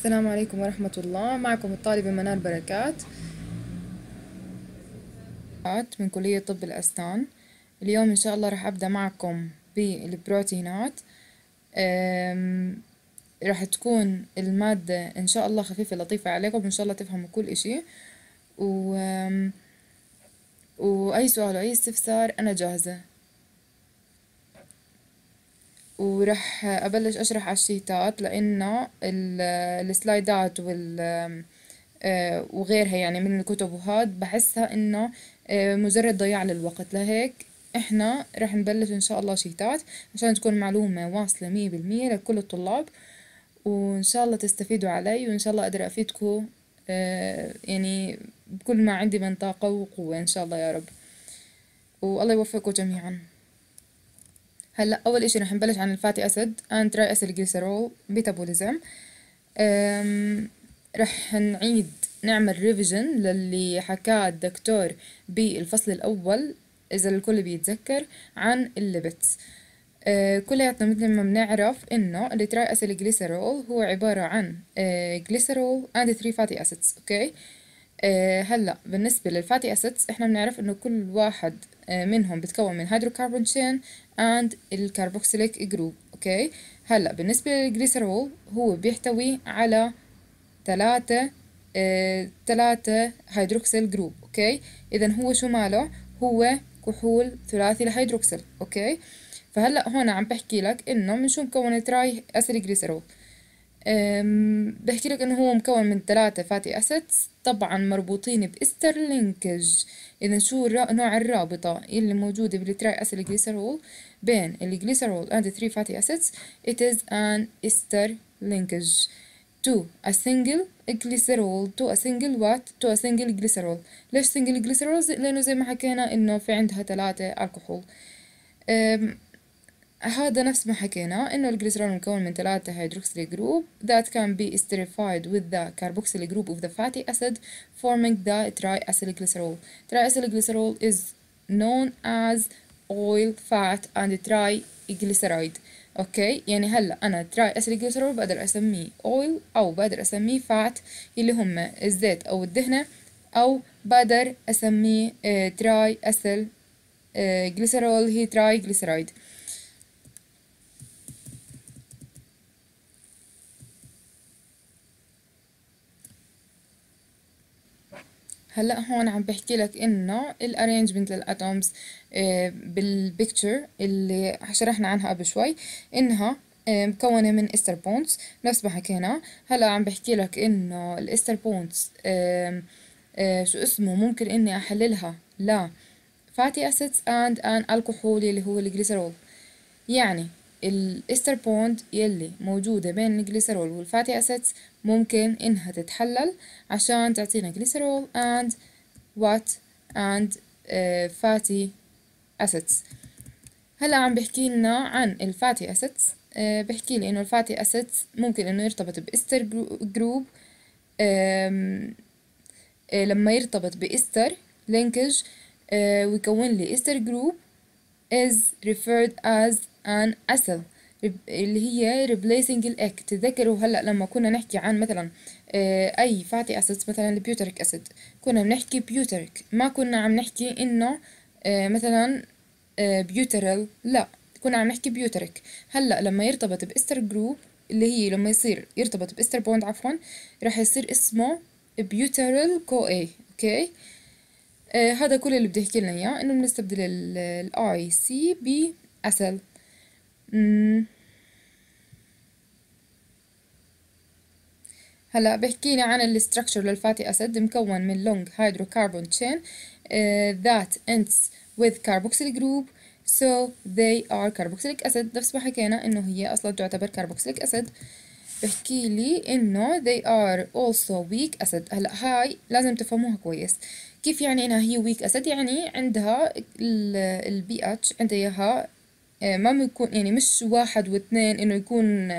السلام عليكم ورحمة الله. معكم الطالبة منال بركات. من كلية طب الأسنان اليوم إن شاء الله راح أبدأ معكم بالبروتينات. راح تكون المادة إن شاء الله خفيفة لطيفة عليكم إن شاء الله تفهموا كل إشي. و... وأي سؤال وأي استفسار أنا جاهزة. وراح أبلش أشرح على الشيتات لأنه السلايدات وال آه، وغيرها يعني من الكتب وهاد بحسها إنه آه، مجرد ضياع للوقت. لهيك إحنا راح نبلش إن شاء الله شيتات عشان تكون معلومة واصلة مية بالمية لكل الطلاب وإن شاء الله تستفيدوا علي وإن شاء الله أقدر أفيدكم آه، يعني بكل ما عندي من طاقة وقوة إن شاء الله يا رب. والله يوفقكم جميعا. هلا أول إشي رح نبلش عن ال fatty acid and triacylglycerol metabolism رح نعيد نعمل revision للي حكاه الدكتور بالفصل الأول إذا الكل بيتذكر عن ال lipids أه كلياتنا مثل ما بنعرف إنه ال triacylglycerol هو عبارة عن glycerol and 3 fatty acids okay؟ أه هلا بالنسبة لل fatty acids إحنا بنعرف إنه كل واحد آه، منهم بتكون من hydrocarbon chain and ال carboxylic group okay هلا بالنسبة للجليسرول هو بيحتوي على ثلاثة آه، ثلاثة hydroxyl group okay اذا هو شو ماله؟ هو كحول ثلاثي الهيدروكسيل okay فهلا هون عم بحكي لك إنه من شو مكون triacylglycerol بحكي لك إنه هو مكون من ثلاثة fatty acids طبعا مربوطين ب ester linkage اذا شو نوع الرابطة؟ اللي موجودة بال triacylglycerol بين ال glycerol the three fatty acids it is an ester linkage to a single glycerol to a single what to a single glycerol. ليش single glycerol لأنه زي ما حكينا إنه في عندها ثلاثة الكحول هذا نفس ما حكينا إنه الجليسرول مكون من ثلاثة hydroxyl group that can be esterified with the carboxyl group of the fatty acid forming the triacylglycerol. Triacylglycerol is known as oil fat and triglyceride. okay يعني هلا أنا triacyl بقدر أسميه oil أو بقدر أسميه fat اللي هم الزيت أو الدهنة أو بقدر أسميه triacylglycerol هي tri هلأ هون عم بحكي لك إنه ال arrangement لل atoms بال picture اللي شرحنا عنها قبل شوي إنها آه، مكونة من ester bonds نفس ما حكينا هلأ عم بحكي لك إنه ال ester bonds آه، شو اسمه ممكن إني أحللها ل fatty acids and an alcohol اللي هو الجليسرول يعني ال ester bond يلي موجودة بين ال glycerol وال fatty acids ممكن إنها تتحلل عشان تعطينا glycerol and what and uh, fatty acids هلا عم بحكي لنا عن ال fatty acids. uh, بحكي لي إنه ال fatty acids ممكن إنه يرتبط بإستر group. uh, لما يرتبط ب ester linkage uh, ويكون لي ester group is referred as an acyl اللي هي replacing ال ic تذكروا هلأ لما كنا نحكي عن مثلا آه، أي fatty acids مثلا ال butyric acid كنا بنحكي butyric. ما كنا عم نحكي إنه آه، مثلا آه، butyryl لا كنا عم نحكي butyric. هلأ لما يرتبط ب ester group اللي هي لما يصير يرتبط ب ester bond عفوا راح يصير اسمه butyryl CoA okay؟ هذا كل اللي بدي احكي لنا إياه إنه بنستبدل ال IC ب acyl هلا بحكي لي عن ال structure لل fatty acid مكون من long hydrocarbon chain that ends with carboxyl group so they are carboxylic acid. نفس ما حكينا إنه هي أصلا تعتبر carboxylic acid. بحكي لي إنه they are also weak acid. هلا هاي لازم تفهموها كويس. كيف يعني إنها هي weak acid يعني عندها البي اتش عندها ما بيكون يعني مش واحد واثنين إنه يكون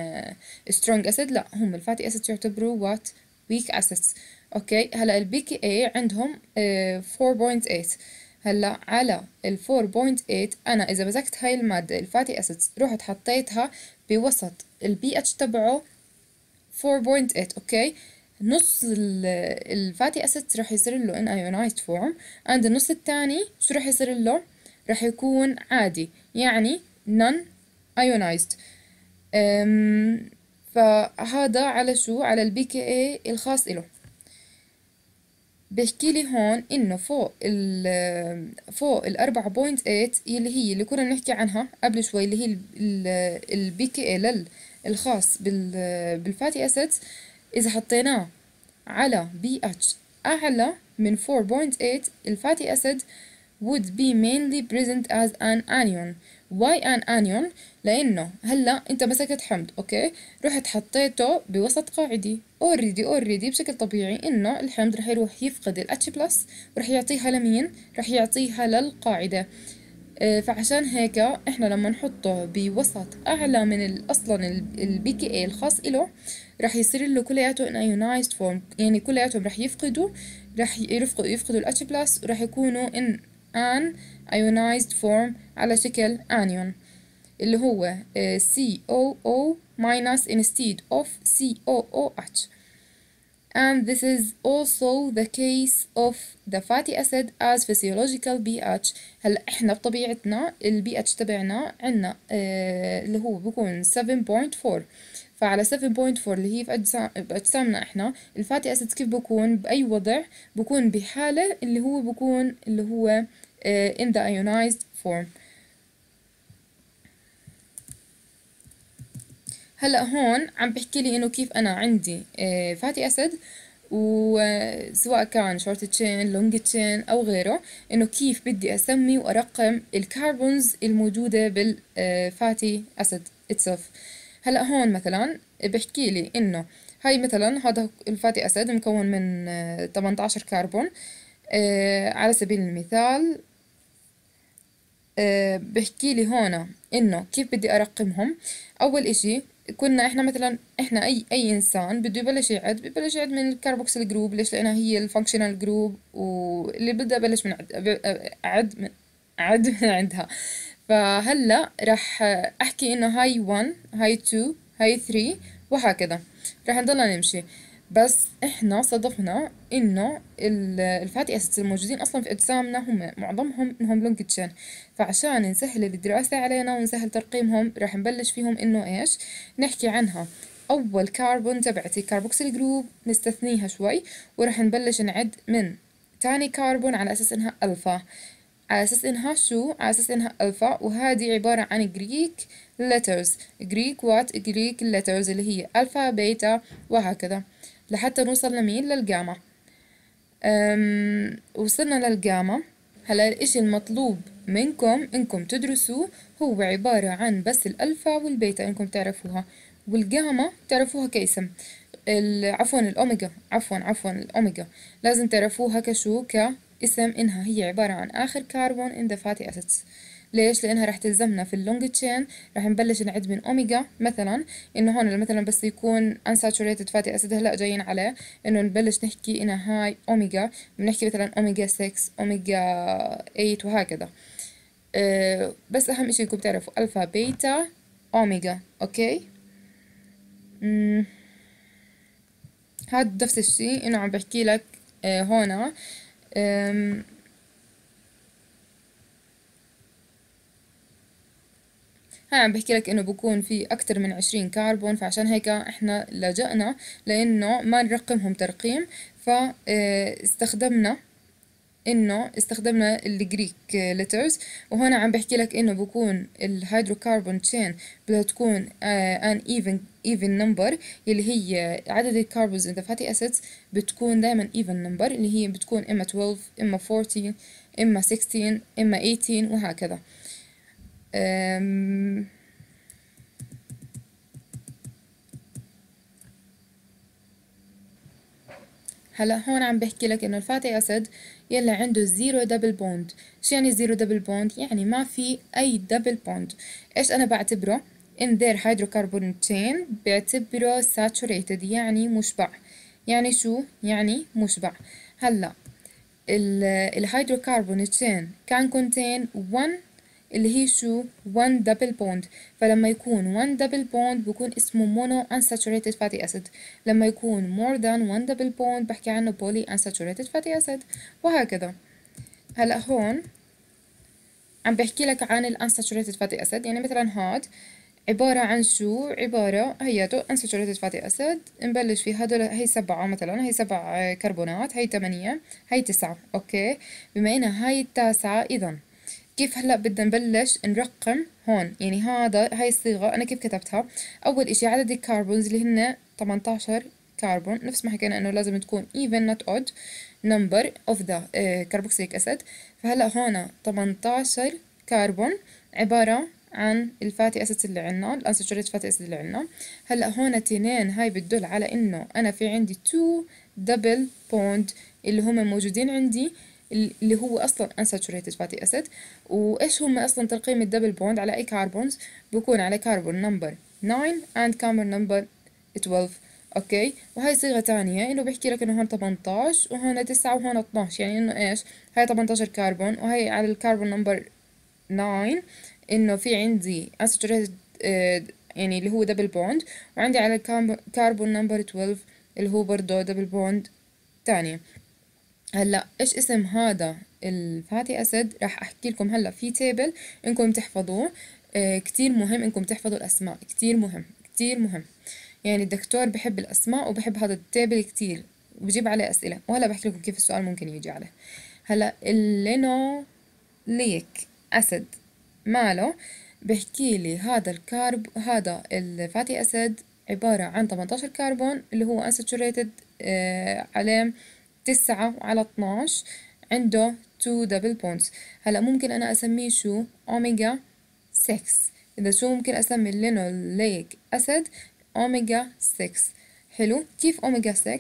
strong آه، acid لا هم ال fatty acid يعتبروا what weak acids okay هلا ال pKa عندهم 4.8 آه، هلا على ال 4.8 أنا إذا مسكت هاي المادة ال fatty acids رحت حطيتها بوسط البي اتش تبعه 4.8 okay نص ال fatty acids راح يصير له in ionized form عند النص الثاني شو راح يصير له؟ راح يكون عادي. يعني non ionized. فهذا على شو؟ على ال pKa الخاص له بيحكي لي هون إنه فوق ال فوق ال 4.8 اللي هي اللي كنا بنحكي عنها قبل شوي اللي هي ال pKa الخاص بال fatty acids إذا حطيناه على بي اتش أعلى من 4.8 ال fatty acid would be mainly present as an anion. Why an anion لأنه هلأ أنت مسكت حمض okay؟ رحت حطيته بوسط قاعدي. already already بشكل طبيعي إنه الحمض رح يروح يفقد ال H plus ورح يعطيها لمين؟ رح يعطيها للقاعدة. آه، فعشان هيك إحنا لما نحطه بوسط أعلى من أصلا ال pKa الخاص له رح يصير له كلياته in ionized form يعني كلياتهم رح يفقدوا رح يفقدوا يفقدوا ال H plus ورح يكونوا in ان ionized form على شكل anion اللي هو COO minus instead of COOH and this is also the case of the fatty acid as physiological pH هلا إحنا بطبيعتنا ال pH تبعنا عنا آه اللي هو بكون 7.4 فعلى 7.4 اللي هي في أجسامنا إحنا الفاتي اسيد كيف بكون؟ بأي وضع؟ بكون بحالة اللي هو بكون اللي هو in the ionized form. هلا هون عم بحكي لي إنه كيف أنا عندي fatty acid وسواء كان short chain long chain أو غيره إنه كيف بدي أسمي وأرقم ال carbons الموجودة بال fatty acid itself هلا هون مثلا بحكي لي إنه هاي مثلا هذا ال fatty acid مكون من 18 كربون على سبيل المثال أه بحكي لي هون إنه كيف بدي أرقمهم؟ أول إشي كنا إحنا مثلا إحنا أي أي إنسان بده يبلش يعد ببلش يعد من ال carboxyl group ليش؟ لأنها هي ال functional group واللي بدي ابلش من عد من عد من عندها. فهلأ راح أحكي إنه هاي 1 هاي 2 هاي 3 وهكذا. راح نضلنا نمشي. بس إحنا صادفنا إنه ال fatty acids الموجودين أصلا في أجسامنا هم معظمهم إنهم long chain. فعشان نسهل الدراسة علينا ونسهل ترقيمهم راح نبلش فيهم إنه إيش؟ نحكي عنها. أول كربون تبعتي carboxyl group نستثنيها شوي وراح نبلش نعد من تاني كربون على أساس إنها الفا على أساس إنها شو؟ على أساس إنها الفا وهذه عبارة عن Greek letters. Greek what Greek letters اللي هي الفا بيتا وهكذا. لحتى نوصل لمين؟ للجاما. وصلنا للجاما هلا الإشي المطلوب منكم إنكم تدرسوه هو عبارة عن بس الالفا والبيتا إنكم تعرفوها. والجاما تعرفوها كاسم. عفوا الأوميجا. عفوا عفوا الأوميجا. لازم تعرفوها كشو؟ كاسم. إنها هي عبارة عن آخر كربون in the fatty acids. ليش؟ لأنها رح تلزمنا في ال long chain رح نبلش نعد من اوميجا مثلا. إنه هون مثلا بس يكون unsaturated fatty acid هلأ جايين عليه. إنه نبلش نحكي انها هاي اوميجا بنحكي مثلا اوميجا 6 اوميجا 8 وهكذا. أه بس أهم إشي انكم تعرفوا alpha beta omega okay هاد نفس الشي إنه عم بحكي لك أه هون. هاي عم بحكي لك إنه بكون في أكتر من عشرين كربون فعشان هيك إحنا لجأنا لإنه ما نرقمهم ترقيم فاستخدمنا إنه استخدمنا ال Greek letters وهنا عم بحكي لك إنه بكون ال hydrocarbon chain بدها تكون an even even number اللي هي عدد ال carbons in the fatty acids بتكون دائما even number اللي هي بتكون إما 12 إما 14 إما 16 إما 18 وهكذا. هلا هون عم بحكي لك إنه ال fatty acid يلا عنده zero double bond شو يعني zero double bond يعني ما في أي double bond إيش أنا بعتبره؟ In their hydrocarbon chain بعتبره saturated يعني مشبع. يعني شو؟ يعني مشبع. هلا ال hydrocarbon chain can contain one اللي هي شو؟ one double bond. فلما يكون one double bond بكون اسمه mono unsaturated fatty acid. لما يكون more than one double bond بحكي عنه poly unsaturated fatty acid. وهكذا. هلا هون عم بحكي لك عن ال unsaturated fatty acid. يعني مثلا هاد عبارة عن شو؟ عبارة هياته unsaturated fatty acid. نبلش في هدول هي سبعة مثلا. هي سبع كربونات. هي تمانية. هي تسعة. okay؟ بما انها هاي التاسعة اذا كيف هلأ بدنا نبلش نرقم هون؟ يعني هذا هاي الصيغة أنا كيف كتبتها؟ أول إشي عدد ال carbons اللي هن 18 كربون نفس ما حكينا إنه لازم تكون even not odd number of the uh, carboxylic acid. فهلأ هون 18 كربون عبارة عن ال fatty acids اللي عنا ال unsaturated fatty acid اللي عنا هلأ هون تنين هاي بتدل على إنه أنا في عندي two double bond اللي هم موجودين عندي اللي هو أصلا unsaturated fatty acid. وإيش هم أصلا ترقيم ال double bond على أي carbons بكون على carbon number 9 and carbon number 12 okay؟ وهي صيغة تانية إنه بيحكي لك إنه هون 18 وهون 9 وهون 12 يعني إنه إيش؟ هاي 18 كربون وهي على ال carbon number 9 إنه في عندي unsaturated آه يعني اللي هو double bond وعندي على ال carbon number 12 اللي هو برضه double bond تانية هلأ إيش اسم هذا ال fatty acid راح أحكي لكم هلأ في table إنكم تحفظوه. آه كتير مهم إنكم تحفظوا الأسماء. كتير مهم كتير مهم. يعني الدكتور بحب الأسماء وبحب هذا ال table كتير. وبجيب عليه أسئلة. وهلأ بحكي لكم كيف السؤال ممكن يجي عليه. هلأ ال linoleic acid ماله بحكي لي هذا ال carb هذا ال fatty acid عبارة عن 18 كربون اللي هو unsaturated آه عليه تسعة على 12 عنده 2 double bonds هلا ممكن أنا أسميه شو؟ اوميجا 6 إذا شو ممكن أسمي ال linoleic acid omega 6 حلو. كيف اوميجا 6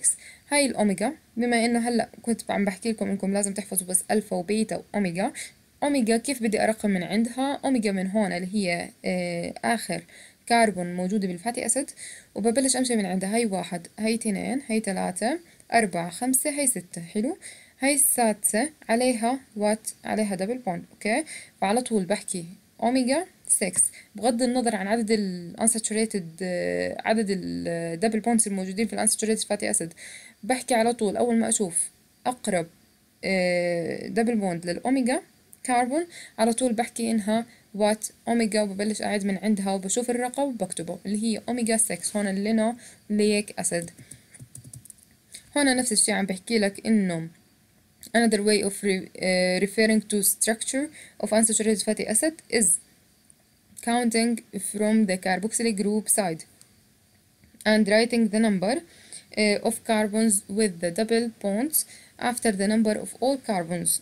هاي الاوميجا بما إنه هلا كنت عم بحكي لكم إنكم لازم تحفظوا بس alpha و beta و omega omega كيف بدي أرقم من عندها؟ اوميجا من هون اللي هي آه آخر كربون موجودة بال fatty acid وببلش أمشي من عندها. هاي واحد هاي اثنين هاي ثلاثة. أربعة خمسة هاي ستة حلو؟ هاي السادسة عليها what عليها double bond okay فعلى طول بحكي اوميجا 6 بغض النظر عن عدد ال unsaturated عدد ال double bonds الموجودين في ال unsaturated fatty acid بحكي على طول أول ما أشوف أقرب double bond لل omega carbon على طول بحكي إنها what omega وببلش اعد من عندها وبشوف الرقم وبكتبه اللي هي اوميجا 6 هون ال lino ليك اسيد هون نفس الشي عم بحكي لك انه another way of re, uh, referring to structure of unsaturated fatty acid is counting from the carboxylic group side and writing the number uh, of carbons with the double bonds after the number of all carbons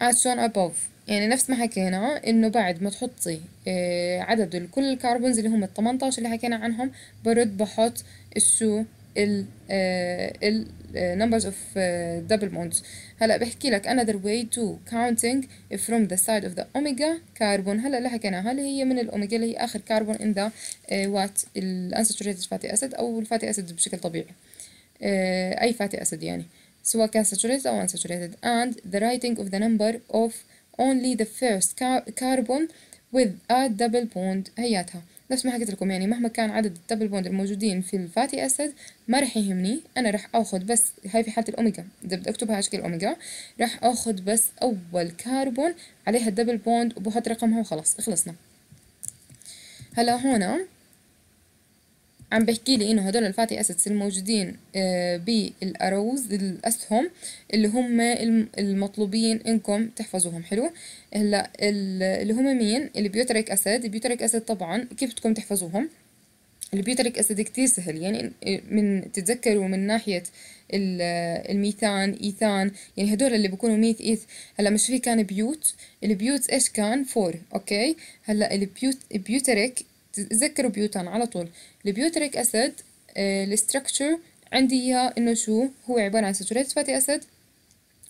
as shown above يعني نفس ما حكينا انه بعد ما تحطي آه عدد كل ال carbons اللي هم ال 18 اللي حكينا عنهم برد بحط الشو ال ال numbers of uh, double bonds هلا بحكي لك another way to counting from the side of the omega carbon هلا اللي حكيناها اللي هي من الاوميجا اللي هي اخر كربون in the uh, what unsaturated fatty acid أو ال fatty acid بشكل طبيعي uh, اي fatty acid يعني سواء كان saturated أو unsaturated and the writing of the number of only the first carbon with a double bond هياتها نفس ما حكيت لكم يعني مهما كان عدد ال double bond الموجودين في ال fatty acid ما رح يهمني. أنا رح آخذ بس هاي في حالة الأوميجا. إذا بدي اكتبها على شكل اوميجا رح آخذ بس أول كربون عليها ال double bond وبحط رقمها وخلص خلصنا. هلا هون عم بحكي لي إنه هدول ال fatty acids الموجودين بال arrows الاسهم اللي هم المطلوبين إنكم تحفظوهم. حلو؟ هلأ اللي هم مين؟ ال butyric acid. ال butyric acid طبعا كيف بدكم تحفظوهم؟ ال butyric acid كتير سهل يعني من تتذكروا من ناحية ال methane ethane يعني هدول اللي بيكونوا meth eth. هلأ مش في كان but؟ ال but إيش كان؟ four. okay؟ هلأ ال but ال butyric تذكروا butane على طول. ال butyric acid ال structure عندي اياه إنه شو؟ هو عبارة عن saturated fatty acid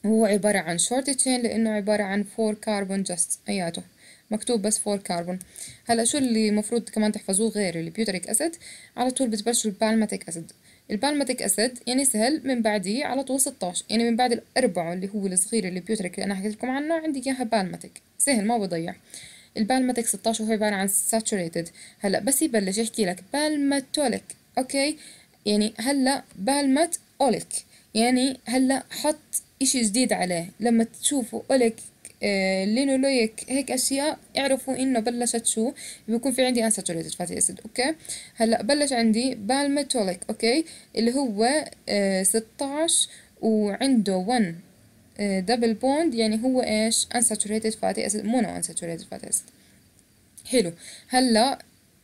هو عبارة عن short chain لإنه عبارة عن 4 كربون just هياته. مكتوب بس 4 كربون هلا شو اللي المفروض كمان تحفظوه غير ال butyric acid؟ على طول بتبلشوا ال palmitic acid. ال palmitic acid يعني سهل من بعديه على طول 16 يعني من بعد الأربعة اللي هو الصغير اللي butyric اللي أنا حكيت لكم عنه عندي إياها palmitic. سهل ما بضيع. ال palmitic 16 وهو عبارة عن saturated. هلا بس يبلش يحكي لك بال palmitoleic okay؟ يعني هلا palmit oleic. يعني هلا حط إشي جديد عليه. لما تشوفوا أوليك آه لينولويك هيك أشياء اعرفوا إنه بلشت شو؟ بيكون في عندي unsaturated fatty acid okay؟ هلا بلش عندي palmitoleic okay؟ اللي هو آه 16 وعنده 1 double bond يعني هو إيش؟ unsaturated fatty acid mono unsaturated fatty acid. حلو. هلا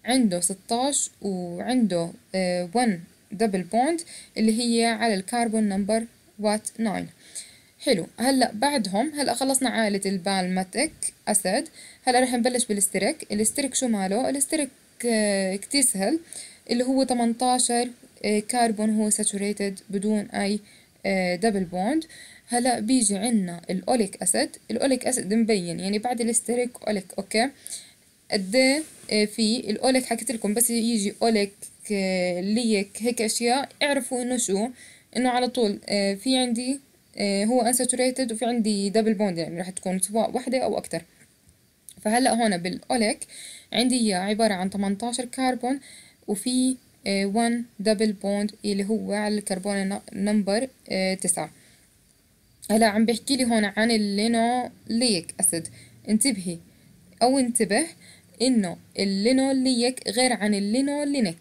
عنده 16 وعنده 1 double bond اللي هي على الكربون number what 9 حلو. هلا بعدهم هلا خلصنا عائلة ال palmitic acid هلا رح نبلش بال stearic ال stearic شو ماله؟ ال stearic آه كتير سهل. اللي هو 18 آه كربون هو saturated بدون آه double bond هلا بيجي عنا ال oleic acid. ال oleic acid مبين يعني بعد ال stearic oleic okay؟ قد في الأوليك حكيت لكم بس يجي oleic leic هيك أشياء اعرفوا إنه شو؟ إنه على طول في عندي هو unsaturated وفي عندي double bond يعني راح تكون سواء واحدة أو أكتر. فهلأ هون بالأوليك عندي عبارة عن 18 كربون وفي 1 double bond اللي هو على الكربون number 9 هلا عم بحكي لي هون عن ال linoleic acid انتبهي. أو انتبه إنه اللينوليك غير عن ال linolenic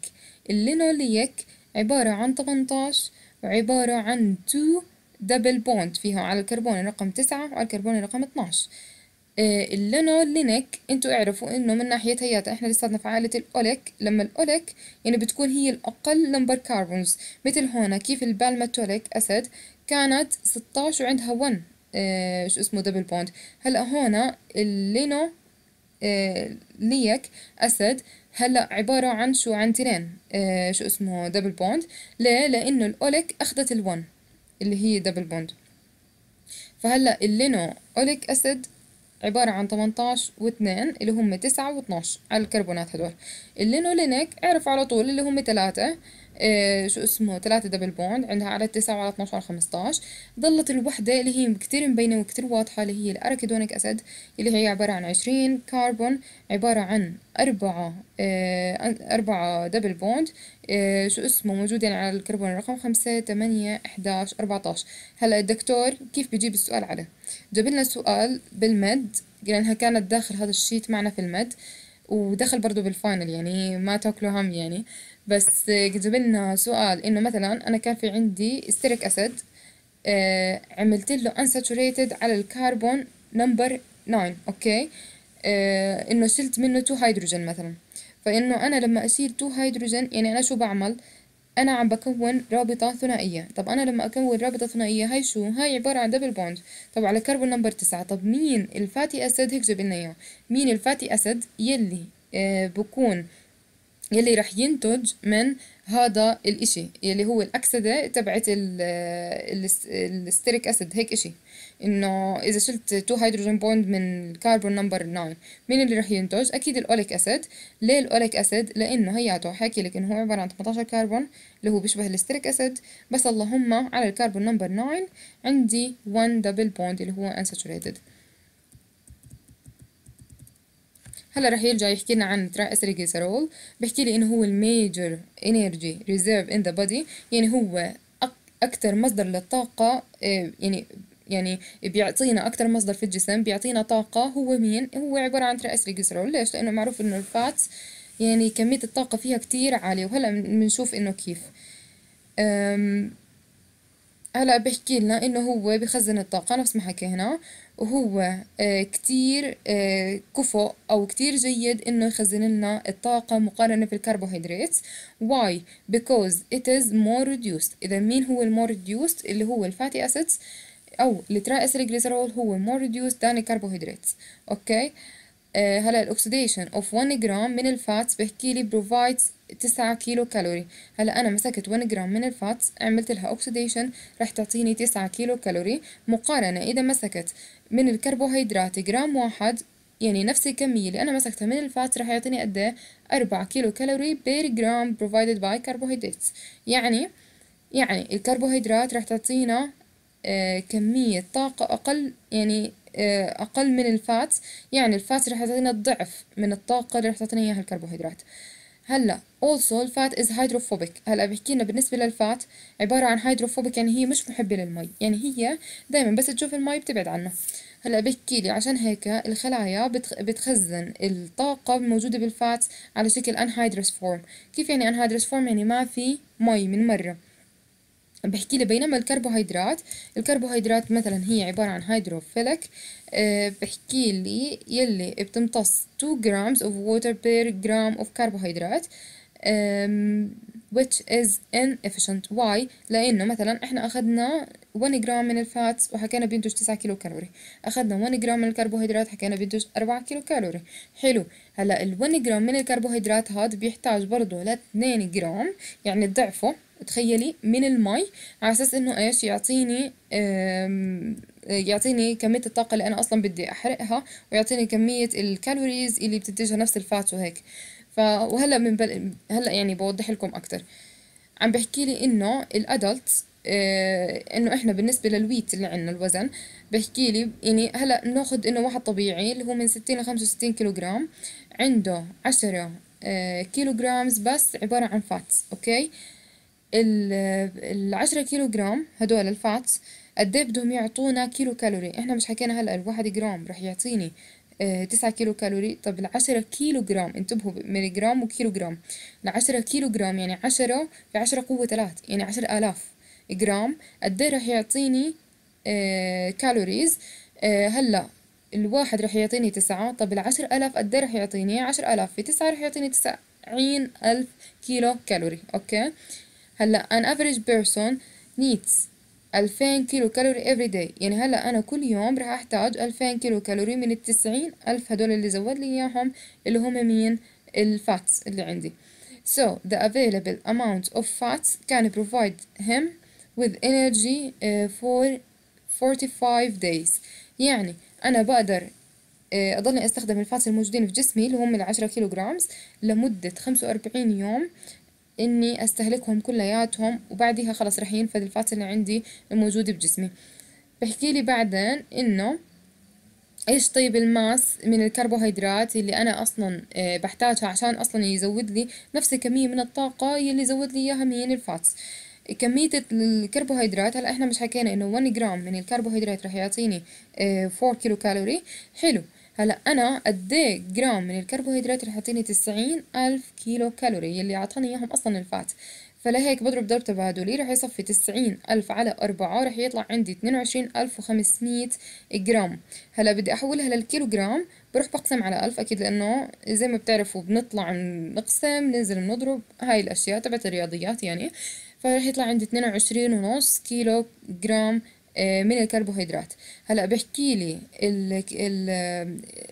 ال linoleic عبارة عن 18 وعبارة عن 2 double bond فيها على الكربون رقم 9 وعلى الكربون رقم 12 آه اللينولينك أنتوا اعرفوا إنه من ناحية هياتا إحنا لساتنا في عائلة الأوليك. لما الأوليك يعني بتكون هي الأقل number carbons مثل هون كيف ال palmitoleic acid كانت 16 وعندها 1 آه شو اسمه double bond هلأ هون ال lino آه leic acid هلأ عبارة عن شو؟ عن تنين آه شو اسمه double bond ليه؟ لأنه الأوليك أخذت ال1 اللي هي double bond فهلأ ال lino oleic acid عبارة عن 18 و2 اللي هم 9 و12 على الكربونات هدول. اللينولينيك اعرف على طول اللي هم 3 آه شو اسمه؟ ثلاثة double bond عندها على التسعة وعلى 12 وعلى 15 ضلت الوحدة اللي هي كتير مبينة وكتير واضحة اللي هي ال arachidonic acid اللي هي عبارة عن 20 كربون عبارة عن أربعة آه أربعة double bond آه شو اسمه؟ موجودين على الكربون رقم خمسة تمانية إحداش أربعتاش. هلا الدكتور كيف بيجيب السؤال عليه؟ جاب لنا سؤال بال mid لأنها كانت داخل هذا ال sheet معنا في ال mid ودخل برضو بال final يعني ما تاكلوا هم يعني. بس جاب لنا سؤال إنه مثلا أنا كان في عندي stearic acid آه عملت له unsaturated على الكربون number 9 okay؟ آه إنه شلت منه 2 هيدروجين مثلا. فإنه أنا لما أشيل 2 هيدروجين يعني أنا شو بعمل؟ أنا عم بكون رابطة ثنائية. طب أنا لما أكون رابطة ثنائية هاي شو؟ هاي عبارة عن double bond طب على كربون number تسعة. طب مين ال fatty acid؟ هيك جاب لنا إياه. مين ال fatty acid يلي آه بكون يلي رح ينتج من هذا الإشي؟ يلي هو الأكسدة تبعت ال stearic acid. هيك إشي. إنه إذا شلت 2 هيدروجين bond من الكربون number 9 مين اللي رح ينتج؟ أكيد ال oleic acid. ليه ال oleic acid؟ لأنه هياته حاكي لك إنه هو عبارة عن 18 كربون اللي هو بيشبه ال stearic acid. بس اللهم على الكربون number 9 عندي 1 double bond اللي هو unsaturated. هلا رح يرجع يحكي لنا عن triacylglycerol بيحكي لي إنه هو ال major energy reserve in the body يعني هو أكثر مصدر للطاقة يعني يعني بيعطينا أكثر مصدر في الجسم بيعطينا طاقة هو مين؟ هو عبارة عن triacylglycerol ليش؟ لأنه معروف إنه ال fats يعني كمية الطاقة فيها كتير عالية وهلأ بنشوف إنه كيف. هلأ بحكي لنا إنه هو بخزن الطاقة نفس ما حكينا. وهو آه كتير آه كفؤ أو كتير جيد إنه يخزن لنا الطاقة مقارنة في الكربوهيدرات. Why? Because it is more reduced. إذا مين هو ال more reduced اللي هو ال fatty acids أو ال triacylglycerol هو more reduced than الكربوهيدرات okay؟ آه هلا ال oxidation of 1 جرام من ال fats بحكي لي provides 9 كيلو كالوري. هلا أنا مسكت 1 جرام من ال fats عملت لها oxidation رح تعطيني 9 كيلو كالوري. مقارنة إذا مسكت من الكربوهيدرات جرام واحد يعني نفس الكمية اللي أنا مسكتها من ال fats رح يعطيني قد إيه؟ 4 kilocalorie per gram provided by carbohydrates. يعني يعني الكربوهيدرات رح تعطينا كمية طاقة أقل يعني آه، أقل من ال fat. يعني ال fat رح تعطينا الضعف من الطاقة اللي رح تعطينا إياها الكربوهيدرات. هلا also ال fat is hydrophobic. هلا بحكي لنا بالنسبة لل fat عبارة عن hydrophobic يعني هي مش محبة للمي. يعني هي دايما بس تشوف المي بتبعد عنه. هلا بحكي لي عشان هيك الخلايا بتخزن الطاقة الموجودة بال fat على شكل anhydrous form كيف يعني anhydrous form يعني ما في مي من مرة. بحكي لي بينما الكربوهيدرات الكربوهيدرات مثلا هي عبارة عن hydrophilic أه بحكي لي يلي بتمتص 2 grams of water per gram of carbohydrate which is inefficient. Why? لأنه مثلا إحنا أخذنا 1 جرام من ال fat وحكينا بينتج 9 كيلو كالوري أخذنا 1 جرام من الكربوهيدرات حكينا بينتج 4 كيلو كالوري حلو. هلأ ال 1 جرام من الكربوهيدرات هذا بيحتاج برضه ل 2 جرام يعني ضعفه. تخيلي من المي. على أساس إنه إيش؟ يعطيني يعطيني كمية الطاقة اللي أنا أصلا بدي أحرقها ويعطيني كمية ال calories اللي بتنتجها نفس ال fat وهيك. وهلا من بل... هلا يعني بوضح لكم أكثر عم بحكي لي إنه ال adult آه إنه إحنا بالنسبة لل weight اللي عندنا الوزن بحكي لي يعني هلا ناخذ إنه واحد طبيعي اللي هو من 60 ل 65 كيلو جرام عنده 10 آه kilograms بس عبارة عن fats أوكي؟ ال 10 كيلو جرام هدول ال fats قد إيه بدهم يعطونا كيلو كالوري؟ إحنا مش حكينا هلا الواحد جرام رح يعطيني تسعة كيلو كالوري طب العشرة كيلو جرام انتبهوا ملي جرام وكيلو جرام العشرة كيلو جرام يعني عشرة في عشرة قوة ثلاث يعني عشر آلاف جرام. قد راح يعطيني آه calories آه هلأ الواحد راح يعطيني تسعة. طب العشر آلاف قد راح يعطيني؟ عشر آلاف. في تسعة راح يعطيني تسعين ألف kilocalorie okay؟ هلأ an average person needs 2000 kilocalorie every day. يعني هلا أنا كل يوم راح أحتاج 2000 كيلو كالوري من التسعين ألف هدول اللي زود لي إياهم اللي هم مين؟ ال fats اللي عندي. So the available amount of fats can provide him with energy uh, for 45 days. يعني أنا بقدر uh, أضلني أستخدم ال fats الموجودين في جسمي اللي هم العشرة kilograms لمدة خمسة وأربعين يوم. إني أستهلكهم كلياتهم وبعدها خلص رح ينفذ ال fat اللي عندي الموجود بجسمي. بحكي لي بعدين إنه إيش طيب ال mass من الكربوهيدرات اللي أنا أصلا آه، بحتاجها عشان أصلا يزود لي نفس الكميه من الطاقة اللي يزود لي إياها من ال fats كمية الكربوهيدرات هلأ إحنا مش حكينا إنه 1 جرام من الكربوهيدرات رح يعطيني 4 آه، كيلو كالوري حلو. هلا أنا قد إيه جرام من الكربوهيدرات رح يعطيني تسعين ألف كيلو كالوري يلي عطاني إياهم أصلا ال fat. فلهيك بضرب ضرب تبادلي رح يصفي تسعين ألف على أربعة رح يطلع عندي اثنين وعشرين ألف وخمسمية جرام. هلا بدي أحولها للكيلو جرام بروح بقسم على ألف أكيد لأنه زي ما بتعرفوا بنطلع نقسم ننزل نضرب هاي الأشياء تبعت الرياضيات يعني. فرح يطلع عندي اثنين وعشرين ونص كيلو جرام من الكربوهيدرات. هلأ بحكي لي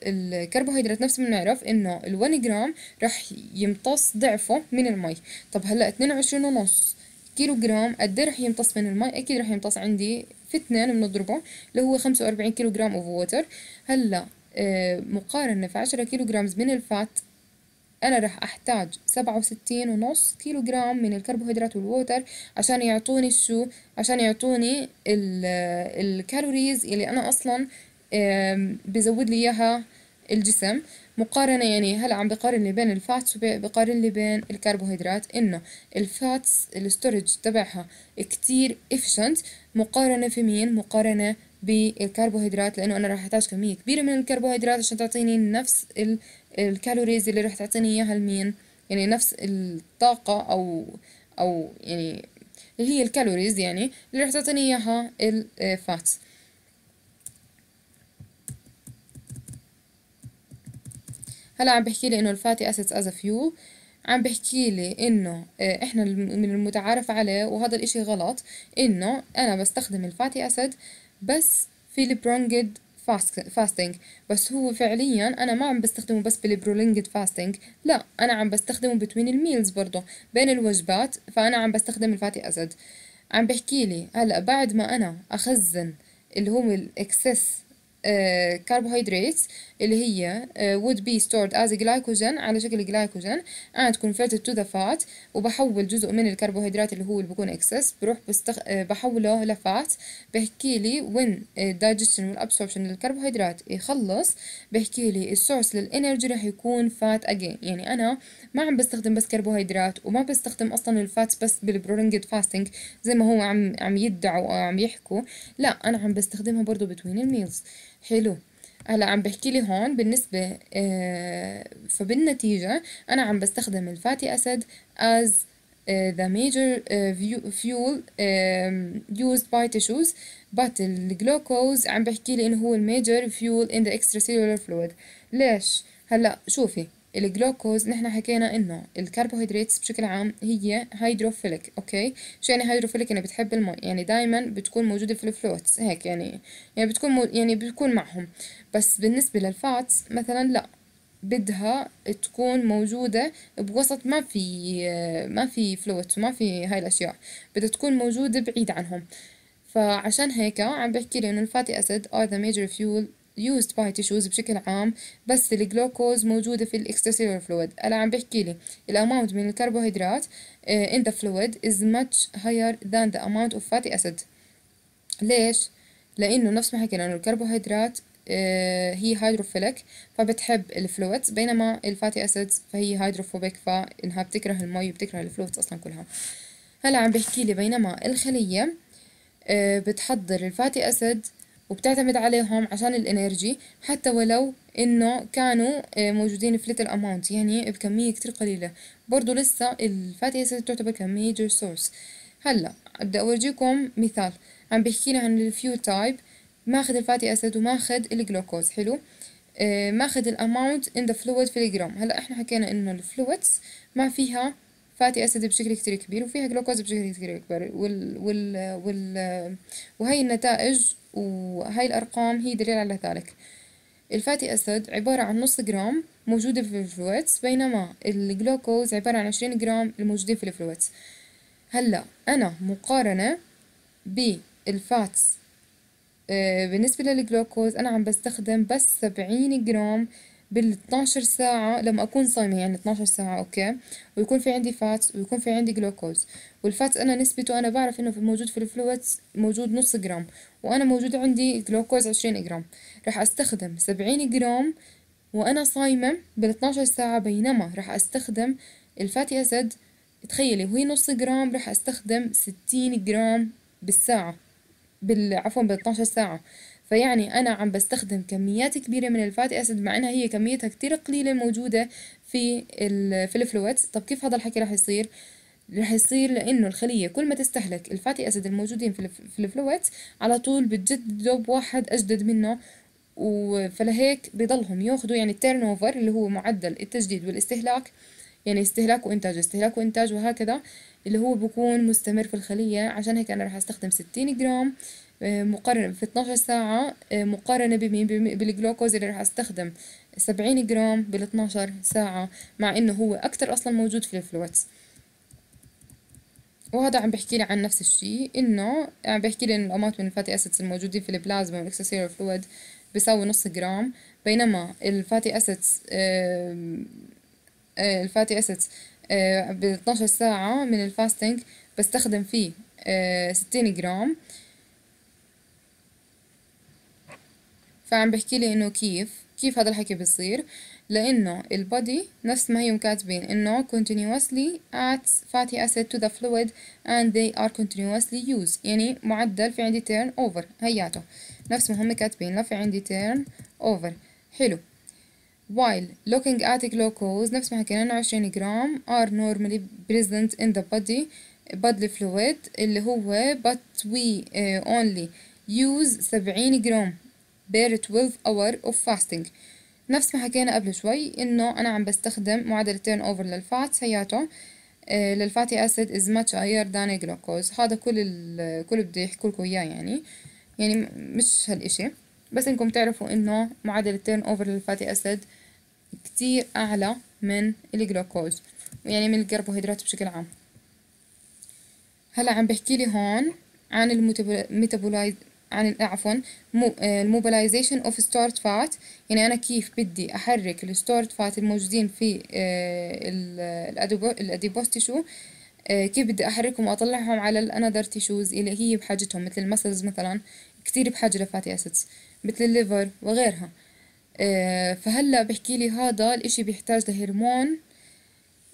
الكربوهيدرات نفس ما بنعرف إنه ال1 جرام رح يمتص ضعفه من المي. طب هلأ 22 ونص كيلو جرام قد رح يمتص من المي؟ أكيد رح يمتص عندي في اثنين بنضربه اللي هو 45 kilogram of water هلأ آه، مقارنة في 10 kilograms من ال fat أنا راح أحتاج سبعة وستين ونص كيلو جرام من الكربوهيدرات وال water عشان يعطوني شو؟ عشان يعطوني ال calories اللي أنا أصلا بزود لي إياها الجسم. مقارنة يعني هلأ عم بقارن لي بين ال fats وبقارن لي بين الكربوهيدرات. إنه ال fats ال storage تبعها كتير efficient مقارنة في مين؟ مقارنة بالكربوهيدرات لأنه أنا راح أحتاج كمية كبيرة من الكربوهيدرات عشان تعطيني نفس ال calories اللي راح تعطيني إياها المين يعني نفس الطاقة أو أو يعني اللي هي ال calories يعني اللي راح تعطيني إياها ال fats هلا عم بحكي لي إنه ال fatty acids as fuel عم بحكي لي إنه آه، إحنا من المتعارف عليه وهذا الإشي غلط إنه أنا بستخدم ال fatty acid بس في ال prolonged fasting بس هو فعليا أنا ما عم بستخدمه بس بال prolonged fasting لا أنا عم بستخدمه between ال meals برضه بين الوجبات فأنا عم بستخدم ال fatty acid عم بحكي لي هلأ بعد ما أنا أخزن اللي هو ال excess carbohydrates اللي هي would be stored as glycogen على شكل glycogen. and converted to the fat وبحول جزء من الكربوهيدرات اللي هو اللي بكون excess بروح بستخ... بحوله ل fat. بحكي لي when digestion وال absorption للكربوهيدرات يخلص. بحكي لي ال source لل energy رح يكون fat again. يعني أنا ما عم بستخدم بس كربوهيدرات وما بستخدم أصلا ال fats بس بال prolonged fasting زي ما هو عم عم يدعوا أو عم يحكوا. لا أنا عم بستخدمها برضو between ال meals حلو. هلا عم بحكي لي هون بالنسبة آه فبالنتيجة أنا عم بستخدم ال fatty acid as uh, the major uh, fuel used by tissues but الجلوكوز عم بحكي لي إنه هو ال major fuel in the extracellular fluid. ليش؟ هلا شوفي. الجلوكوز نحن حكينا إنه الكربوهيدرات بشكل عام هي hydrophilic أوكي؟ شو يعني hydrophilic يعني بتحب المي يعني دائما بتكون موجودة في ال fluids هيك يعني يعني بتكون مو يعني بتكون معهم. بس بالنسبة لل fats مثلا لا بدها تكون موجودة بوسط ما في ما في fluid وما في هاي الأشياء بدها تكون موجودة بعيد عنهم. فعشان هيك عم بحكي لي إنه ال fatty acid are the major fuel used by tissues بشكل عام بس الجلوكوز موجودة في ال extracellular fluid أنا عم بحكي لي ال amount من الكربوهيدرات uh, in the fluid is much higher than the amount of fatty acid. ليش؟ لأنه نفس ما حكينا إنه الكربوهيدرات uh, هي hydrophilic فبتحب ال fluids بينما ال fatty acids فهي hydrophobic فإنها بتكره المي وبتكره ال fluids أصلا كلها. هلا عم بحكي لي بينما الخلية uh, بتحضر ال fatty acid وبتعتمد عليهم عشان ال energy حتى ولو إنه كانوا موجودين في little amount يعني بكمية كتير قليلة. برضو لسه ال fatty acid تعتبر ك major source هلأ بدي أورجيكم مثال. عم بحكي لي عن ال fuel type ماخذ ال fatty acid وماخذ الجلوكوز حلو؟ آه ماخذ ال amount in the fluid في الجرام هلأ إحنا حكينا إنه ال fluids ما فيها fatty acid بشكل كتير كبير وفيها جلوكوز بشكل كتير كبير وال وال وال وهي النتائج وهاي الأرقام هي دليل على ذلك. ال fatty acid عبارة عن نص جرام موجودة في ال fluids بينما الجلوكوز عبارة عن عشرين جرام الموجودين في ال fluids. هلأ أنا مقارنة بال fats آه بالنسبة للجلوكوز أنا عم بستخدم بس سبعين جرام بال 12 ساعة لما أكون صايمة يعني 12 ساعة أوكي؟ ويكون في عندي fats ويكون في عندي جلوكوز وال fats أنا نسبته أنا بعرف إنه موجود في ال fluids موجود نص جرام وأنا موجود عندي جلوكوز 20 جرام. راح أستخدم 70 جرام وأنا صايمة بال 12 ساعة بينما راح أستخدم ال fatty acid تخيلي وهي نص جرام راح أستخدم 60 جرام بالساعة بال عفوا بال 12 ساعة. فيعني أنا عم بستخدم كميات كبيرة من ال fatty acid مع إنها هي كميتها كتير قليلة موجودة في ال في ال fluids. طب كيف هذا الحكي رح يصير؟ رح يصير لأنه الخلية كل ما تستهلك ال fatty acid الموجودين في, ال fluids على طول بتجدده بواحد أجدد منه فلهيك بضلهم ياخدوا يعني ال turnover اللي هو معدل التجديد والاستهلاك يعني استهلاك وإنتاج استهلاك وإنتاج وهكذا اللي هو بكون مستمر في الخلية. عشان هيك أنا رح أستخدم ستين جرام. مقارنة في 12 ساعة مقارنة بمين بالجلوكوز اللي راح أستخدم. 70 جرام بال 12 ساعة مع إنه هو أكتر أصلا موجود في ال fluids. وهذا عم بحكي لي عن نفس الشيء إنه عم بحكي لي إن ال amount من ال fatty acids الموجودين في البلازما وال extracellular fluid بيساوي نص جرام بينما ال fatty acids ال fatty acids ب 12 ساعة من ال fasting بستخدم فيه 60 جرام. فعم بحكي لي انه كيف كيف هذا الحكي بيصير لأنه البودي نفس ما هي كاتبين انه continuously adds fatty acid to the fluid and they are continuously used يعني معدل في عندي turn over هياته نفس ما هم كاتبين لا في عندي turn over حلو while looking at glucose نفس ما حكينا انه 20 جرام are normally present in the body bodily fluid اللي هو but we uh, only use 70 جرام per 12 hour of fasting نفس ما حكينا قبل شوي إنه أنا عم بستخدم معدل ال turnover لل fat هياته آه لل fatty acid is much higher than glucose هذا كل ال كل بدي يحكوا لكم إياه يعني. يعني مش هالإشي. بس إنكم تعرفوا إنه معدل ال turnover لل fatty acid كتير أعلى من الجلوكوز. يعني من الكربوهيدرات بشكل عام. هلا عم بحكي لي هون عن ال metabolize عن عفوا ال mobilization of stored fat يعني أنا كيف بدي أحرك ال stored fat الموجودين في ال adipose tissue كيف بدي أحركهم وأطلعهم على ال another tissues اللي هي بحاجتهم مثل ال muscles مثلا كتير بحاجة ل fatty acids مثل ال liver وغيرها. فهلأ بحكي لي هذا الإشي بيحتاج لهرمون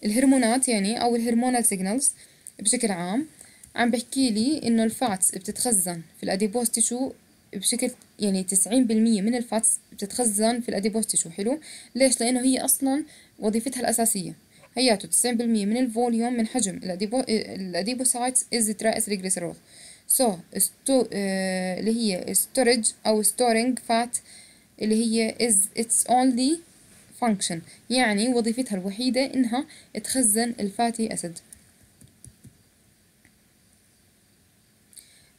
الهرمونات يعني أو ال hormonal signals بشكل عام. عم بحكي لي إنه ال fats بتتخزن في ال adipose tissue بشكل يعني تسعين بالمية من ال fats بتتخزن في ال adipose tissue حلو؟ ليش؟ لأنه هي أصلا وظيفتها الأساسية. هياته تسعين بالمية من ال volume من حجم ال adipo ال adipocytes is triacylglycerol so so, sto آه اللي هي storage أو storing fat اللي هي is its only function. يعني وظيفتها الوحيدة إنها تخزن ال fatty acid.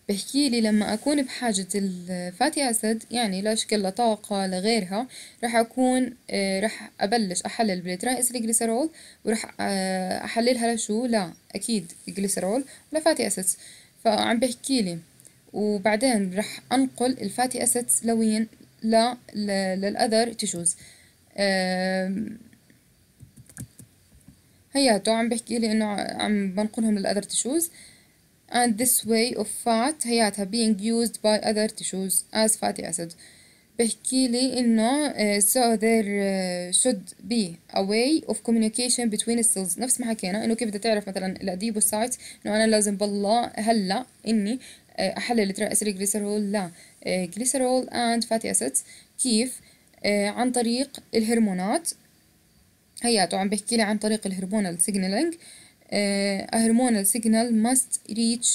بحكي لي لما أكون بحاجة ال fatty acid يعني لشكل لطاقة لغيرها راح أكون آه راح أبلش أحلل بال triacylglycerol وراح آه أحللها لشو؟ لا أكيد glycerol ول fatty acids. فعم بحكي لي وبعدين راح أنقل ال fatty acids لوين؟ لا لل other tissues هياته عم بحكي لي إنه عم بنقلهم لل other tissues and this way of fat هياتها being used by other tissues as fatty acid. بحكي لي إنه uh, so there uh, should be a way of communication between the cells. نفس ما حكينا إنه كيف بدها تعرف مثلا ال adipocyte إنه أنا لازم بالله هلأ إني uh, أحلل جليسرول لا جليسرول and fatty acids كيف؟ عن طريق الهرمونات. هياته عم بحكي لي عن طريق الهرمونال signaling. A hormonal signal must reach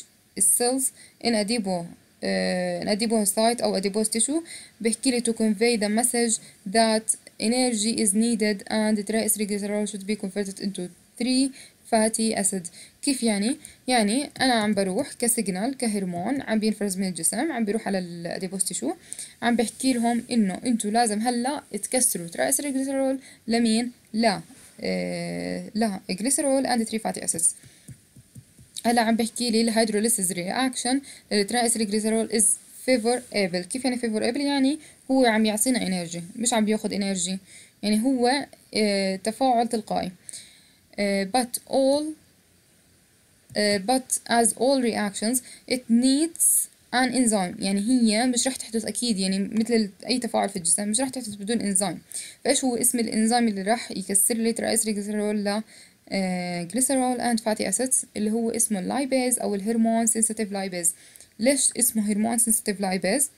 cells in adipo uh, in adipocyte أو adipose tissue بحكي لي to convey the message that energy is needed and triglycerol should be converted into three fatty acid كيف يعني؟ يعني أنا عم بروح ك signal كهرمون عم بينفرز من الجسم عم بيروح على ال adipose tissue عم بحكي لهم إنه أنتوا لازم هلا تكسروا triacylglycerol لمين؟ لا آه لا glycerol and 3 fatty acids هلا عم بحكي لي ال hydrolysis reaction لل triacylglycerol is favorable كيف يعني favorable يعني هو عم يعطينا energy مش عم بياخد energy يعني هو آه تفاعل تلقائي. آه but all but as all reactions it needs an enzyme يعني هي مش رح تحدث أكيد يعني مثل أي تفاعل في الجسم مش رح تحدث بدون إنزيم. فإيش هو اسم الإنزيم اللي رح يكسر لي triacylglycerol ل glycerol and fatty acids اللي هو اسمه ال lipase أو ال hormone sensitive lipase ليش اسمه hormone sensitive lipase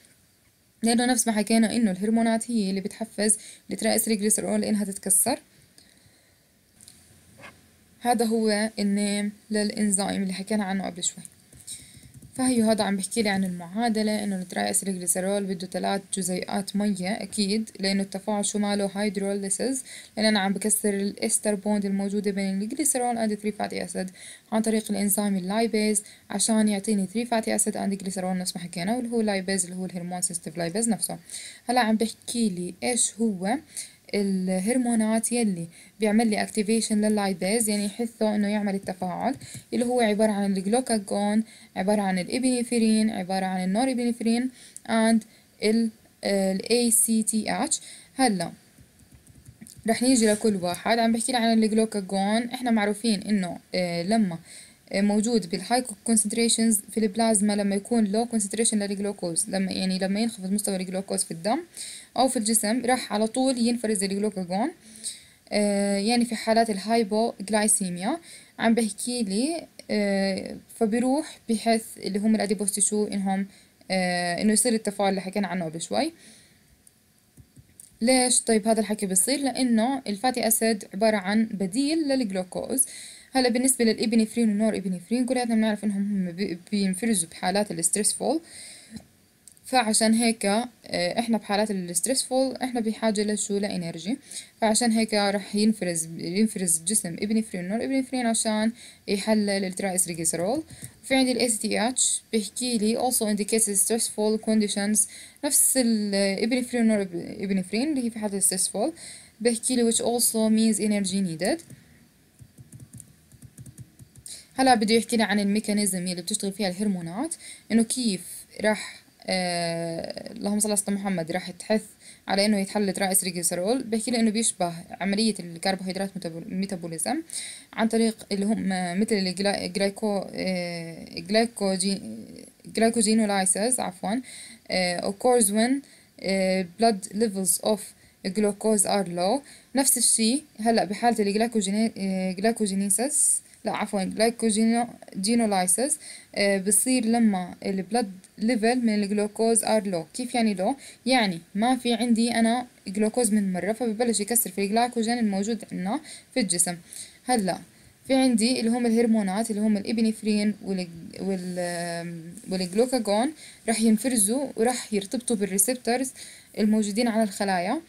لأنه نفس ما حكينا إنه الهرمونات هي اللي بتحفز ال triacylglycerol إنها تتكسر. هذا هو ال name للإنزيم اللي حكينا عنه قبل شوي. فهي هذا عم بحكي لي عن المعادلة إنه ال triacylglycerol بده ثلاث جزيئات مية أكيد لأنه التفاعل شو ماله hydrolysis لأن أنا عم بكسر ال ester bond الموجودة بين ال glycerol and 3 fatty acid عن طريق الإنزيم ال lipase عشان يعطيني 3 fatty acid and glycerol نفس ما حكينا واللي هو lipase اللي هو ال hormone sensitive lipase نفسه. هلا عم بحكي لي إيش هو الهرمونات يلي بيعمل لي activation لل lipase يعني يحثه إنه يعمل التفاعل اللي هو عبارة عن الجلوكاجون عبارة عن ال epinephrine عبارة عن ال norepinephrine and ال ACTH هلا رح نيجي لكل واحد. عم بحكي عن الجلوكاجون. إحنا معروفين إنه آه لما موجود بال high concentrations في البلازما لما يكون low concentration للجلوكوز لما يعني لما ينخفض مستوى الجلوكوز في الدم أو في الجسم راح على طول ينفرز الجلوكاجون آه يعني في حالات ال hypoglycemia عم بحكي لي آه فبيروح بحث اللي هم ال adipose tissue إنهم آه إنه يصير التفاعل اللي حكينا عنه قبل شوي. ليش؟ طيب هذا الحكي بيصير لأنه ال fatty acid عبارة عن بديل للجلوكوز. هلا بالنسبة لل epinephrine وال norepinephrine كلياتنا بنعرف إنهم هم بينفرزوا بحالات ال stressful فعشان هيك إحنا بحالات ال stressful إحنا بحاجة لشو؟ ل energy. فعشان هيك راح ينفرز ينفرز الجسم epinephrine norepinephrine عشان يحلل ال triacylglycerol في عندي ال ACTH بيحكي لي also indicates stressful conditions. نفس ال epinephrine norepinephrine اللي هي في حالة ال stressful بيحكي لي which also means energy needed. هلا بده يحكي لي عن ال mechanism اللي بتشتغل فيها الهرمونات إنه كيف راح آه اللهم صل على محمد راح تحث على إنه يتحلل triacylglycerol بحكي لي إنه بيشبه عملية ال carbohydrate metabolism عن طريق اللي هم مثل ال glyco glycogen glycogenolysis عفوا occurs when blood levels of glucose are low. نفس الشيء هلا بحالة ال glycogenesis لا عفوا glycogenolysis بصير لما ال blood level من ال glucose are low كيف يعني low يعني ما في عندي أنا جلوكوز من مرة فببلش يكسر في الجلايكوجين الموجود عندنا في الجسم. هلأ في عندي اللي هم الهرمونات اللي هم ال epinephrine وال وال والجلوكاجون راح ينفرزوا وراح يرتبطوا بال receptors الموجودين على الخلايا.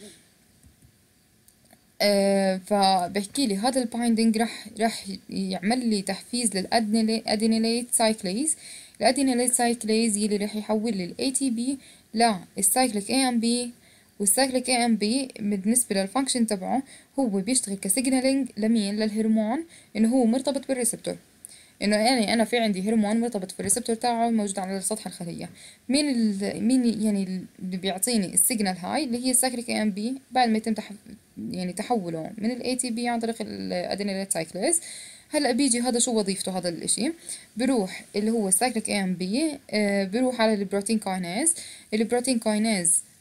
آه فبحكي لي هذا ال binding راح راح يعمل لي تحفيز لل adenylate cyclase ال adenylate cyclase يلي راح يحول لي ال ATP لل cyclic AMP وال cyclic AMP بالنسبة لل function تبعه هو بيشتغل ك signaling لمين؟ للهرمون انه هو مرتبط بال receptor إنه يعني أنا في عندي هرمون مرتبط في ال receptor تاعه موجود على سطح الخليه مين مين يعني اللي بيعطيني ال signal هاي اللي هي ال cyclic AMP بعد ما يتم يعني تحوله من ال ATP عن طريق ال adenylate cyclase هلأ بيجي هذا شو وظيفته هذا الإشي؟ بروح اللي هو ال cyclic AMP بروح على ال protein kinase. ال protein kinase آه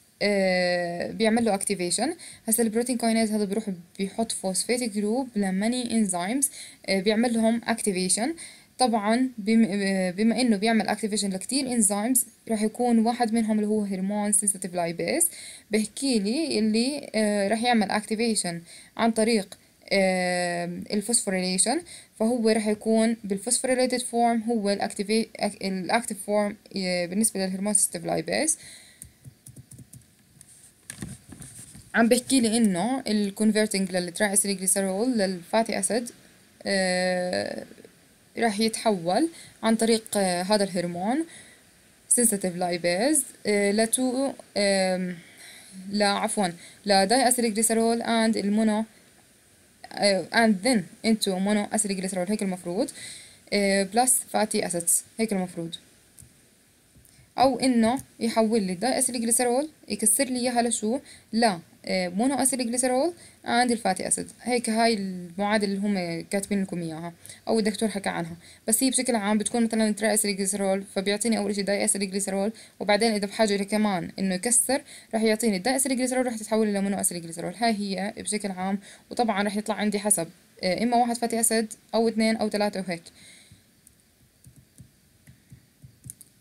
بيعمل له activation هسا ال protein kinase هذا بيروح بيحط phosphate group ل many enzymes آه بيعمل لهم activation طبعا بما إنه بيعمل activation لكتير enzymes راح يكون واحد منهم اللي هو hormone sensitive lipase بحكي لي اللي آه راح يعمل activation عن طريق آه ال phosphorylation فهو راح يكون بال phosphorylated form هو ال active form بالنسبة لل hormone sensitive lipase عم بحكي لي إنه ال converting لل triacylglycerol لل fatty acid آه راح يتحول عن طريق آه هذا الهرمون sensitive lipase آه لتو آه لا عفوا لا diacylglycerol and ال mono آه and then into monoacylglycerol هيك المفروض plus fatty acids هيك المفروض. أو إنه يحول لي ال diacylglycerol يكسر لي إياها لشو؟ لا. monoacylglycerol and ال fatty acid. هيك هاي المعادلة اللي هم كاتبين لكم إياها أو الدكتور حكى عنها. بس هي بشكل عام بتكون مثلا triacylglycerol فبيعطيني أول شيء diacylglycerol وبعدين إذا بحاجة كمان إنه يكسر راح يعطيني ال diacylglycerol راح تتحول إلى monoacylglycerol هاي هي بشكل عام وطبعا راح يطلع عندي حسب. إما واحد fatty acid أو اثنين أو ثلاثة وهيك.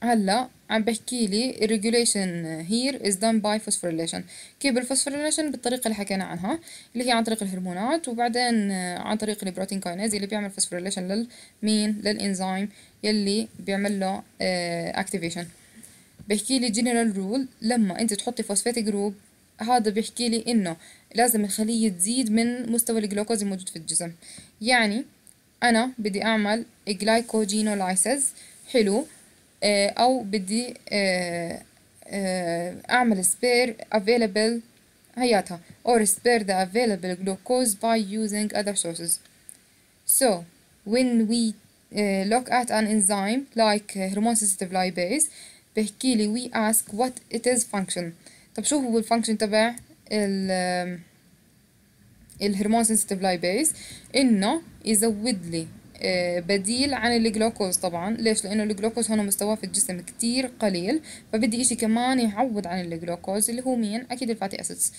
هلا عم بحكي لي ال regulation here is done by phosphorylation كيف ال phosphorylation بالطريقة اللي حكينا عنها اللي هي عن طريق الهرمونات وبعدين عن طريق ال protein kinase اللي بيعمل phosphorylation للمين للإنزيم يلي بيعمل له activation بحكي لي general rule لما انت تحطي phosphate group هذا بيحكي لي إنه لازم الخلية تزيد من مستوى الجلوكوز الموجود في الجسم. يعني أنا بدي أعمل جلايكوجينولايسيس حلو. أو بدي اعمل spare available هياتها or spare the available glucose by using other sources so when we uh, look at an enzyme like hormone sensitive lipase بحكي لي we ask what it is function طب شو هو الفانكشن تبع ال الهرمون sensitive lipase انه يزود لي بديل عن الجلوكوز طبعا. ليش؟ لأنه الجلوكوز هون مستواه في الجسم كتير قليل فبدي إشي كمان يعوض عن الجلوكوز اللي هو مين؟ أكيد ال fatty acids.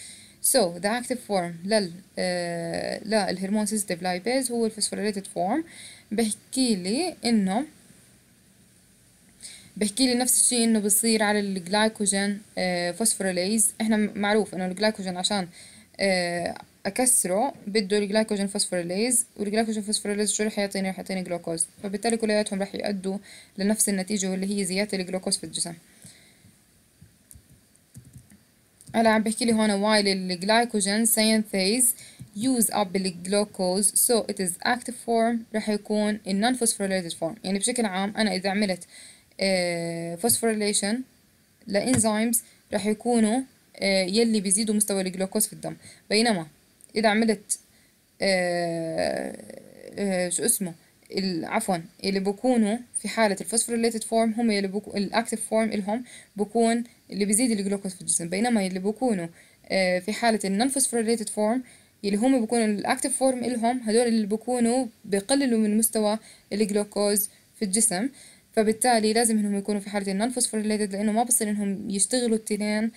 So the active form لل آه للهرمون sensitive lipase هو ال phosphorylated form. بحكي لي إنه بحكي لي نفس الشيء إنه بصير على الجلايكوجين آه phosphorylase إحنا معروف إنه الجلايكوجين عشان آه أكسره بده ال glycogen phosphorylase وال glycogen phosphorylase شو رح يعطيني؟ رح يعطيني جلوكوز. فبالتالي كلياتهم رح يؤدوا لنفس النتيجة واللي هي زيادة الجلوكوز في الجسم. هلا عم بحكي لي هون while ال glycogen synthase use up الجلوكوز. So it is active form رح يكون ال non phosphorylated form. يعني بشكل عام أنا إذا عملت phosphorylation ل enzymes رح يكونوا يلي بيزيدوا مستوى الجلوكوز في الدم. بينما اذا عملت آآ آآ شو اسمه؟ عفوا اللي بكونوا في حالة ال phosphorylated form هم اللي بكون ال active form إلهم بكون اللي بيزيد الجلوكوز في الجسم. بينما اللي بكونوا في حالة ال non phosphorylated form اللي هم بيكونوا ال active form إلهم هدول اللي بكونوا بيقللوا من مستوى الجلوكوز في الجسم. فبالتالي لازم إنهم يكونوا في حالة ال non phosphorylated لأنه ما بصير إنهم يشتغلوا التنين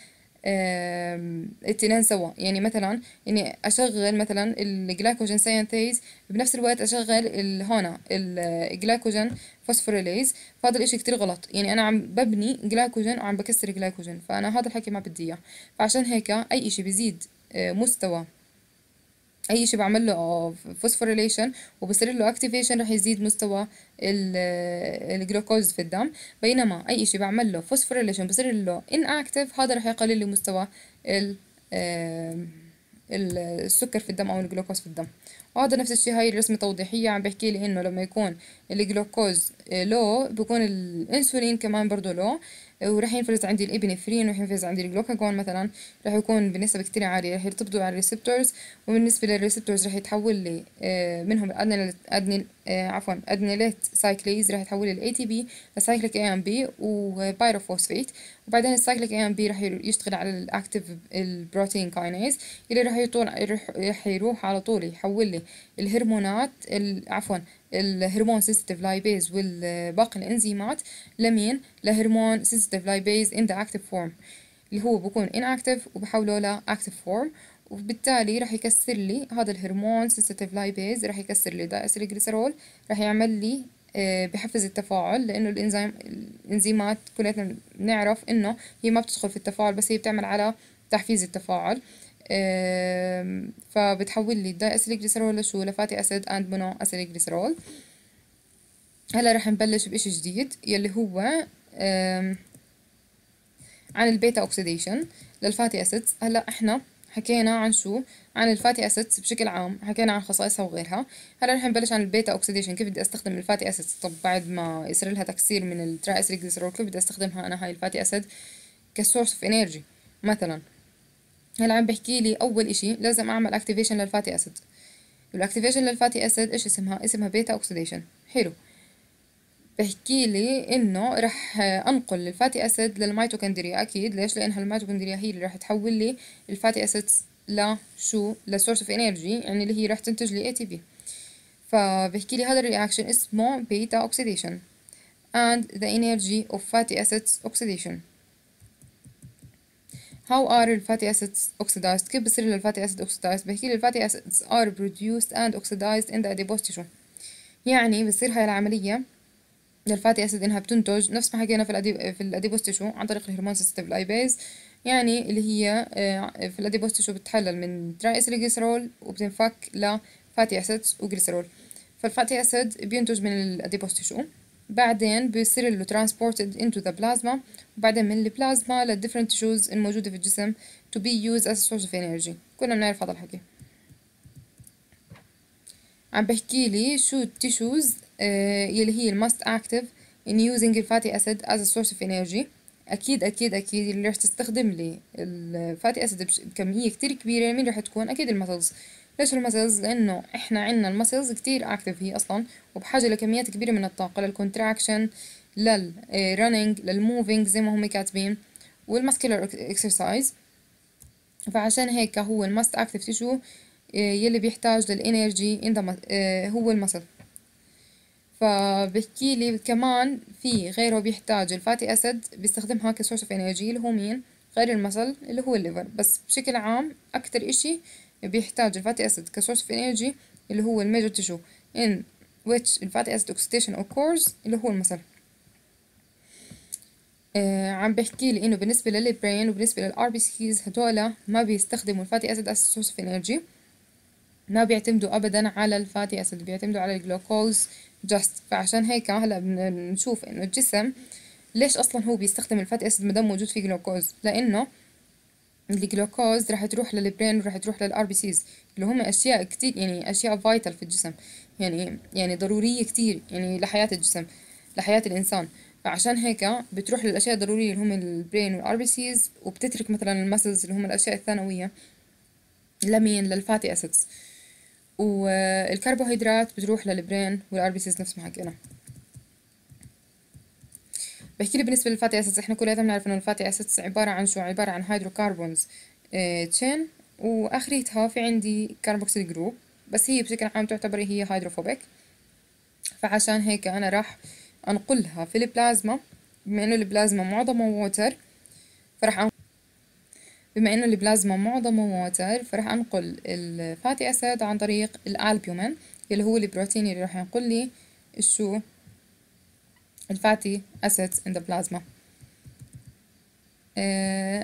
التنين سوا. يعني مثلا اني أشغل مثلا ال glycogen synthase بنفس الوقت أشغل هون ال glycogen phosphorylase. فهذا الإشي كتير غلط. يعني أنا عم ببني جلايكوجين وعم بكسر جلايكوجين فأنا هذا الحكي ما بدي إياه. فعشان هيك أي إشي بيزيد آه، مستوى أي شيء بعمل له phosphorylation وبصير له activation رح يزيد مستوى الجلوكوز في الدم. بينما أي شيء بعمل له phosphorylation بصير له inactive هذا رح يقلل لي مستوى السكر في الدم أو الجلوكوز في الدم. وهذا نفس الشيء هاي الرسمة توضيحية عم بحكي لي إنه لما يكون الجلوكوز low بكون الإنسولين كمان برضه low وراح ينفرز عندي ال epinephrine وراح ينفرز عندي الجلوكاجون مثلا راح يكون بنسبة كتير عالية راح يرتبطوا على ال receptors وبالنسبة لل receptors راح يتحول لي آه، منهم ال adenyl adenyl آه، عفوا adenylate cyclase راح يتحول لل ATP ل cyclic AMP و pyrophosphate. وبعدين ال cyclic AMP راح يشتغل على ال active ال protein kinase اللي راح يطول راح يروح على طول يحول لي الهرمونات عفوا الهرمون sensitive lipase والباقي الإنزيمات لمين؟ لهرمون sensitive lipase inactive form اللي هو بكون inactive وبحوله ل active form. وبالتالي راح يكسر لي هذا الهرمون sensitive lipase راح يكسر لي diacylglycerol راح يعمل لي آه، بحفز التفاعل لأنه الانزيم الإنزيمات كلنا بنعرف إنه هي ما بتدخل في التفاعل بس هي بتعمل على تحفيز التفاعل. فبتحول لي ال diacylglycerol لشو ل fatty acid and monoacylglycerol. هلا رح نبلش بإشي جديد يلي هو عن ال beta oxidation لل fatty acids. هلا إحنا حكينا عن شو؟ عن ال fatty acids بشكل عام حكينا عن خصائصها وغيرها. هلا رح نبلش عن ال beta oxidation كيف بدي أستخدم ال fatty acids؟ طب بعد ما يصير لها تكسير من جليسرول كيف بدي أستخدمها أنا هاي ال fatty acid ك source of energy مثلا هلا عم بحكي لي أول إشي لازم أعمل activation لل fatty acid وال activation لل fatty acid إيش اسمها اسمها beta oxidation حلو. بحكي لي إنه رح أنقل ال fatty acid للميتوكوندريا أكيد. ليش؟ لأنها الميتوكوندريا هي اللي رح تحول لي ال fatty acid لشو ل source of energy يعني اللي هي رح تنتج لي ATP فبحكي لي هذا ال reaction اسمه beta oxidation and the energy of fatty acids oxidation. How are ال fatty acids oxidized? كيف بصير لل fatty acid oxidized بحكي لي ال fatty acids are produced and oxidized in the adipose tissue يعني بصير هاي العملية لل fatty acid إنها بتنتج نفس ما حكينا في ال adi في ال adipose tissue عن طريق ال hormone-sensitive lipase يعني اللي هي آه، في ال adipose tissue بتحلل من triacylglycerol وبتنفك ل fatty acids و glycerol فال fatty acid بينتج من ال adipose tissue بعدين بيصير له transported into the plasma وبعدين من البلازما لل different tissues الموجودة في الجسم to be used as a source of energy. كنا بنعرف هذا الحكي. عم بحكي لي شو ال tissues آه يلي هي ال most active in using ال fatty acid as a source of energy. أكيد أكيد أكيد اللي رح تستخدم لي ال fatty acid بكمية كتير كبيرة مين رح تكون؟ أكيد ال muscles ليش ال muscles؟ لأنه إحنا عندنا ال muscles كتير active هي أصلا وبحاجة لكميات كبيرة من الطاقة لل contraction لل running لل moving زي ما هم كاتبين وال muscular exercise فعشان هيك هو ال most active tissue يلي بيحتاج لل energy ان هو ال muscle. فبحكي لي كمان في غيره بيحتاج ال fatty acid بيستخدمها ك source of energy اللي هو مين؟ غير ال muscle اللي هو ال liver بس بشكل عام أكتر إشي بيحتاج ال fatty acid ك source of energy اللي هو ال major tissue. in which ال fatty acid oxidation occurs اللي هو ال muscle. آه عم بحكي لي إنه بالنسبة لل brain وبالنسبة لل RBCs هدول ما بيستخدموا ال fatty acid as source of energy. ما بيعتمدوا ابدا على ال fatty acid بيعتمدوا على الجلوكوز just فعشان هيك هلا بنشوف إنه الجسم ليش أصلا هو بيستخدم الفاتي أسيد مادام موجود فيه جلوكوز؟ لأنه الجلوكوز راح تروح لل brain وراح تروح لل RBCs اللي هم أشياء كتير يعني أشياء vital في الجسم يعني يعني ضرورية كتير يعني لحياة الجسم لحياة الإنسان. فعشان هيك بتروح للأشياء الضرورية اللي هم ال brain وال RBCs وبتترك مثلا ال muscles اللي هم الأشياء الثانوية لمين لل fatty acids والكربوهيدرات بتروح لل brain وال RBCs نفس ما حكينا. بحكي لي بالنسبة لل fatty acids إحنا كلنا بنعرف إنه ال fatty acids عبارة عن شو؟ عبارة عن hydrocarbons chain وآخريتها في عندي carboxyl group بس هي بشكل عام تعتبر هي hydrophobic فعشان هيك أنا راح أنقلها في البلازما. بما إنه البلازما معظمها water فراح بما إنه البلازما معظمه water فراح أنقل ال fatty acid عن طريق الالبيومين اللي هو البروتين اللي راح ينقل لي الشو؟ ال fatty acids in the plasma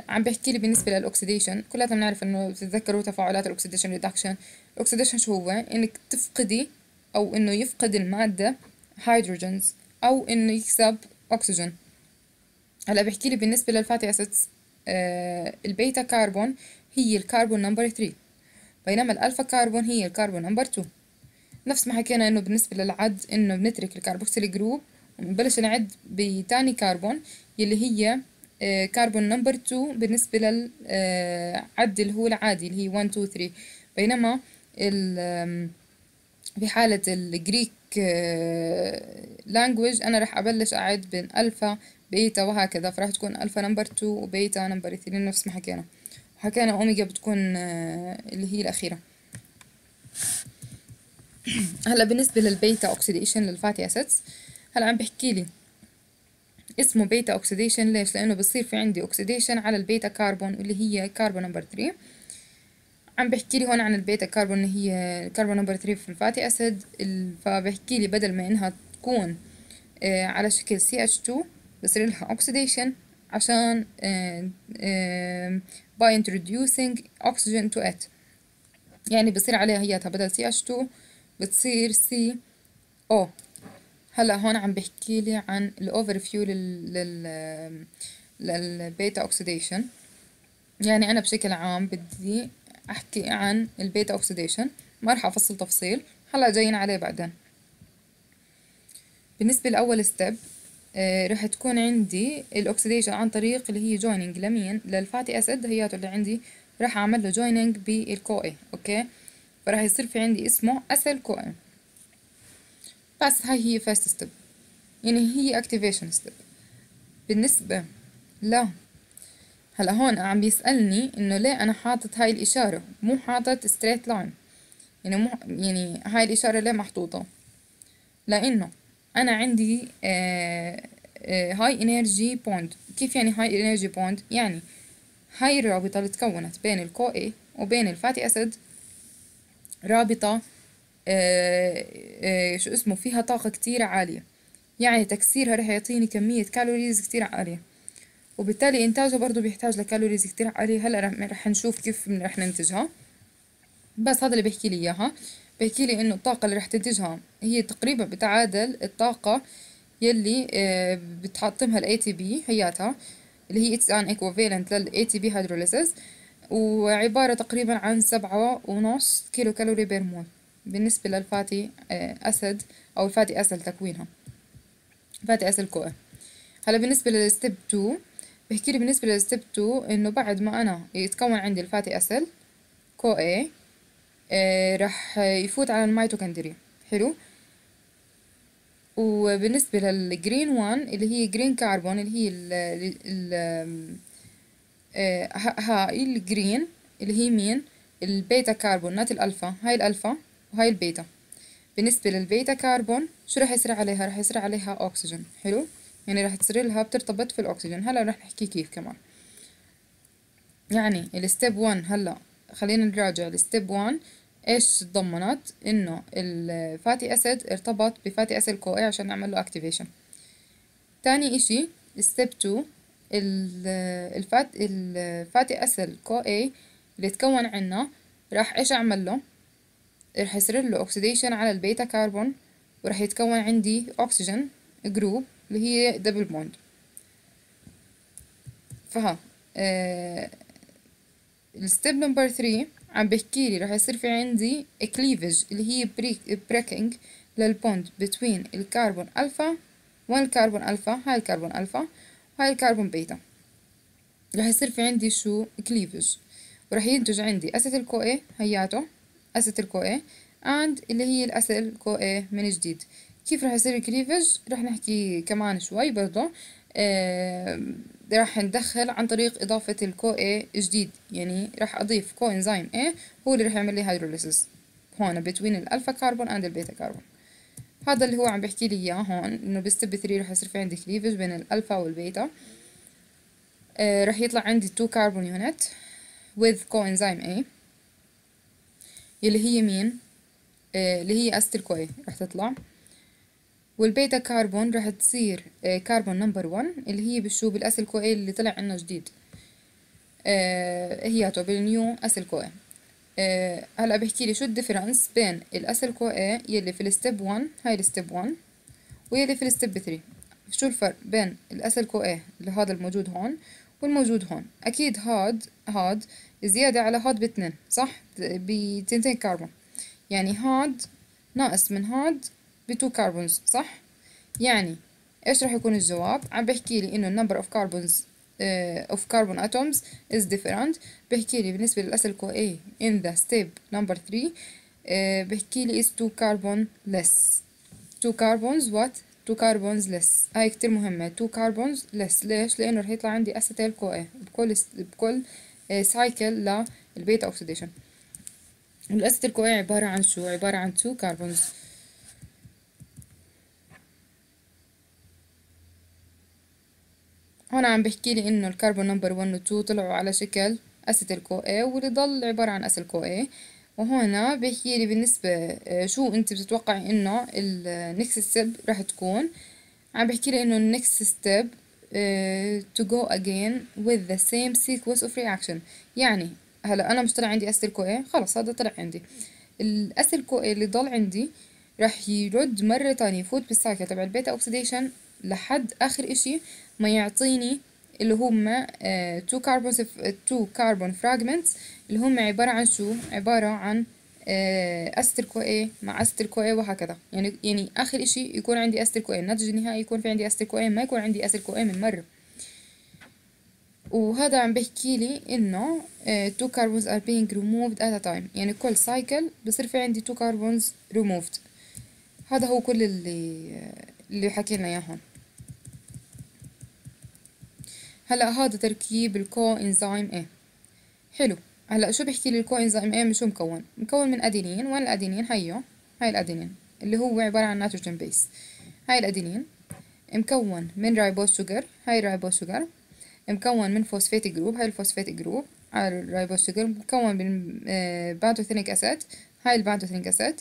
عم بحكي لي بالنسبة لل oxidation كلنا بنعرف إنه بتتذكروا تفاعلات ال oxidation reduction ال oxidation شو هو؟ إنك تفقدي أو إنه يفقد المادة hydrogens أو إنه يكسب أكسجين هلا بحكي لي بالنسبة لل fatty acids آه ال beta carbon هي ال carbon number 3 بينما ال alpha carbon هي ال carbon number 2 نفس ما حكينا إنه بالنسبة للعد إنه بنترك ال carboxyl group ونبلش نعد بتاني كربون يلي هي آه carbon number 2 بالنسبة للعد اللي هو العادي اللي هي 1 2 3 بينما في حالة ال Greek language أنا راح أبلش أعد بين alpha beta وهكذا. فراح تكون alpha number 2 و beta number 3 نفس ما حكينا. وحكينا أوميجا بتكون اللي هي الأخيرة. هلا بالنسبة لل beta oxidation لل fatty acids هلا عم بحكي لي. اسمه beta oxidation ليش؟ لأنه بصير في عندي oxidation على ال beta carbon اللي هي carbon number 3 عم بحكي لي هون عن ال beta carbon اللي هي carbon number 3 في ال fatty acid فبحكي لي بدل ما إنها تكون آه على شكل CH2 بصير لها oxidation عشان by introducing oxygen to it. يعني بصير عليها هياتها. بدل CH2 بتصير CO هلا هون عم بحكي لي عن ال overview لل لل beta oxidation يعني أنا بشكل عام بدي أحكي عن ال beta oxidation ما راح أفصل تفصيل هلا جايين عليه بعدين. بالنسبة لأول step آه رح تكون عندي ال oxidation عن طريق اللي هي joining لمين؟ لل fatty acid هياته اللي عندي راح أعمل له joining بال CoA okay؟ فراح يصير في عندي اسمه CoA بس هاي هي first step يعني هي activation step بالنسبة لا هلا هون عم بيسألني إنه ليه أنا حاطط هاي الإشارة؟ مو حاطط straight line يعني مو يعني هاي الإشارة ليه محطوطة؟ لإنه أنا عندي هاي energy bond كيف يعني هاي energy bond يعني هاي الرابطة اللي تكونت بين ال CoA وبين ال fatty acid رابطة شو اسمه فيها طاقة كتير عالية. يعني تكسيرها رح يعطيني كمية calories كتير عالية. وبالتالي إنتاجها برضو بيحتاج ل calories كتير عالية. هلأ رح نشوف كيف رح ننتجها. بس هذا اللي بيحكي لي إياها. بيحكي لي إنه الطاقة اللي رح تنتجها هي تقريبا بتعادل الطاقة يلي آه بتحطمها ال ATP هياتها اللي هي it's an equivalent لل ATP hydrolysis وعبارة تقريبا عن سبعة ونص kilocalorie per mole بالنسبة لل fatty acid أو ال fatty acyl تكوينها. fatty acyl CoA. هلا بالنسبة لل step 2 بحكي لي بالنسبة لل step 2 إنه بعد ما أنا يتكون عندي ال fatty acyl CoA آه راح يفوت على الميتوكوندريا حلو؟ وبالنسبة لل green 1 اللي هي green carbon اللي هي ال ال آه هاي ال green اللي هي مين؟ البيتا كربون نات الألفا. هاي الألفا وهاي البيتا. بالنسبة لل beta carbon شو راح يصير عليها؟ راح يصير عليها أكسجين. حلو؟ يعني راح تصير لها بترتبط في الأكسجين. هلا راح نحكي كيف كمان. يعني ال step 1 هلا خلينا نراجع. ال step 1 إيش تضمنت إنه ال fatty acid ارتبط ب fatty acid A عشان نعمل له activation تاني إشي step 2 ال fat ال fatty acid CoA اللي تكون عنا راح إيش أعمل له؟ راح يصير له oxidation على ال beta carbon وراح يتكون عندي أكسجين group اللي هي double bond. فها آه ال step number 3 عم بحكي لي راح يصير في عندي cleavage اللي هي breaking لل bond بين الكربون ألفا والكربون ألفا هاي الكربون ألفا وهاي الكربون بيتا. راح يصير في عندي شو cleavage وراح ينتج عندي acetyl CoA هياته. acetyl CoA and اللي هي ال acyl CoA من جديد. كيف راح يصير ال cleavage راح نحكي كمان شوي برضه آه راح ندخل عن طريق إضافة ال CoA جديد. يعني راح أضيف coenzyme A هو اللي راح يعمل لي hydrolysis هون بين ال alpha carbon and ال beta carbon هذا اللي هو عم بحكي لي إياه هون إنه ب step 3 راح يصير في عندي cleavage بين ال alpha وال beta. آه راح يطلع عندي 2 carbon unit with coenzyme A. اللي هي مين؟ آه اللي هي acetyl CoA راح تطلع. وال beta carbon راح تصير آه carbon number 1 اللي هي بشو بال acyl CoA اللي طلع عنا جديد. آه هياته بال new acyl CoA آه هلأ بحكي لي شو ال difference بين ال acyl CoA يلي في ال step 1 هاي ال step 1 ويلي في ال step 3 شو الفرق بين ال acyl CoA اللي هذا الموجود هون والموجود هون. أكيد هاد هاد زيادة على هاد باثنين صح؟ بتنتين كربون يعني هاد ناقص من هاد ب two carbons صح؟ يعني إيش راح يكون الجواب؟ عم بحكي لي إنه of carbons uh, of carbon atoms is different. بحكي لي بالنسبة لل acyl CoA in the step number 3 uh, بحكي لي is 2 carbon less. 2 carbons what? 2 carbons less. هاي كتير مهمة. 2 carbons less. ليش؟ لأنه رح يطلع عندي acetyl CoA بكل بكل cycle لل beta oxidation ال acetyl CoA عبارة عن شو؟ عبارة عن 2 carbons. هون عم بحكي لي إنه ال carbon number 1 و 2 طلعوا على شكل acetyl CoA واللي ضل عبارة عن acyl CoA وهنا بحكي لي بالنسبة شو انت بتتوقعي انه ال next step راح تكون؟ عم بحكي لي انه ال next step to go again with the same sequence of reaction. يعني هلا أنا مش طلع عندي acyl CoA خلص هذا طلع عندي. ال acyl CoA اللي ضل عندي راح يرد مرة تانية يفوت بال cycle تبع ال beta oxidation لحد آخر إشي ما يعطيني اللي هم two carbon two carbon fragments اللي هم عبارة عن شو؟ عبارة عن acetyl CoA مع acetyl CoA وهكذا. يعني يعني آخر إشي يكون عندي acetyl CoA الناتج النهائي يكون في عندي acetyl CoA ما يكون عندي acetyl CoA من مرة. وهذا عم بحكي لي إنه two carbons are being removed at a time. يعني كل cycle بصير في عندي two carbons removed. هذا هو كل اللي اللي حكي لنا إياه هون. هلا هذا تركيب ال coenzyme A. حلو. هلا شو بحكي لي ال coenzyme A من شو مكون؟ مكون من ادينين وين الادينين هيو هاي الادينين اللي هو عبارة عن nitrogen base هاي الادينين مكون من ribose sugar هاي ال ribose sugar مكون من phosphate group هاي ال phosphate group على ال ribose sugar مكون من pantothenic acid هاي ال pantothenic acid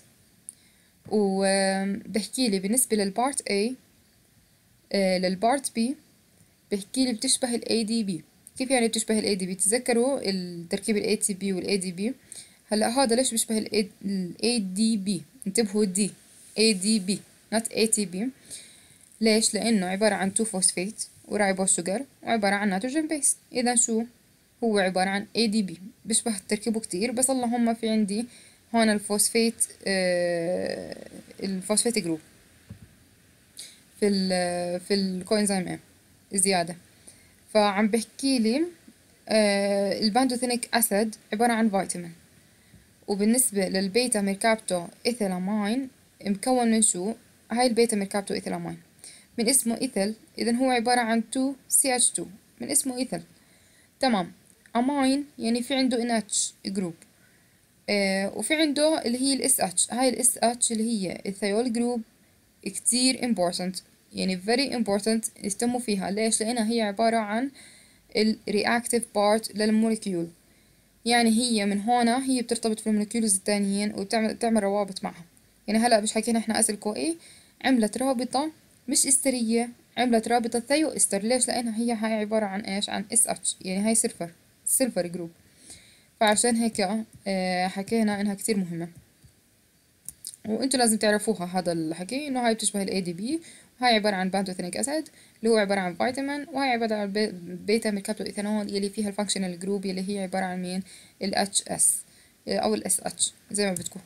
وبحكي لي بالنسبة لل part A لل part B بحكي لي بتشبه ال ADP كيف يعني بتشبه ال ADP تذكروا التركيب ال ATP وال ADP هلا هذا ليش بيشبه ال ADP انتبهوا دي. ADP not ATP ليش؟ لأنه عبارة عن two phosphate و ribose sugar وعبارة عن nitrogen base إذا شو؟ هو عبارة عن ADP بيشبه تركيبه كتير بس اللهم في عندي هون الفوسفيت آه ال phosphate group في ال في ال coenzyme زيادة. فعم بحكي لي آه ال pantothenic acid عبارة عن فيتامين. وبالنسبة لل beta mercaptoethylamine مكون من شو؟ هاي ال beta mercaptoethylamine. من اسمه ethyl إذا هو عبارة عن 2 CH2 من اسمه إيثيل تمام. أمين يعني في عنده NH group. آه وفي عنده اللي هي الاس إتش. هاي الاس إتش اللي هي ال thiol group كتير important. يعني very important يهتموا فيها. ليش؟ لأنها هي عبارة عن ال reactive part لل molecule يعني هي من هنا هي بترتبط في ال molecules التانيين وبتعمل بتعمل روابط معها. يعني هلأ مش حكينا إحنا acyl CoA عملت رابطة مش إسترية عملت رابطة thio ester. ليش؟ لأنها هي هاي عبارة عن إيش؟ عن SH. يعني هاي sulfur sulfur group فعشان هيك آه حكينا إنها كتير مهمة. وإنتوا لازم تعرفوها هذا الحكي إنه هاي بتشبه ال ADP وهاي عبارة عن pantothenic acid اللي هو عبارة عن فيتامين وهاي عبارة عن beta mercapto ethanol يلي فيها ال functional group يلي هي عبارة عن مين؟ ال اتش اس أو الاس اتش زي ما بدكم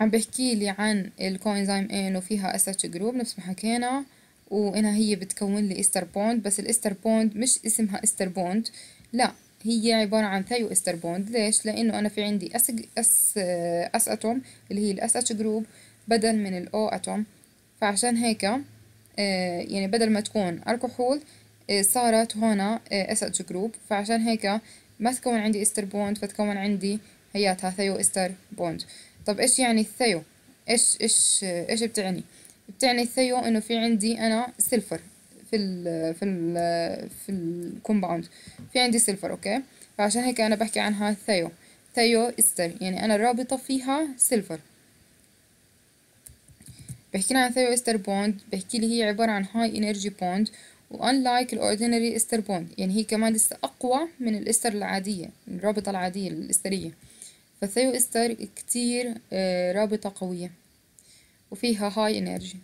عم بحكي لي عن ال coenzyme A إنه فيها SH group نفس ما حكينا وإنها هي بتكون لي ester bond بس ال ester bond مش اسمها ester bond لا هي عبارة عن thio ester bond. ليش؟ لأنه أنا في عندي S S S atom اللي هي ال SH group بدل من ال O atom فعشان هيك يعني بدل ما تكون الكحول صارت هنا SH group فعشان هيك ما تكون عندي ester bond فتكون عندي هياتها thio ester bond. طب إيش يعني ال thio؟ إيش إيش إيش بتعني؟ بتعني ال thio إنه في عندي أنا sulfur في ال في ال في ال compound في عندي sulfur أوكي؟ فعشان هيك أنا بحكي عنها thio. thio ester يعني أنا الرابطة فيها sulfur بحكي عن thio ester bond بحكي لي هي عبارة عن high energy bond و unlike ال ordinary ester bond يعني هي كمان لسه أقوى من الإستر العادية الرابطة العادية الإسترية. فال thio ester كتير رابطة قوية وفيها high energy.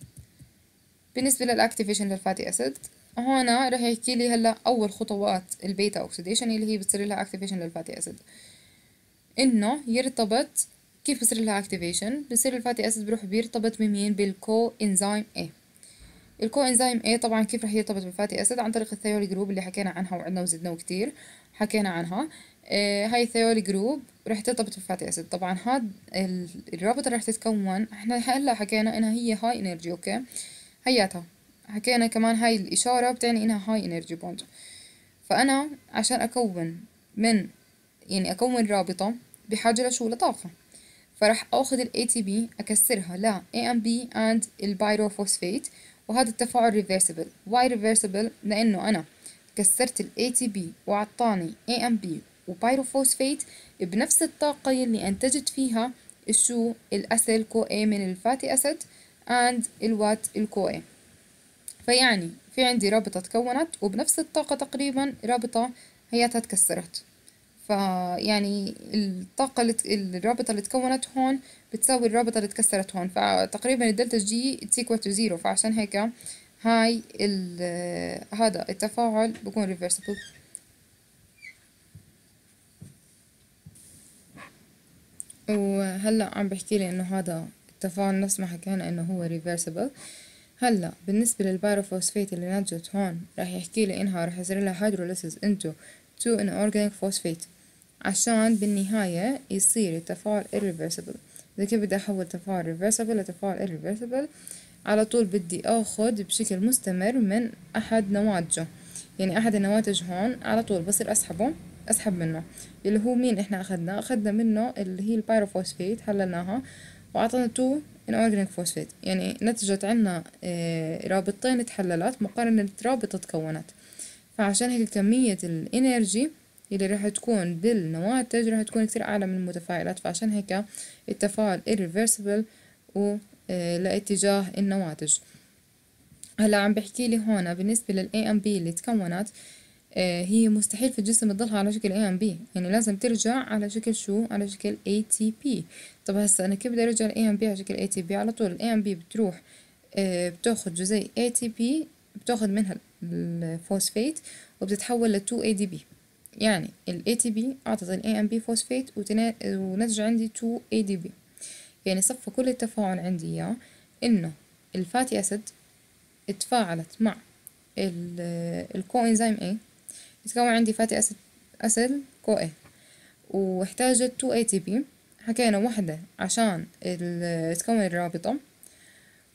بالنسبة لل activation لل fatty acid هنا راح يحكي لي هلأ أول خطوات ال beta oxidation اللي هي بتصير لها activation لل fatty acid إنه يرتبط كيف بصير لها activation بصير ال fatty acid بروح بيرتبط بمين بال coenzyme A. ال coenzyme A طبعا كيف رح يرتبط بال fatty acid عن طريق ال thiol group اللي حكينا عنها وعدنا وزدنا كتير. حكينا عنها. آه هاي ال thiol group رح ترتبط بال fatty acid طبعا هاد الرابطة رح تتكون إحنا هلأ حكينا إنها هي high energy okay؟ هياتها. حكينا كمان هاي الإشارة بتعني إنها high energy bond فأنا عشان أكون من يعني أكون رابطة بحاجة لشو لطاقة فراح آخذ ال ATP أكسرها. ل AMP and ال pyrophosphate وهذا التفاعل reversible. Why reversible لأنه أنا كسرت ال ATP وعطاني AMP و pyrophosphate بنفس الطاقة يلي أنتجت فيها الشو ال acyl A من ال fatty acid and الوات ال CoA فيعني في عندي رابطة تكونت وبنفس الطاقة تقريبا رابطة هياتها تكسرت. فيعني الطاقة الرابطة اللي تكونت هون بتساوي الرابطة اللي تكسرت هون. فتقريبا ال delta G equal to zero فعشان هيك هاي هذا التفاعل بكون reversible. وهلأ عم بحكي لي إنه هذا التفاعل نفس ما حكينا إنه هو reversible. هلأ بالنسبة لل pyrophosphate اللي نتجت هون راح يحكي لي إنها راح يصير لها hydrolysis into two inorganic phosphate. عشان بالنهاية يصير التفاعل irreversible. إذا كيف بدي أحول تفاعل reversible لتفاعل irreversible على طول بدي أخد بشكل مستمر من أحد نواتجه. يعني أحد النواتج هون على طول بصير أسحبه أسحب منه. اللي هو مين إحنا أخدنا أخدنا منه اللي هي ال pyrophosphate حللناها وأعطانا two inorganic phosphate يعني نتجت عنا رابطتين تحللت مقارنة رابطة تكونت. فعشان هيك كمية ال energy اللي راح تكون بالنواتج راح تكون كتير أعلى من المتفاعلات فعشان هيك التفاعل irreversible و لاتجاه النواتج. هلأ عم بحكي لي هون بالنسبة لل AMP اللي تكونت هي مستحيل في الجسم تضلها على شكل AMP يعني لازم ترجع على شكل شو؟ على شكل ATP طب هسا أنا كيف بدي أرجع ال AMP على شكل ATP على طول ال AMP بتروح بتاخد جزيء ATP بتاخد منها الفوسفيت وبتتحول ل 2 ADP يعني ال ATP أعطت ال AMP phosphate ونتج عندي 2 ADP يعني صفى كل التفاعل عندي إياه إنه ال fatty acid اتفاعلت مع ال coenzyme A يتكون عندي fatty acid acid CoA. واحتاجت 2 ATP حكينا واحدة عشان تكون الرابطة.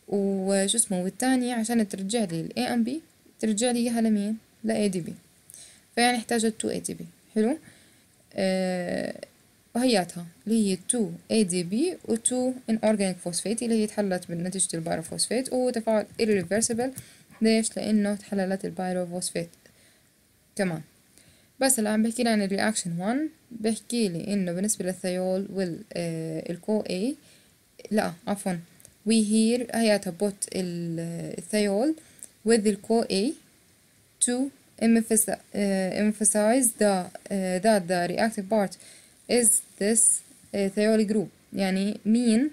وشو اسمه والتانية عشان ترجع لي ال AMP ترجع لي إياها لمين؟ ل ADP فيعني احتاجت 2 ATP حلو؟ آه وهياتها اللي هي 2 ADP و 2 inorganic phosphate اللي هي تحللت بنتيجة ال pyrophosphate وهو تفاعل irreversible. ليش؟ لأنه تحللت ال pyrophosphate كمان بس عم بحكي لي عن ال reaction 1 بحكي لي إنه بالنسبة لل thiol وال CoA لا عفوا. We here هياتها put ال thiol with the CoA to emphasize, uh, emphasize the, uh, that the reactive part is this uh, thiol group. يعني مين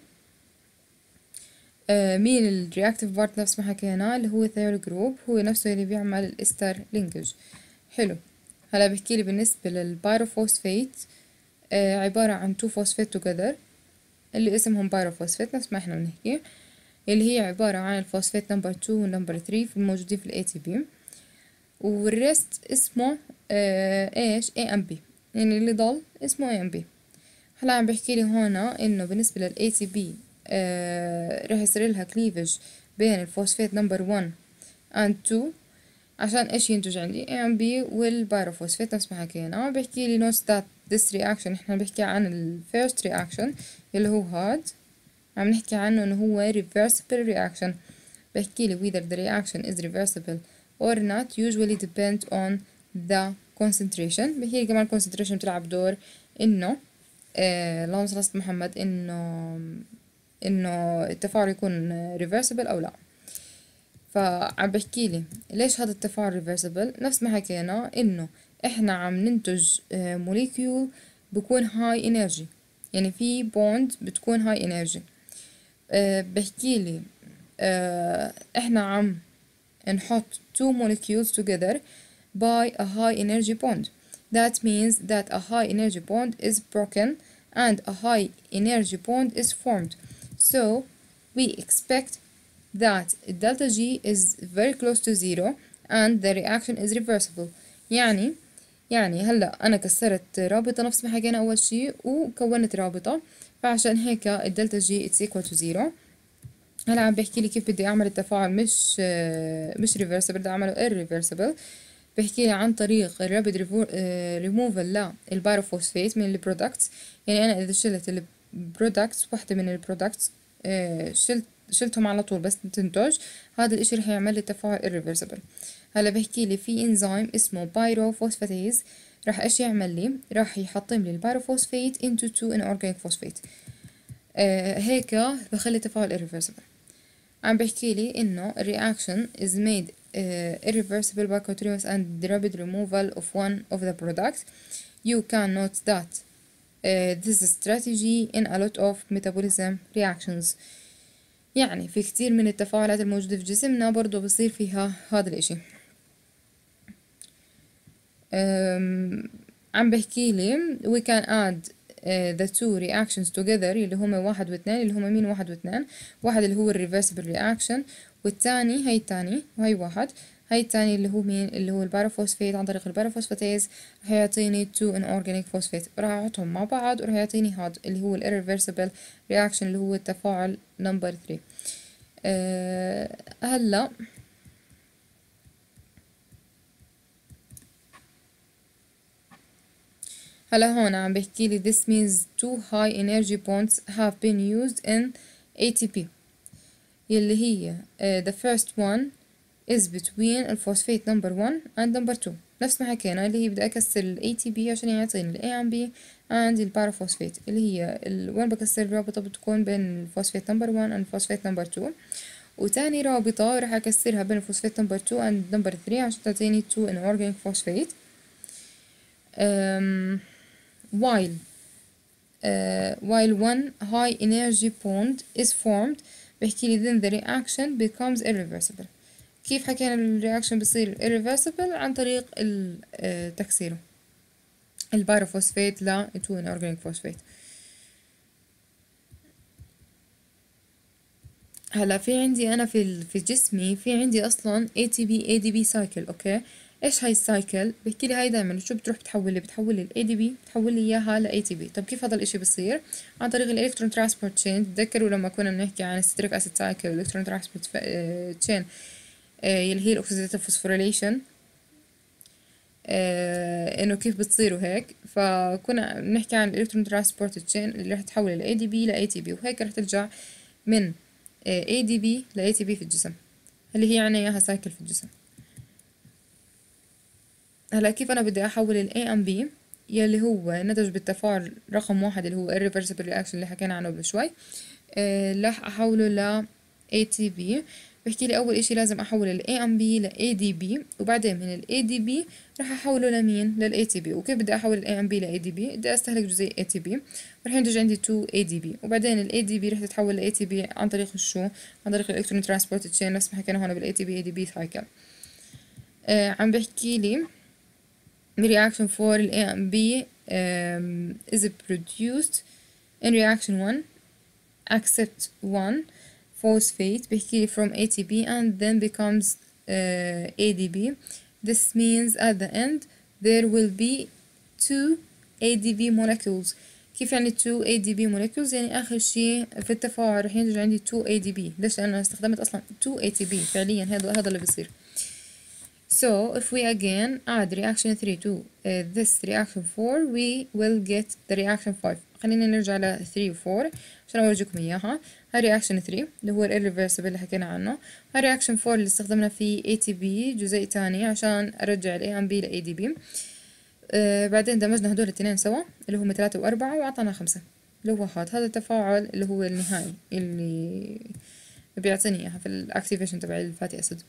uh, مين ال reactive part نفس ما حكينا اللي هو thiol group هو نفسه اللي بيعمل ال ester linkage حلو. هلا بحكي لي بالنسبة لل pyrophosphate uh, عبارة عن two phosphate together اللي اسمهم pyrophosphate نفس ما إحنا بنحكي اللي هي عبارة عن الفوسفات number 2 و number 3 الموجودين في ال ATP وال rest اسمه آه إيش؟ AMP. يعني اللي ضل اسمه AMP. هلا عم بحكي لي هنا إنه بالنسبة لل ATP آه رح يصير لها cleavage بين الفوسفات number 1 and 2 عشان إيش ينتج عندي AMP وال pyrophosphate نفس ما حكينا. بحكي لي note that this reaction إحنا بنحكي عن ال first reaction اللي هو هاد. عم نحكي عنه إنه هو reversible reaction. بحكي لي whether the reaction is reversible. Or not usually depend on the concentration. لي كمان concentration بتلعب دور إنه آه اللهم صل على محمد إنه إنه التفاعل يكون reversible أو لا. فعم بحكي لي ليش هذا التفاعل reversible نفس ما حكينا إنه إحنا عم ننتج موليكيول بكون هاي انرجي يعني في بوند بتكون هاي انرجي أه بحكي لي أه إحنا عم نحط two molecules together by a high energy bond that means that a high energy bond is broken and a high energy bond is formed so we expect that delta G is very close to zero and the reaction is reversible يعني يعني هلا انا كسرت رابطة نفس ما حكينا اول شي وكونت رابطة فعشان هيك الدلتا جي اتس equal to zero هلا عم بحكي لي كيف بدي أعمل التفاعل مش مش reversible بدي أعمله irreversible. بحكي لي عن طريق الرابد ريموفال للبايروفوسفيت من ال products. يعني أنا إذا شلت ال products واحدة من ال products شلت شلتهم على طول بس تنتج هذا الإشي رح يعمل لي تفاعل irreversible. هلا بحكي لي في انزيم اسمه بايروفوسفاتيز. راح إيش يعمل لي؟ راح يحطم لي البايروفوسفيت into two inorganic phosphate. آه هيك بخلي التفاعل irreversible. عم بحكي لي انه reaction is made uh, irreversible by continuous and rapid removal of one of the products you can note that uh, this strategy in a lot of metabolism reactions يعني في كتير من التفاعلات الموجودة في جسمنا برضو بصير فيها هذا الاشي عم بحكي لي we can add uh, the two reactions together اللي هما واحد واثنين اللي هما مين واحد واثنين واحد اللي هو ال reversible reaction والتاني هاي التاني وهي واحد. هاي التاني اللي هو مين؟ اللي هو ال pyrophosphate عن طريق ال pyrophosphatase رح يعطيني two inorganic phosphate. راح أحطهم مع بعض وراح يعطيني هاد اللي هو ال irreversible reaction اللي هو التفاعل number 3 أه هلا هلا هون عم بحكي لي this means two high energy bonds have been used in ATP يلي هي uh, the first one is between ال phosphate number 1 and number 2 نفس ما حكينا اللي هي بدي أكسر ال ATP عشان يعطيني ال A and B and اللي هي ال... وين بكسر الرابطة؟ بتكون بين ال phosphate number 1 and ال phosphate number 2 وتاني رابطة راح أكسرها بين ال phosphate number 2 and number 3 عشان تعطيني 2 inorganic phosphate. um, while uh, while one high energy bond is formed بحكي لي then the reaction becomes irreversible كيف حكينا ال reaction بصير irreversible عن طريق تكسيره ال pyrophosphate ل 2 inorganic phosphate هلا في عندي أنا في في جسمي في عندي أصلا ATP ADP cycle okay إيش هاي ال cycle بحكي لي هاي دائما شو بتروح بتحول لي بتحول لي ال ADP بتحول لي اياها ل ATP طب كيف هذا الإشي بصير؟ عن طريق ال electron transport chain تذكروا لما كنا بنحكي عن ال citric acid cycle وال electron transport chain اللي هي ال oxidative phosphorylation إنه كيف بتصيروا هيك فكنا بنحكي عن ال electron transport chain اللي رح تحول ال ADP ل ATP وهيك رح ترجع من ADP ل ATP في الجسم اللي هي يعني إياها cycle في الجسم. هلا كيف أنا بدي أحول ال A and B يلي هو نتج بالتفاعل رقم واحد اللي هو irreversible reaction اللي حكينا عنه قبل شوي راح أحوله ل ATP بحكي لي أول إشي لازم أحول ال AMP ل ADP وبعدين من ال ADP راح أحوله لمين؟ لل ATP وكيف بدي أحول ال AMP ل ADP بدي أستهلك جزيء ATP راح ينتج عندي 2 ADP وبعدين ال ADP راح تتحول ل ATP عن طريق الشو؟ عن طريق ال electron transport chain نفس ما حكينا هون بال ATP ADP cycle آه عم بحكي لي reaction for ال A and B um, is produced in reaction 1 accept 1 phosphate بحكي from ATP and then becomes uh, ADP this means at the end there will be two ADP molecules كيف يعني 2 ADP molecules يعني آخر شيء في التفاعل رح ينتج عندي 2 ADP ليش لأنه استخدمت أصلا 2 ATP فعليا هذا هذا اللي بيصير So if we again add reaction 3 to uh, this reaction 4 we will get the reaction 5 خلينا نرجع ل 3 و 4 عشان أورجيكم إياها؟ هاي reaction 3 اللي هو ال irreversible اللي حكينا عنه. هاي reaction 4 اللي استخدمنا فيه ATP جزيء تاني عشان أرجع ال AMP ل ADP آه بعدين دمجنا هدول الاثنين سوا اللي هم ثلاثة وأربعة وأعطانا خمسة. اللي هو هذا هذا التفاعل اللي هو النهائي اللي بيعطيني إياها في ال activation تبع ال fatty acid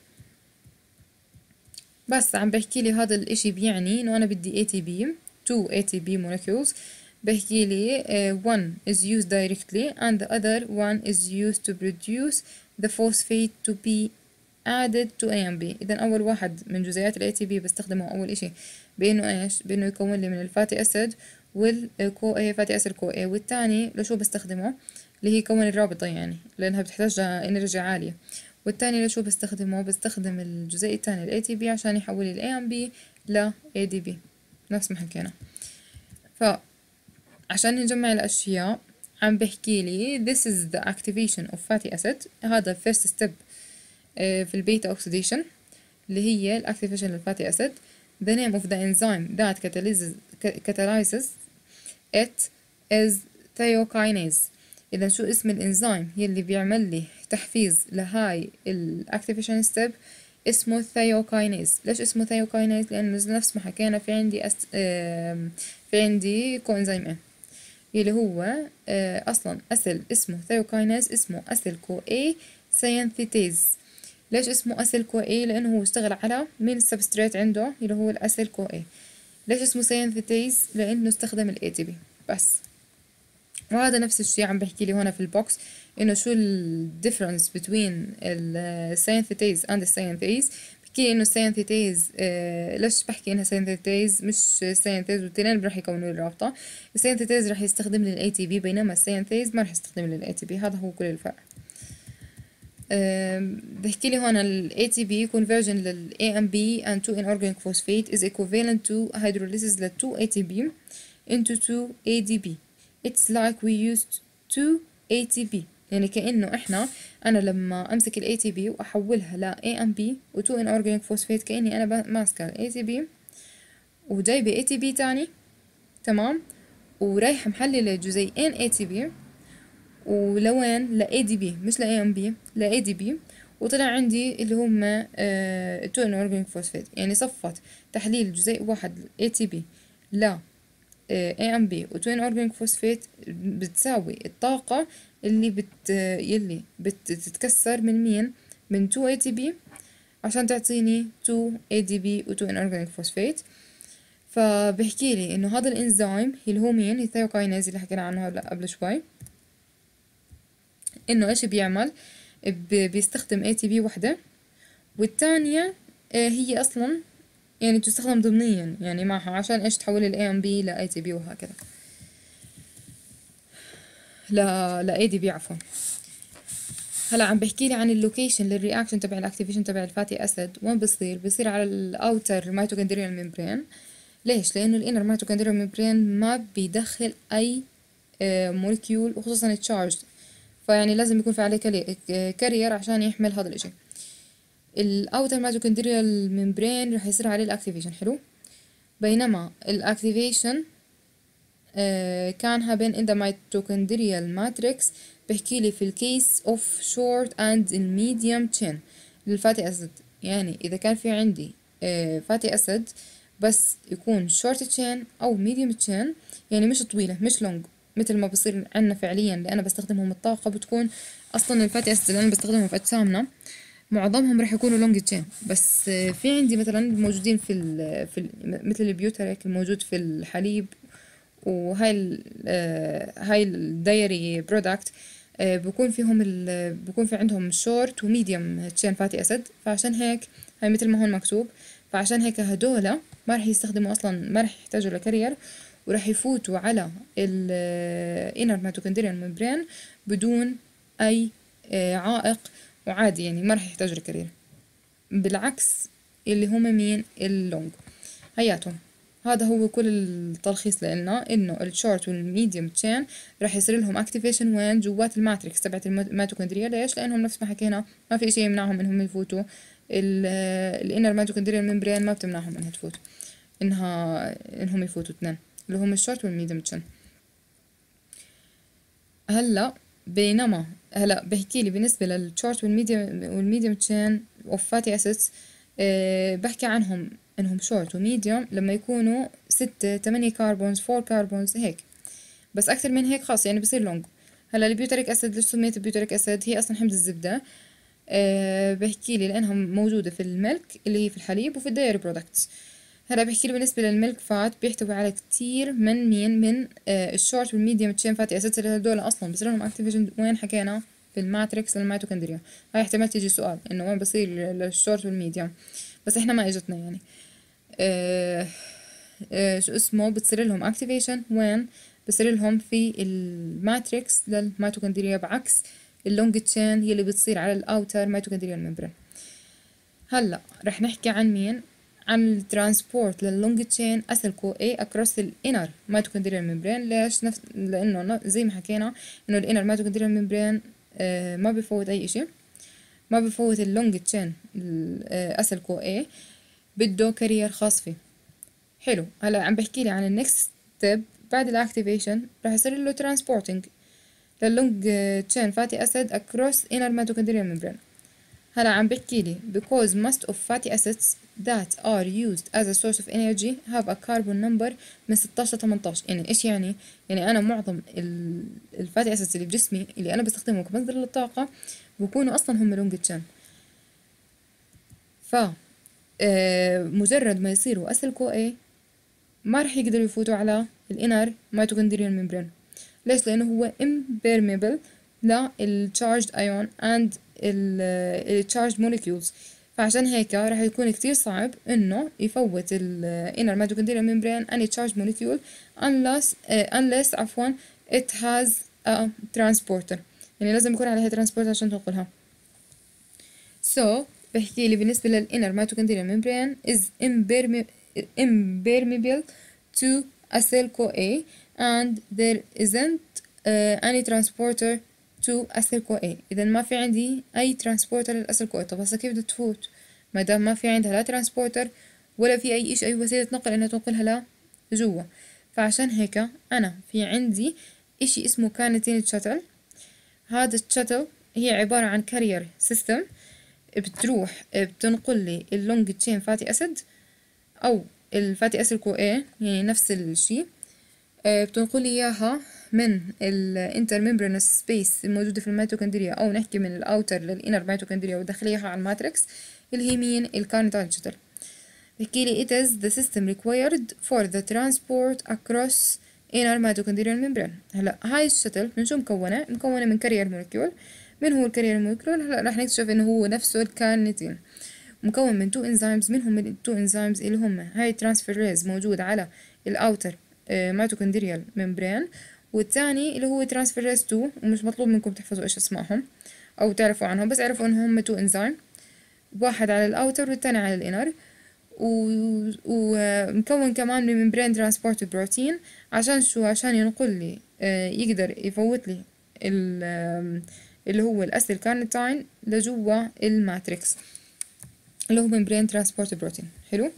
بس عم بحكي لي هذا الإشي بيعني إنه أنا بدي ATP two ATP molecules. بحكي لي uh, one is used directly and the other one is used to produce the phosphate to be added to A and B. إذا أول واحد من جزيئات ال ATP بستخدمه أول إشي. بإنه إيش؟ بإنه يكون لي من الفاتي أسيد والكو A فاتي أسيد كو A والتاني لشو بستخدمه؟ اللي هي يكون الرابطة يعني لأنها بتحتاج إنرجي عالية. والتاني لشو بستخدمه؟ بستخدم الجزيء التاني ال ATP عشان يحول ال A and B ل ADP نفس ما حكينا. فعشان نجمع الأشياء عم بحكي لي this is the activation of fatty acid. هذا first step في ال beta oxidation اللي هي ال activation لل fatty acid the name of the enzyme that catalyzes catalyzes it is thiokinase. إذا شو اسم الإنزيم؟ يلي بيعمل لي تحفيز لهاي ال activation step اسمه thiokinase. ليش اسمه thiokinase؟ لأنه نفس ما حكينا في عندي أست... في عندي coenzyme A يلي هو أصلا acyl اسمه thiokinase اسمه acyl CoA synthetase. ليش اسمه acyl CoA لأنه هو اشتغل على مين ال substrate عنده اللي هو ال acyl CoA ليش اسمه synthetase؟ لأنه استخدم ال ATP بس. وهذا نفس الشيء عم بحكي لي هنا في ال box. انه شو ال difference بين ال synthetase and ال synthase بحكي إنه ال synthetase آه ليش بحكي إنها synthetase مش synthase والاثنين رح يكونوا لي رابطة. ال synthetase رح يستخدم لي ال ATP بينما ال synthase ما رح يستخدم لي ال ATP هذا هو كل الفرق. بحكي لي هون ال ATP conversion لل AMP and 2 inorganic phosphate is equivalent to hydrolysis ل 2 ATP into 2 ADP it's like we used 2 ATP يعني كأنه إحنا أنا لما أمسك ال ATP وأحولها ل AMP و 2 inorganic phosphate كأني أنا ماسكة ال ATP وجايبة ATP تاني تمام؟ ورايحة محللة جزيئين ATP ولوين؟ ل ADP مش ل AMP ل ADP وطلع عندي اللي هم ال two inorganic phosphate يعني صفت تحليل جزيء واحد ATP ل AMP و 2 inorganic phosphate بتساوي الطاقة اللي بت يلي بتتكسر من مين؟ من 2 ATP عشان تعطيني 2 ADP و 2 inorganic phosphate فبحكي لي إنه هذا الإنزيم اللي هو مين؟ ال thiokinase اللي حكينا عنه هلا قبل شوي. إنه إيش بيعمل؟ بيستخدم ATP وحدة والتانية هي أصلا يعني تستخدم ضمنيا يعني معها عشان إيش تحول ال AMP ل ATP وهكذا. لا ل ADP عفوا. هلا عم بحكي لي عن ال location لل reaction تبع ال activation تبع ال fatty acid وين بصير؟ بصير على ال outer mitochondrial membrane ليش؟ لأنه ال inner mitochondrial membrane ما بيدخل أي molecule وخصوصا charged فيعني لازم يكون في عليه carrier عشان يحمل هذا الإشي. ال outer mitochondrial membrane رح يصير عليه ال activation حلو؟ بينما ال activation آه كان happen in the mitochondrial matrix بحكي لي في ال case of short and ال medium chain لل fatty acid يعني إذا كان في عندي آه fatty acid بس يكون short chain أو medium chain يعني مش طويلة مش long مثل ما بصير عنا فعليا اللي أنا بستخدمهم الطاقة بتكون أصلا ال fatty acid اللي أنا بستخدمهم في أجسامنا معظمهم راح يكونوا long chain بس في عندي مثلا موجودين في ال في ال مثل ال butyric الموجود في الحليب وهاي ال هاي ال dairy product بكون فيهم بكون في عندهم short و medium chain fatty acid فعشان هيك هاي مثل ما هون مكتوب فعشان هيك هدول ما راح يستخدموا أصلا ما راح يحتاجوا ل carrier وراح يفوتوا على ال inner mitochondrial membrane بدون أي عائق وعادي يعني ما راح يحتاجوا ل carrier. بالعكس اللي هم مين؟ ال long. هياتهم. هذا هو كل التلخيص لنا إنه ال short وال medium chain راح يصير لهم activation وين جوات ال matrix تبعت الميتوكوندريا ليش؟ لأنهم نفس ما حكينا ما في شيء يمنعهم إنهم يفوتوا. ال inner mitochondria membrane ما بتمنعهم إنها تفوت إنها إنهم يفوتوا اثنين اللي هم ال short وال medium chain. هلأ بينما هلأ بحكي لي بالنسبة لل short وال medium وال medium chain of fatty acids بحكي عنهم إنهم short و medium لما يكونوا ستة تمانية carbons four carbons هيك. بس أكثر من هيك خاص يعني بصير long هلا ال butyric acid ليش سميت ال butyric acid هي أصلا حمض الزبدة. أه بحكي لي لانها موجودة في ال milk اللي هي في الحليب وفي ال dairy products هلا بحكي لي بالنسبة لل milk fat بيحتوي على كتير من مين؟ من آه ال short وال medium chain fatty acids اللي هدول أصلا. بصير لهم activation وين حكينا؟ في ال matrix لل mitochondria. هاي احتمال تيجي سؤال إنه وين بصير لل short وال medium بس إحنا ما إجتنا يعني. شو اسمه بتصير لهم activation وين بصير لهم في ال matrix لل mitochondria بعكس ال long chain هي اللي بتصير على ال outer mitochondrial membrane هلأ رح نحكي عن مين؟ عن ال transport لل long chain acyl CoA across ال inner mitochondrial membrane ليش؟ نفس لأنه زي ما حكينا إنه ال inner mitochondrial membrane آه ما بفوت أي إشي. ما بفوت ال long chain acyl CoA بده carrier خاص فيه. حلو. هلا عم بحكي لي عن ال next step بعد ال activation رح يصير له transporting لل long chain fatty acid across inner mitochondrial membrane هلا عم بحكي لي because most of fatty acids that are used as a source of energy have a carbon number من 16 ل 18 يعني إيش يعني؟ يعني أنا معظم ال fatty acids اللي بجسمي اللي أنا بستخدمهم كمصدر للطاقة بكونوا أصلا هم long chain ف مجرد ما يصيروا acyl CoA ما رح يقدروا يفوتوا على ال inner mitochondrial membrane ليش؟ لأنه هو impermeable لل charged ion and ال charged molecules فعشان هيك راح يكون كتير صعب إنه يفوت ال inner mitochondrial membrane any charged molecule unless uh, unless عفوا it has a transporter. يعني لازم يكون عليها transporter عشان تنقلها so بحكي لي بالنسبة لل inner mitochondrial membrane is impermeable to acyl CoA and there isn't uh, any transporter to acyl CoA اذا ما في عندي أي transporter CoA طب هسه كيف بدها تفوت؟ ما دام ما في عندها لا transporter ولا في أي شيء اي وسيلة نقل إنها تنقلها لجوا فعشان هيك أنا في عندي إشي اسمه carnitine shuttle هذا ال shuttle هي عبارة عن carrier system بتروح بتنقل لي ال long chain fatty acid أو ال fatty acid CoA يعني نفس الشي. بتنقل لي إياها من ال intermembranous space الموجودة في الميتوكوندريا أو نحكي من ال outer لل inner mitochondria ودخليها على ال matrix اللي هي مين؟ ال carnitine shuttle بحكي لي it is the system required for the transport across inner mitochondrial membrane. هلا هاي ال shuttle من شو مكونة؟ مكونة من carrier molecule من هو ال carrier molecule؟ هلا رح نكتشف إنه هو نفسه الكارنيتين مكون من two enzymes منهم من ال two enzymes اللي هم هاي transferase موجود على ال outer mitochondrial membrane والثاني اللي هو transferase 2 ومش مطلوب منكم تحفظوا إيش أسمائهم أو تعرفوا عنهم بس اعرفوا إنهم هم two enzyme واحد على ال outer والثاني على ال inner ومكون كمان من membrane transport protein عشان شو عشان ينقل لي آه، يقدر يفوت لي اللي هو ال acyl carnitine لجوا ال matrix اللي هو membrane transport protein حلو؟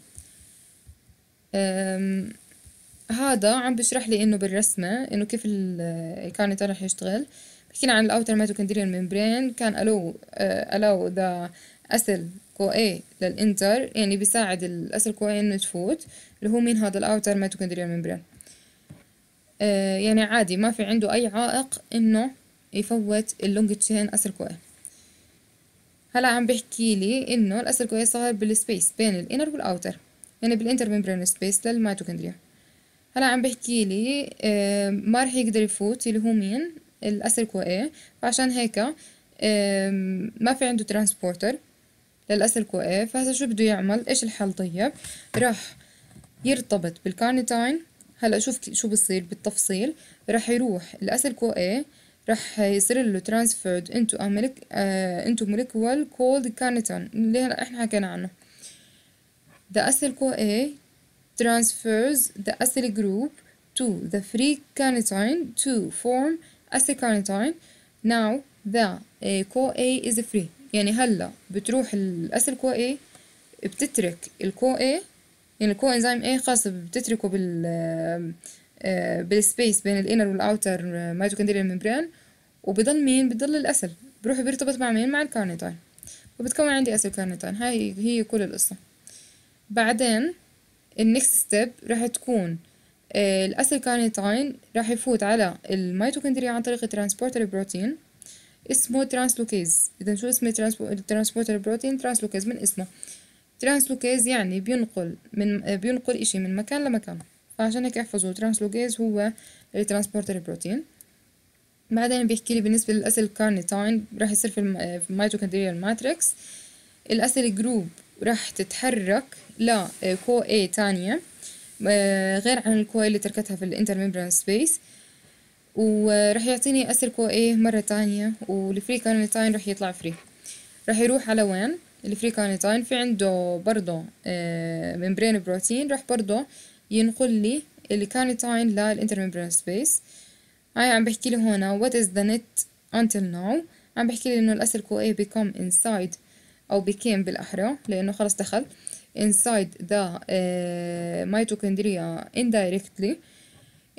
هذا عم بشرح لي إنه بالرسمة إنه كيف كان رح يشتغل. بحكينا عن ال outer mitochondrial membrane كان allow allow the acyl CoA to enter يعني بيساعد ال acyl CoA إنه تفوت اللي هو مين هذا ال outer mitochondrial membrane آه يعني عادي ما في عنده أي عائق إنه يفوت ال long chain acyl CoA هلا عم بحكي لي إنه ال acyl CoA صار بال space بين ال inner وال outer يعني بال inter membrane space للميتوكوندريا هلا عم بحكي لي ما رح يقدر يفوت اللي هو مين؟ ال acyl CoA فعشان هيك ما في عنده transporter لل acyl CoA فهذا شو بده يعمل؟ إيش الحل طيب؟ راح يرتبط بالكارنيتاين هلا شوف شو بصير بالتفصيل. راح يروح ال acyl CoA راح يصير له transferred into a molecule into molecule called carnitine اللي إحنا حكينا عنه. The acyl CoA transfers the acyl group to the free carnitine to form acyl carnitine. Now the uh, CoA is free. يعني هلا بتروح ال acyl CoA بتترك ال CoA. يعني ال coenzyme A خاصة بتتركه بال بال space بين ال inner وال outer mitochondrial membrane وبضل مين؟ بضل ال acyl. بروح بيرتبط مع مين؟ مع الكارنيتاين. وبتكون عندي acyl carnitine. هاي هي كل القصة. بعدين ال next step راح تكون آه ال acyl carnitine راح يفوت على الميتوكوندريا عن طريق ال transporter protein اسمه translocase إذا شو اسمه ال transporter protein translocase من اسمه. translocase يعني بينقل من بينقل إشي من مكان لمكان. فعشان هيك احفظوا translocase هو ال transporter protein بعدين بيحكي لي بالنسبة لل acyl carnitine راح يصير في ال mitochondrial matrix ال acyl group راح تتحرك ل CoA تانية غير عن ال Co اللي تركتها في ال intermembrane space وراح يعطيني acyl CoA مرة تانية وال free carnitine راح يطلع free راح يروح على وين؟ ال free carnitine في عنده برضه membrane protein راح برضه ينقل لي ال carnitine لل intermembrane space. هاي عم بحكي لي هنا what is the net until now عم بحكي لي إنه ال acyl CoA become inside أو became بالأحرى لأنه خلص دخل inside the uh, mitochondria indirectly.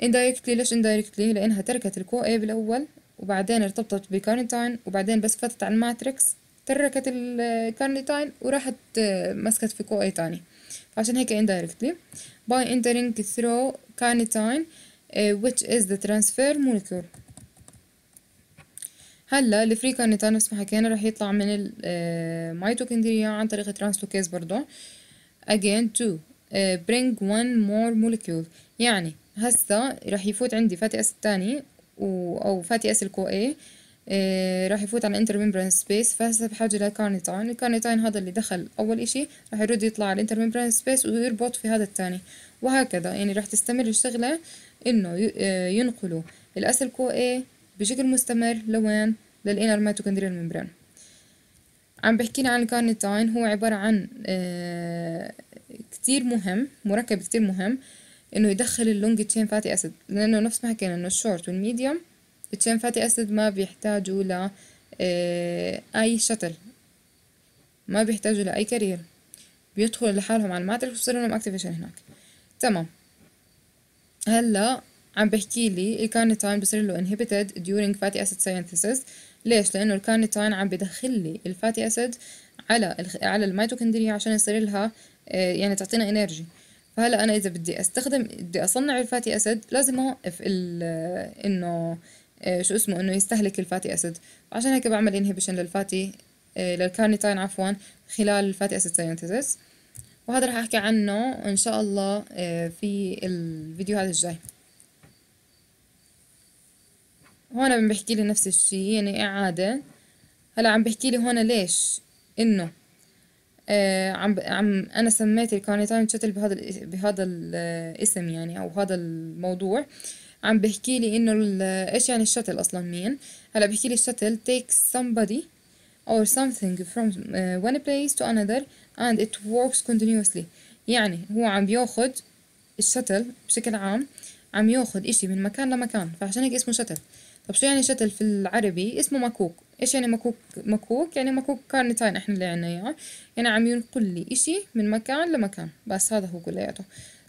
Indirectly ليش indirectly لأنها تركت ال CoA بالأول وبعدين ارتبطت بكارنيتاين وبعدين بس فتت على ال matrix تركت الكارنيتاين وراحت مسكت في CoA تاني. فعشان هيك indirectly. By entering through carnitine uh, which is the transfer molecule. هلا ال free carnitine نفس ما حكينا رح يطلع من الميتوكوندريا عن طريق translocase برضه again to uh, bring one more molecule. يعني هسا رح يفوت عندي fatty acid تاني و أو fatty acid CoA آه راح يفوت على ال intermembrane space. فهسه بحاجة ل carnitine ال carnitine هذا اللي دخل أول إشي راح يرد يطلع على ال intermembrane space ويربط في هذا التاني وهكذا يعني راح تستمر الشغلة إنه ينقلوا ال acyl CoA بشكل مستمر لوين؟ لل inner mitochondrial membrane. عم بحكينا عن الكارنيتاين. هو عبارة عن آه كتير مهم مركب كتير مهم إنه يدخل ال long chain fatty acid لأنه نفس ما حكينا إنه ال short وال medium ال chain fatty acid ما بيحتاجوا ل آه أي shuttle ما بيحتاجوا لأي carrier. بيدخلوا لحالهم على ال matrix وبصير لهم activation هناك. تمام. هلا عم بحكي لي الكارنيتاين بصير له inhibited during fatty acid synthesis. ليش؟ لأنه الكارنيتاين عم بدخل لي ال fatty acid على. على الميتوكوندريا عشان يصير لها يعني تعطينا energy فهلا أنا إذا بدي أستخدم بدي أصنع ال fatty acid لازم اوقف إنه شو اسمه إنه يستهلك ال fatty acid. عشان هيك بعمل inhibition لل fatty لل carnitine عفوا خلال ال fatty acid synthesis وهذا راح أحكي عنه إن شاء الله في الفيديو هذا الجاي. هون عم بحكي لي نفس الشي يعني إعادة. هلا عم بحكي لي هون ليش؟ آه عم عم أنا سميت ال carnitine shuttle بهذا بهذا الاسم يعني أو هذا الموضوع. عم بحكي لي إنه إيش يعني الشتل أصلا مين هلأ بحكي لي الشتل takes somebody or something from uh, one place to another and it works continuously. يعني هو عم بياخد الشتل بشكل عام عم ياخد إشي من مكان لمكان فعشان هيك اسمه شتل طب شو يعني شتل في العربي؟ اسمه مكوك. إيش يعني مكوك؟ مكوك يعني مكوك كارنتاين إحنا اللي عنا إياه. يعني عم ينقل لي إشي من مكان لمكان. بس هذا هو كلياته.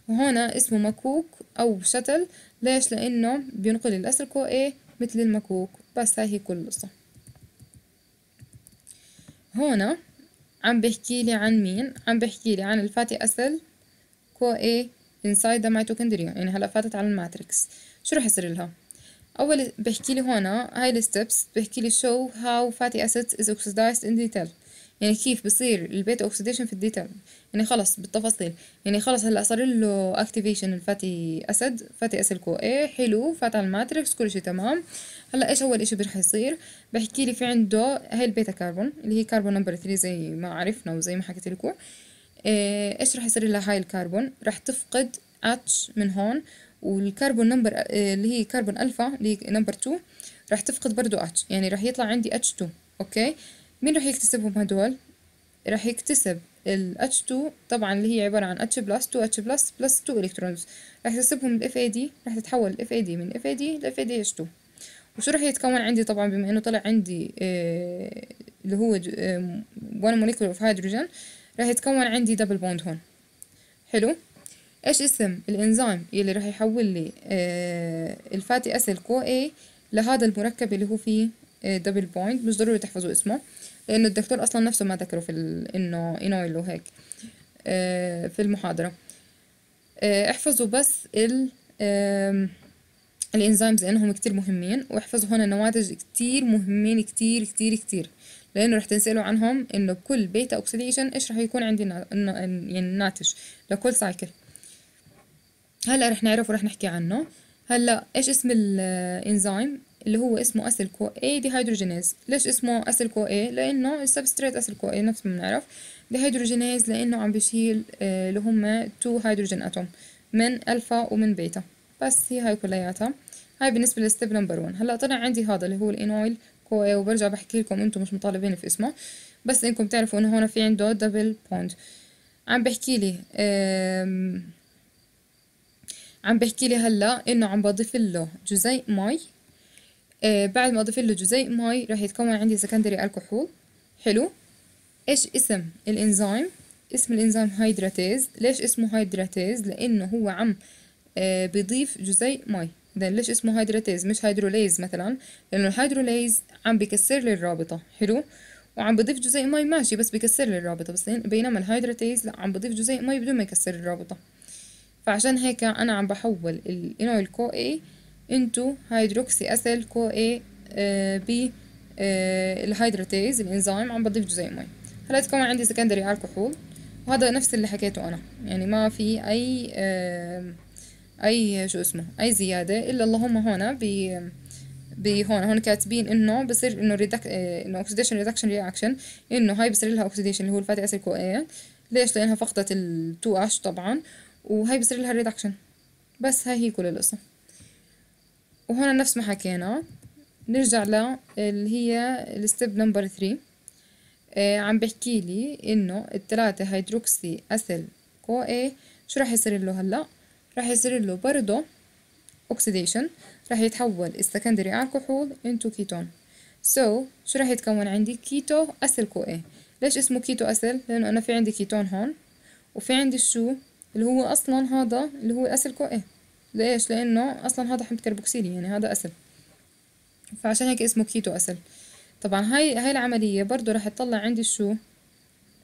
وهنا اسمه مكوك أو shuttle. ليش؟ لأنه بينقل ال acyl CoA؟ مثل المكوك. بس هاي هي كل القصة هنا عم بحكي لي عن مين؟ عم بحكي لي عن ال fatty acyl CoA؟ inside the mitochondria. يعني هلا فاتت على ال matrix. شو رح يصير لها؟ أول بحكي لي هنا هاي ال steps بحكي لي show how fatty acids is oxidized in detail. يعني كيف بصير ال beta oxidation في ال detail يعني خلص بالتفاصيل. يعني خلص هلأ صار له activation ال fatty acid fatty acid CoA حلو فات على ال matrix كل شيء تمام. هلأ إيش أول إشي رح يصير؟ بحكي لي في عنده هاي ال beta carbon اللي هي carbon number 3 زي ما عرفنا وزي ما حكيت لكم إيش رح يصير لها هاي الكربون رح تفقد H من هون وال carbon number اللي هي carbon alpha اللي number 2 راح تفقد برضو H يعني راح يطلع عندي اتش 2 أوكي؟ مين راح يكتسبهم هدول؟ راح يكتسب ال H2 طبعا اللي هي عبارة عن H plus 2 H plus plus 2 electrons راح تسيبهم ال FAD راح تتحول ال FAD من FAD ل FADH2 وشو راح يتكون عندي طبعا؟ بما إنه طلع عندي آه اللي هو آه one molecule of hydrogen راح يتكون عندي double bond هون. حلو؟ إيش اسم الإنزيم يلي راح يحول لي آه ال fatty acyl CoA لهذا المركب اللي هو فيه double bond مش ضروري تحفظوا اسمه. لأنه الدكتور أصلا نفسه ما ذكره في إنه enoyl وهيك. آه في المحاضرة. آه احفظوا بس ال ال enzymes لأنهم كتير مهمين واحفظوا هون النواتج كتير مهمين كتير كتير كتير. لأنه رح تنسألوا عنهم إنه كل beta oxidation إيش رح يكون عندي يعني الناتج لكل cycle هلأ رح نعرف ورح نحكي عنه. هلأ إيش اسم الانزيم اللي هو اسمه acyl CoA dehydrogenase ليش اسمه acyl CoA لأنه ال substrate acyl CoA نفس ما بنعرف. dehydrogenase لأنه عم بيشيل اللي هم two hydrogen atom من الفا ومن بيتا بس هي هاي كلياتها. هاي بالنسبة لل step number 1 هلأ طلع عندي هذا اللي هو ال enoyl CoA وبرجع بحكي لكم أنتم مش مطالبين في اسمه. بس إنكم تعرفوا إنه هون في عنده double bond عم بحكي لي عم بحكي لي هلأ إنه عم بضيف له جزيء مي آه بعد ما أضيف له جزيء مي راح يتكون عندي secondary alcohol حلو. إيش اسم الإنزيم؟ اسم الإنزيم hydratase ليش اسمه hydratase لأنه هو عم آه بيضيف جزيء مي اذا ليش اسمه hydratase مش hydrolase مثلا لأنه ال hydrolase عم بكسر لي الرابطة. حلو. وعم بضيف جزيء مي ماشي بس بكسر لي الرابطة. بس بينما ال hydratase لا عم بضيف جزيء مي بدون ما يكسر الرابطة. فعشان هيك أنا عم بحول ال enoyl CoA into hydroxy acyl CoA آه ب آه ال hydratase الإنزيم. عم بضيف جزيء مي. هلا تكون عندي secondary alcohol وهذا نفس اللي حكيته أنا. يعني ما في أي آه أي شو اسمه أي زيادة إلا اللهم هون ب بهون هون. كاتبين إنه بصير إنه reduc إنه oxidation reduction reaction إنه هاي بصير لها oxidation اللي هو ال fatty acid CoA ليش؟ لأنها فقدت ال 2 H طبعا وهي بصير لها reduction بس هاي هي كل القصة. وهون نفس ما حكينا. نرجع ل اللي هي ال step number 3 آه عم بحكي لي إنه الثلاثه hydroxy acyl CoA شو راح يصير له هلأ؟ راح يصير له برضه oxidation راح يتحول ال secondary alcohol into ketone so so, شو راح يتكون عندي؟ keto acyl CoA ليش اسمه keto acyl؟ لأنه أنا في عندي كيتون هون. وفي عندي شو؟ اللي هو أصلا هذا اللي هو acyl CoA ليش؟ لأنه أصلا هذا حمض كربوكسيلي يعني هذا acyl فعشان هيك اسمه keto acyl طبعا هاي هاي العملية برضو راح تطلع عندي شو؟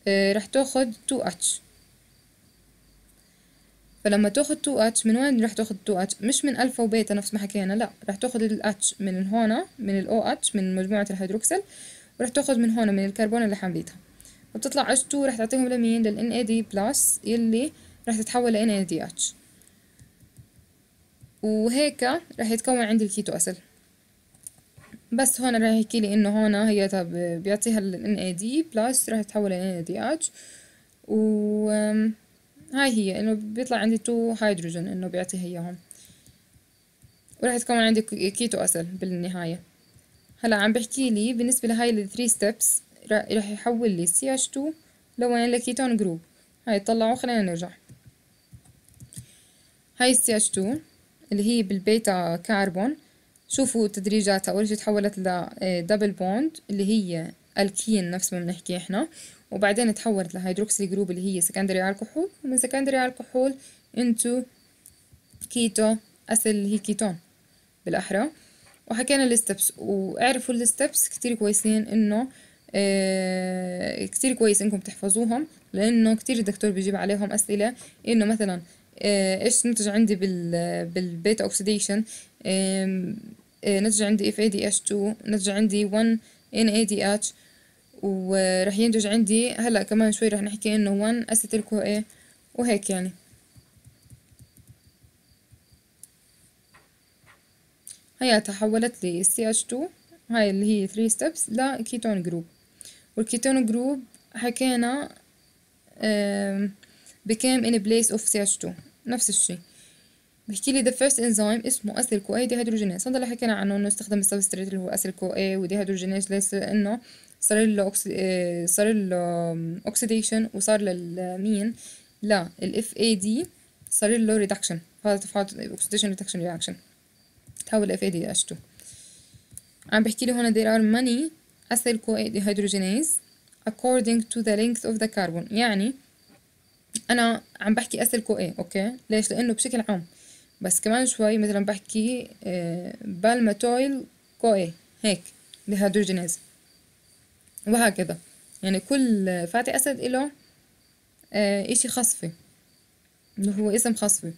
آه راح تاخد 2 H. فلما تاخد 2 H من وين راح تاخد 2 اتش؟ مش من alpha و beta نفس ما حكينا لا راح تاخد ال H من هون من ال OH من مجموعة الهيدروكسيل وراح تاخد من هون من الكربون اللي حملتها وبتطلع H 2 راح تعطيهم لمين؟ لل NAD plus يلي راح تتحول ل NADH. وهيك راح يتكون عندي ال keto acyl بس هون راح يحكي لي إنه هون هي بيعطيها ال NAD plus راح تتحول ل NADH و هاي هي إنه بيطلع عندي two hydrogen إنه بيعطيها إياهم. وراح تكون عندي keto acyl بالنهاية. هلا عم بحكي لي بالنسبة لهاي ال three steps راح يحول لي CH2 لوين؟ ل ketone group هاي طلعوا خلينا نرجع. هاي CH2 اللي هي بال beta carbon شوفوا تدريجاتها. أول شي تحولت ل double bond اللي هي الكين نفس ما بنحكي إحنا. وبعدين تحولت ل hydroxyl group اللي هي secondary alcohol ومن secondary alcohol into keto acyl اللي هي كيتون بالأحرى. وحكينا ال steps وإعرفوا ال steps كتير كويسين إنه آه كتير كويس إنكم تحفظوهم. لأنه كتير الدكتور بيجيب عليهم أسئلة إنه مثلا آه إيش نتج عندي بال بال beta oxidation آه نتج عندي FADH 2 نتج عندي 1 NADH ورح ينتج عندي هلأ كمان شوي رح نحكي إنه 1 acetyl CoA وهيك يعني. هي تحولت لي CH2 هاي اللي هي 3 steps ل ketone group وال ketone group حكينا became in place of CH2 نفس الشي بحكي لي the first enzyme اسمه acyl CoA dehydrogenase هذا اللي حكينا عنه إنه استخدم ال substrate اللي هو acyl CoA و dehydrogenase ليس لأنه صار له صار له oxidation وصار للمين لا ال FAD صار له reduction هذا تفاعل oxidation reduction reaction تحول FADH 2 عم بحكي لي هون there are many acyl CoA dehydrogenase according to the length of the carbon. يعني أنا عم بحكي acyl CoA okay؟ ليش؟ لأنه بشكل عام. بس كمان شوي مثلا بحكي palmitoyl CoA هيك dehydrogenase وهكذا. يعني كل fatty acid له آه إشي خاص فيه. اللي هو اسم خاص فيه.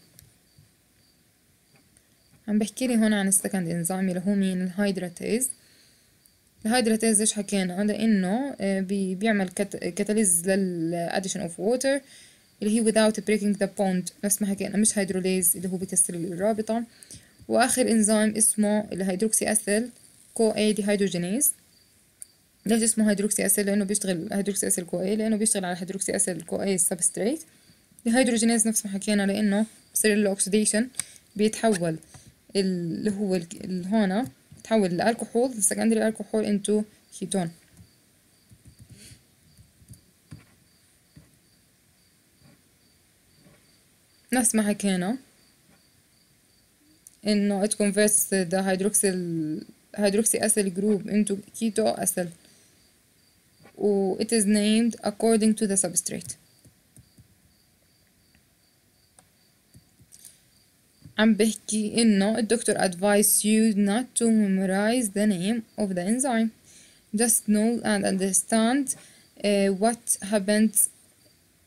عم بحكي لي هون عن ال second enzyme اللي هو مين؟ ال hydratase. ال hydratase إيش حكينا؟ لأنه آه بيعمل catalyze لل addition of water اللي هي without breaking the bond نفس ما حكينا مش hydrolase اللي هو بيكسر الرابطة. وآخر إنزيم اسمه ال hydroxy acyl CoA dehydrogenase ليش اسمه hydroxy acyl لأنه بيشتغل hydroxy acyl CoA لأنه بيشتغل على hydroxy acyl CoA substrate ال dehydrogenase نفس ما حكينا لأنه بصير له بيتحول اللي هو هنا تحول الكحول ال secondary alcohol into ketone نفس ما حكينا انه it converts the hydroxyl hydroxy acyl group into keto acyl و it is named according to the substrate عم بحكي انه الدكتور advise you not to memorize the name of the enzyme just know and understand uh, what happens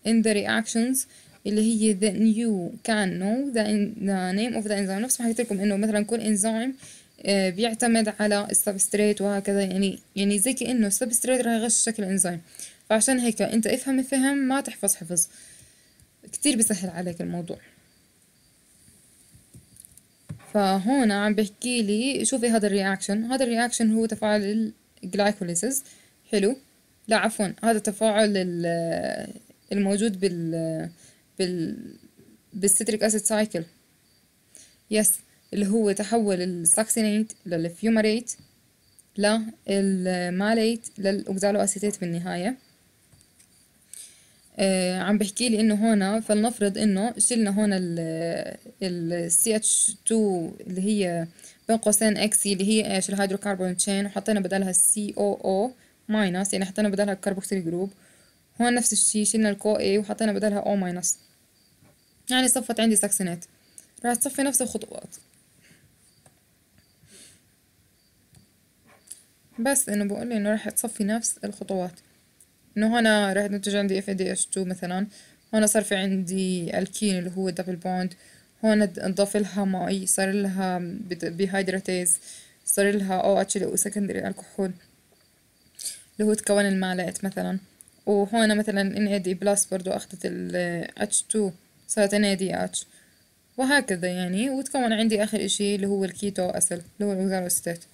in the reactions اللي هي the new can know the, the name of the enzyme. نفس ما حكيت لكم إنه مثلا كل انزيم بيعتمد على ال substrate وهكذا. يعني يعني زي كأنه ال substrate راح يغش شكل الانزيم فعشان هيك أنت افهم فهم ما تحفظ حفظ. كتير بيسهل عليك الموضوع. فهون عم بحكي لي شوفي هذا ال reaction. هذا ال reaction هو تفاعل ال glycolysis حلو. لا عفوا هذا تفاعل الموجود بال بال بال citric acid cycle yes اللي هو تحول ال succinate لل fumarate لل malate لل oxaloacetate بالنهاية. آه عم بحكي لي إنه هون فلنفرض إنه شلنا هون ال CH2 اللي هي بين قوسين اكسي اللي هي إيش؟ ال hydrocarbon chain وحطينا بدلها O minus يعني حطينا بدلها ال carboxyl group هون نفس الشي شلنا ال CoA وحطينا بدلها O minus يعني صفت عندي succinate. راح تصفي نفس الخطوات بس انه بقول لي إنه راح تصفي نفس الخطوات. إنه هنا راح ينتج عندي FADH 2 مثلا. هنا صار في عندي الكين اللي هو double bond هون انضاف لها مي صار لها ب hydratase صار لها OH اللي هو secondary alcohol اللي هو تكون ال malate مثلا. وهون مثلا NAD plus برضو أخذت ال H 2 صارت NADH. وهكذا يعني وتكون عندي آخر إشي اللي هو ال keto acyl اللي هو ال oxaloacetate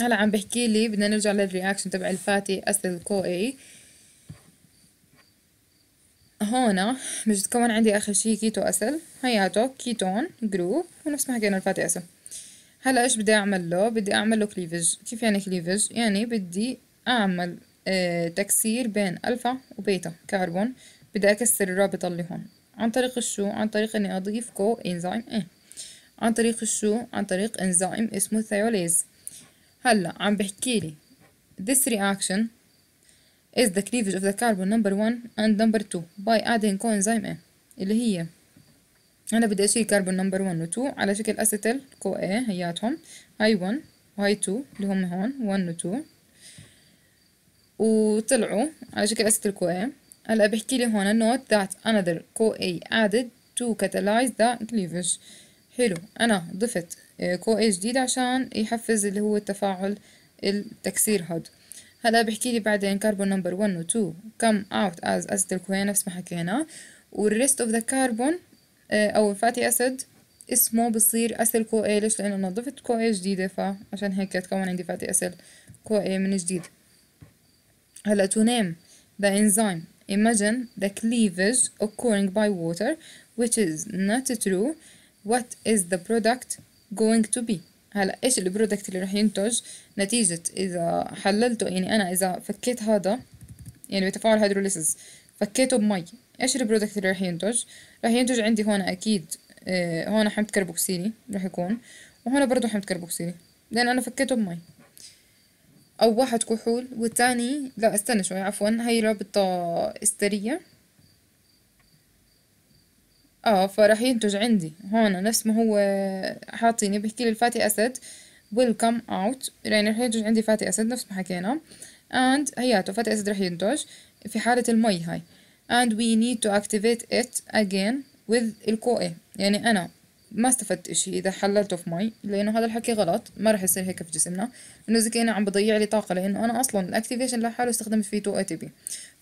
هلا عم بحكي لي بدنا نرجع لل reaction تبع ال fatty acyl CoA. هون مش تكون عندي آخر شي keto acyl هياته ketone group ونفس ما حكينا ال fatty acyl هلا إيش بدي أعمل له؟ بدي أعمل له cleavage كيف يعني cleavage يعني بدي أعمل آه تكسير بين alpha و beta carbon. بدي اكسر الرابطه اللي هون عن طريق الشو عن طريق إني أضيف coenzyme A. عن طريق الشو عن طريق إنزيم اسمه thiolase. هلأ عم بحكي لي. This reaction is the cleavage of the carbon number 1 and number 2 by adding coenzyme A اللي هي أنا بدي أشيل carbon number 1 و 2 على شكل acetyl CoA هياتهم هاي 1 وهاي 2 اللي هم هون 1 و 2 وطلعوا على شكل acetyl CoA. هلا بحكي لي هون note that another CoA added to catalyze the cleavage حلو. أنا ضفت CoA جديد عشان يحفز اللي هو التفاعل التكسير هاد. هلا بحكي لي بعدين carbon number 1 و 2 come out as acetyl CoA نفس ما حكينا. وال rest of the carbon أو ال fatty acid اسمه بصير acyl CoA ليش؟ لأنه أنا ضفت CoA جديدة فعشان هيك تكون عندي fatty acyl CoA من جديد. هلا to name the enzyme. Imagine the cleavage occurring by water which is not true. What is the product going to be? هلا إيش ال product اللي راح ينتج نتيجة إذا حللته؟ يعني أنا إذا فكيت هذا يعني بتفاعل hydrolysis فكيته بمي. إيش ال product اللي راح ينتج؟ راح ينتج عندي هون أكيد آه هون حمض كربوكسيلي راح يكون وهون برضو حمض كربوكسيلي لأن أنا فكيته بمي. أو واحد كحول والتاني لا استنى شوي عفوا هي رابطة إسترية. آه فراح ينتج عندي. هون نفس ما هو حاطيني بحكي لي ال fatty acid will come out. يعني راح ينتج عندي fatty acid نفس ما حكينا. And هياته fatty acid راح ينتج في حالة المي هاي. And we need to activate it again with ال Co يعني أنا ما استفدت إشي إذا حللته في مي لأنه هذا الحكي غلط ما راح يصير هيك في جسمنا. إنه زي كأنه عم بضيع لي طاقة لأنه أنا أصلا ال activation لحاله استخدمت فيه 2 ATP.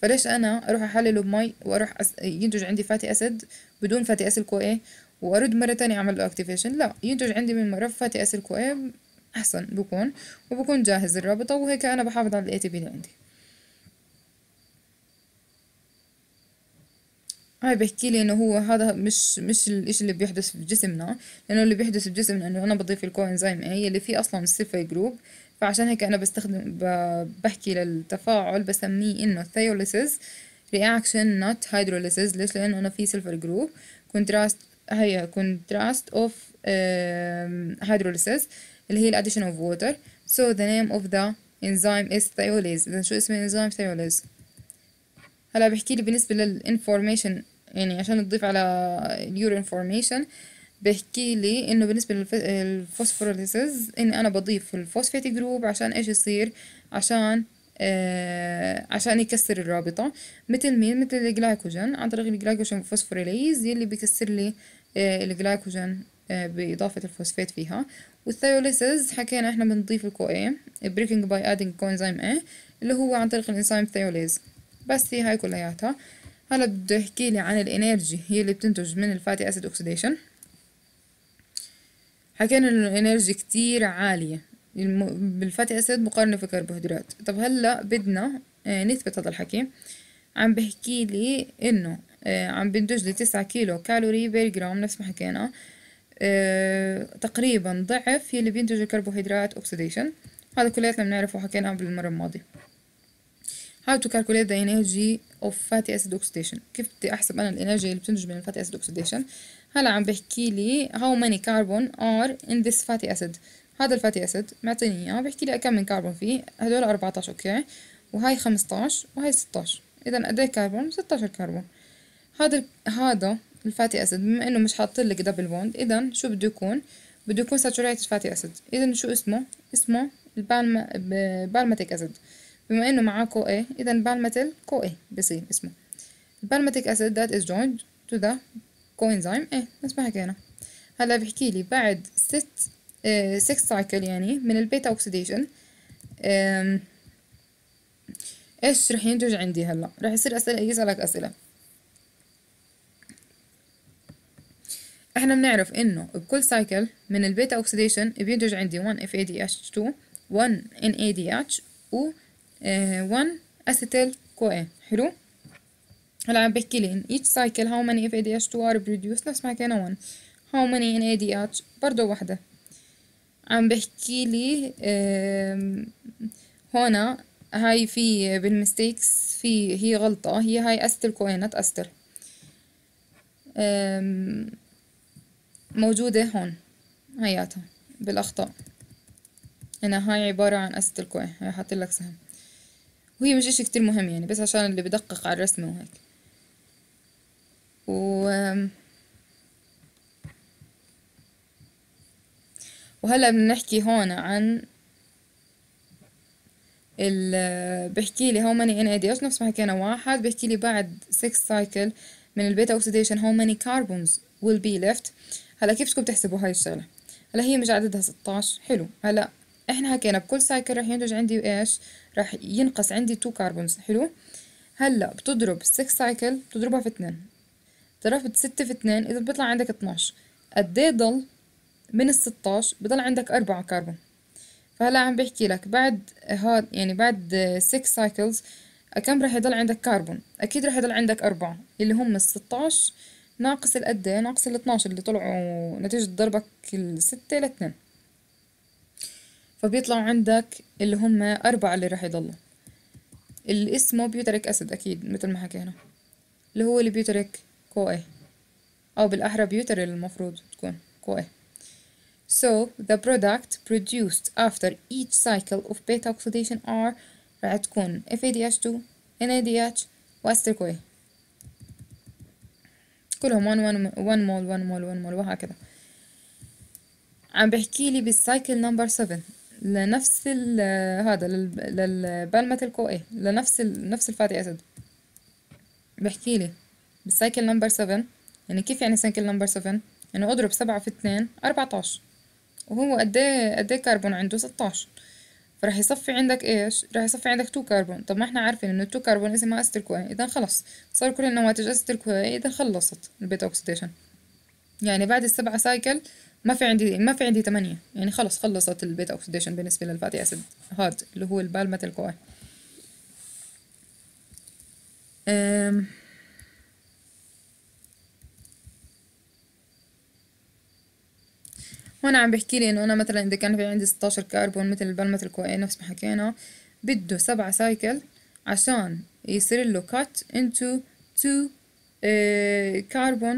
فليش أنا أروح أحلله بمي وأروح أس... ينتج عندي fatty acid بدون fatty acid CoA وأرد مرة تانية اعمل له activation؟ لا ينتج عندي من مرة fatty acid CoA أحسن بكون وبكون جاهز الرابطة وهيك أنا بحافظ على ال ATP اللي عندي. هاي بحكي لي إنه هو هذا مش مش الإشي اللي بيحدث في جسمنا لأنه اللي بيحدث في جسمنا إنه أنا بضيف ال coenzyme A اللي فيه أصلا ال sulfhydryl group فعشان هيك أنا بستخدم بحكي للتفاعل بسميه إنه thiolysis reaction not hydrolysis ليش؟ لأنه أنا في sulfur group contrast هي contrast of hydrolysis اللي هي ال addition of water so the name of the enzyme is thiolase إذا شو اسم ال enzyme thiolase هلا بحكي لي بالنسبة لل information يعني عشان تضيف على ال your information بحكي لي إنه بالنسبة لل phosphorylysis إني أنا بضيف ال phosphate group عشان إيش يصير؟ عشان آه عشان يكسر الرابطة. مثل مين؟ مثل الجلايكوجين. عن طريق ال glycogen phosphorylase يلي بيكسر لي آه الجلايكوجين آه بإضافة الفوسفات فيها. وال thiolysis حكينا إحنا بنضيف ال CoA breaking by adding coenzyme A اللي هو عن طريق ال enzyme thiolase. بس هي هاي كلياتها. هلا بده يحكي لي عن ال energy هي اللي بتنتج من ال fatty acid oxidation. حكينا إنه ال energy كتير عالية. بال fatty acid مقارنة في الكربوهيدرات طب هلا بدنا نثبت هذا الحكي. عم بحكي لي إنه عم بنتج لي تسعة kilocalorie per gram نفس ما حكينا. تقريبا ضعف يلي بينتج ال carbohydrate oxidation. هذا كلياتنا بنعرفه وحكيناه بالمرة الماضية. How to calculate the energy of fatty acid oxidation. كيف بدي احسب أنا ال energy اللي بتنتج من ال fatty acid oxidation هلا عم بحكي لي how many carbon are in this fatty acid. هذا ال fatty acid معطيني إياه بحكي لي كم من كربون فيه. هدول 14 أوكي؟ وهاي 15 وهي 16 اذا قد إيه كربون 16 كربون هذا هذا ال fatty acid بما إنه مش حاطين لك double bond اذا شو بده يكون؟ بده يكون saturated fatty acid اذا شو اسمه؟ اسمه ال palma palmitic acid بما إنه معاه CoA اذا palmitoyl CoA بصير اسمه. ال palmitic acid that is joined to the coenzyme A نفس ما حكينا. هلا بحكي لي بعد ست آه six cycle يعني من ال beta oxidation إيش رح ينتج عندي هلا؟ رح يصير أسئلة يسألك أسئلة. إحنا بنعرف إنه بكل cycle من ال beta oxidation بينتج عندي 1 FADH2 1 NADH و 1 اسيتيل كو حلو؟ هلا عم بحكي لي in each cycle how many FADH2 are produced. نفس ما حكينا 1 how many NADH برضه وحدة. عم بحكي لي هنا هاي في بالمستيكس في هي غلطة. هي هاي أستر كوينات أستر موجودة هون. هياتها بالأخطاء. هنا هاي عبارة عن أستر كوين هاي حاطين لك سهم. وهي مش إشي كتير مهم يعني بس عشان اللي بدقق على الرسمة وهيك. و وهلا بدنا نحكي هون عن ال بحكي لي how many NADH نفس ما حكينا واحد. بحكي لي بعد 6 cycle من ال beta oxidation how many carbons will be left. هلا كيف بدكم تحسبوا هاي الشغلة؟ هلا هي مش عددها 16 حلو. هلا إحنا حكينا بكل سايكل رح ينتج عندي إيش؟ رح ينقص عندي 2 carbons حلو؟ هلأ بتضرب 6 cycle بتضربها في 2 ضربت 6 في 2 إذا بيطلع عندك 12 قد إيه ضل؟ من ال 16 بضل عندك 4 كربون فهلأ عم بحكي لك بعد هاد يعني بعد 6 cycles كم رح يضل عندك كربون أكيد رح يضل عندك أربعة اللي هم ال 16 ناقص القد ناقص ال 12 اللي طلعوا نتيجة ضربك الستة لاثنين فبيطلعوا عندك اللي هم أربعة اللي راح يضلوا. اللي اسمه butyric acid أكيد مثل ما حكينا. اللي هو ال butyric CoA أو بالأحرى butyryl المفروض تكون CoA So the product produced after each cycle of beta oxidation are راح تكون FADH2 NADH و acetyl CoA كلهم 1 1 1 مول 1 مول 1 مول وهكذا. عم بحكي لي بال cycle number 7 لنفس ال هذا لل palmitoyl CoA لنفس ال نفس ال fatty acid بحكي لي بال cycle number 7 يعني كيف يعني cycle number 7 يعني أضرب سبعة في اتنين أربعتاش. وهو قد إيه قد إيه كربون عنده 16 فراح يصفي عندك إيش؟ راح يصفي عندك 2 كربون. طب ما إحنا عارفين إنه 2 كربون اسمها acetyl CoA إذا خلص صار كل النواتج acetyl CoA إذا خلصت ال beta oxidation. يعني بعد السبعة cycle ما في عندي ما في عندي تمانية يعني خلص خلصت ال beta oxidation بالنسبة لل fatty acid هاد اللي هو ال palmitoyl CoA هون عم بحكي لي إنه أنا مثلا إذا كان في عندي 16 كربون مثل ال palmitoyl CoA نفس ما حكينا بده سبعة cycle عشان يصير له cut into two carbon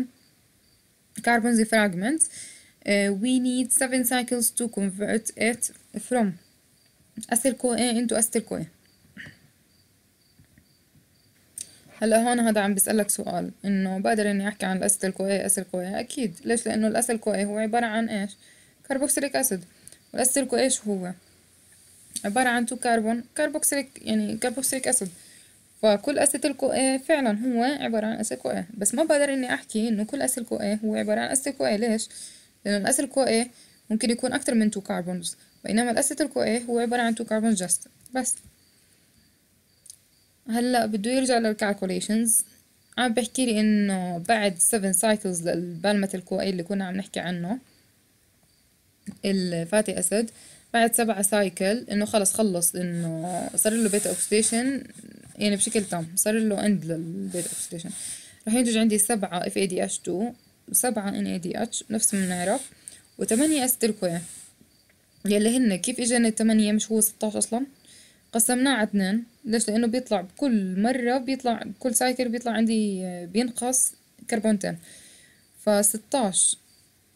carbon fragments. Uh, we need seven cycles to convert it from acyl CoA into acetyl CoA هلا هون هذا عم بيسألك سؤال إنه بقدر إني أحكي عن ال acetyl CoA acyl CoA أكيد. ليش؟ لأنه ال acyl CoA هو عبارة عن إيش؟ carboxylic acid وال acetyl CoA إيش هو؟ عبارة عن two carbon carboxylic يعني carboxylic acid فكل acetyl CoA فعلا هو عبارة عن acyl CoA بس ما بقدر إني أحكي إنه كل acyl CoA هو عبارة عن acetyl CoA ليش؟ لأنه ال acyl CoA ممكن يكون أكتر من two carbons بينما ال acetyl CoA هو عبارة عن two carbons just بس. هلأ بده يرجع لل calculations عم بحكي لي إنه بعد 7 cycles لل palmitoyl CoA اللي كنا عم نحكي عنه ال fatty acid بعد سبعة cycle إنه خلص خلص إنه صار له beta oxidation يعني بشكل تام صار له end لل beta oxidation رح ينتج عندي سبعة اف اي دي اتش 2 دي إتش نفس ما بنعرف وثمانية acetyl CoA يلي هن كيف اجانا الثمانية مش هو 16 أصلا؟ قسمناه على اثنين. ليش؟ لأنه بيطلع بكل مرة بيطلع بكل cycle بيطلع عندي بينقص كربونتين فستاش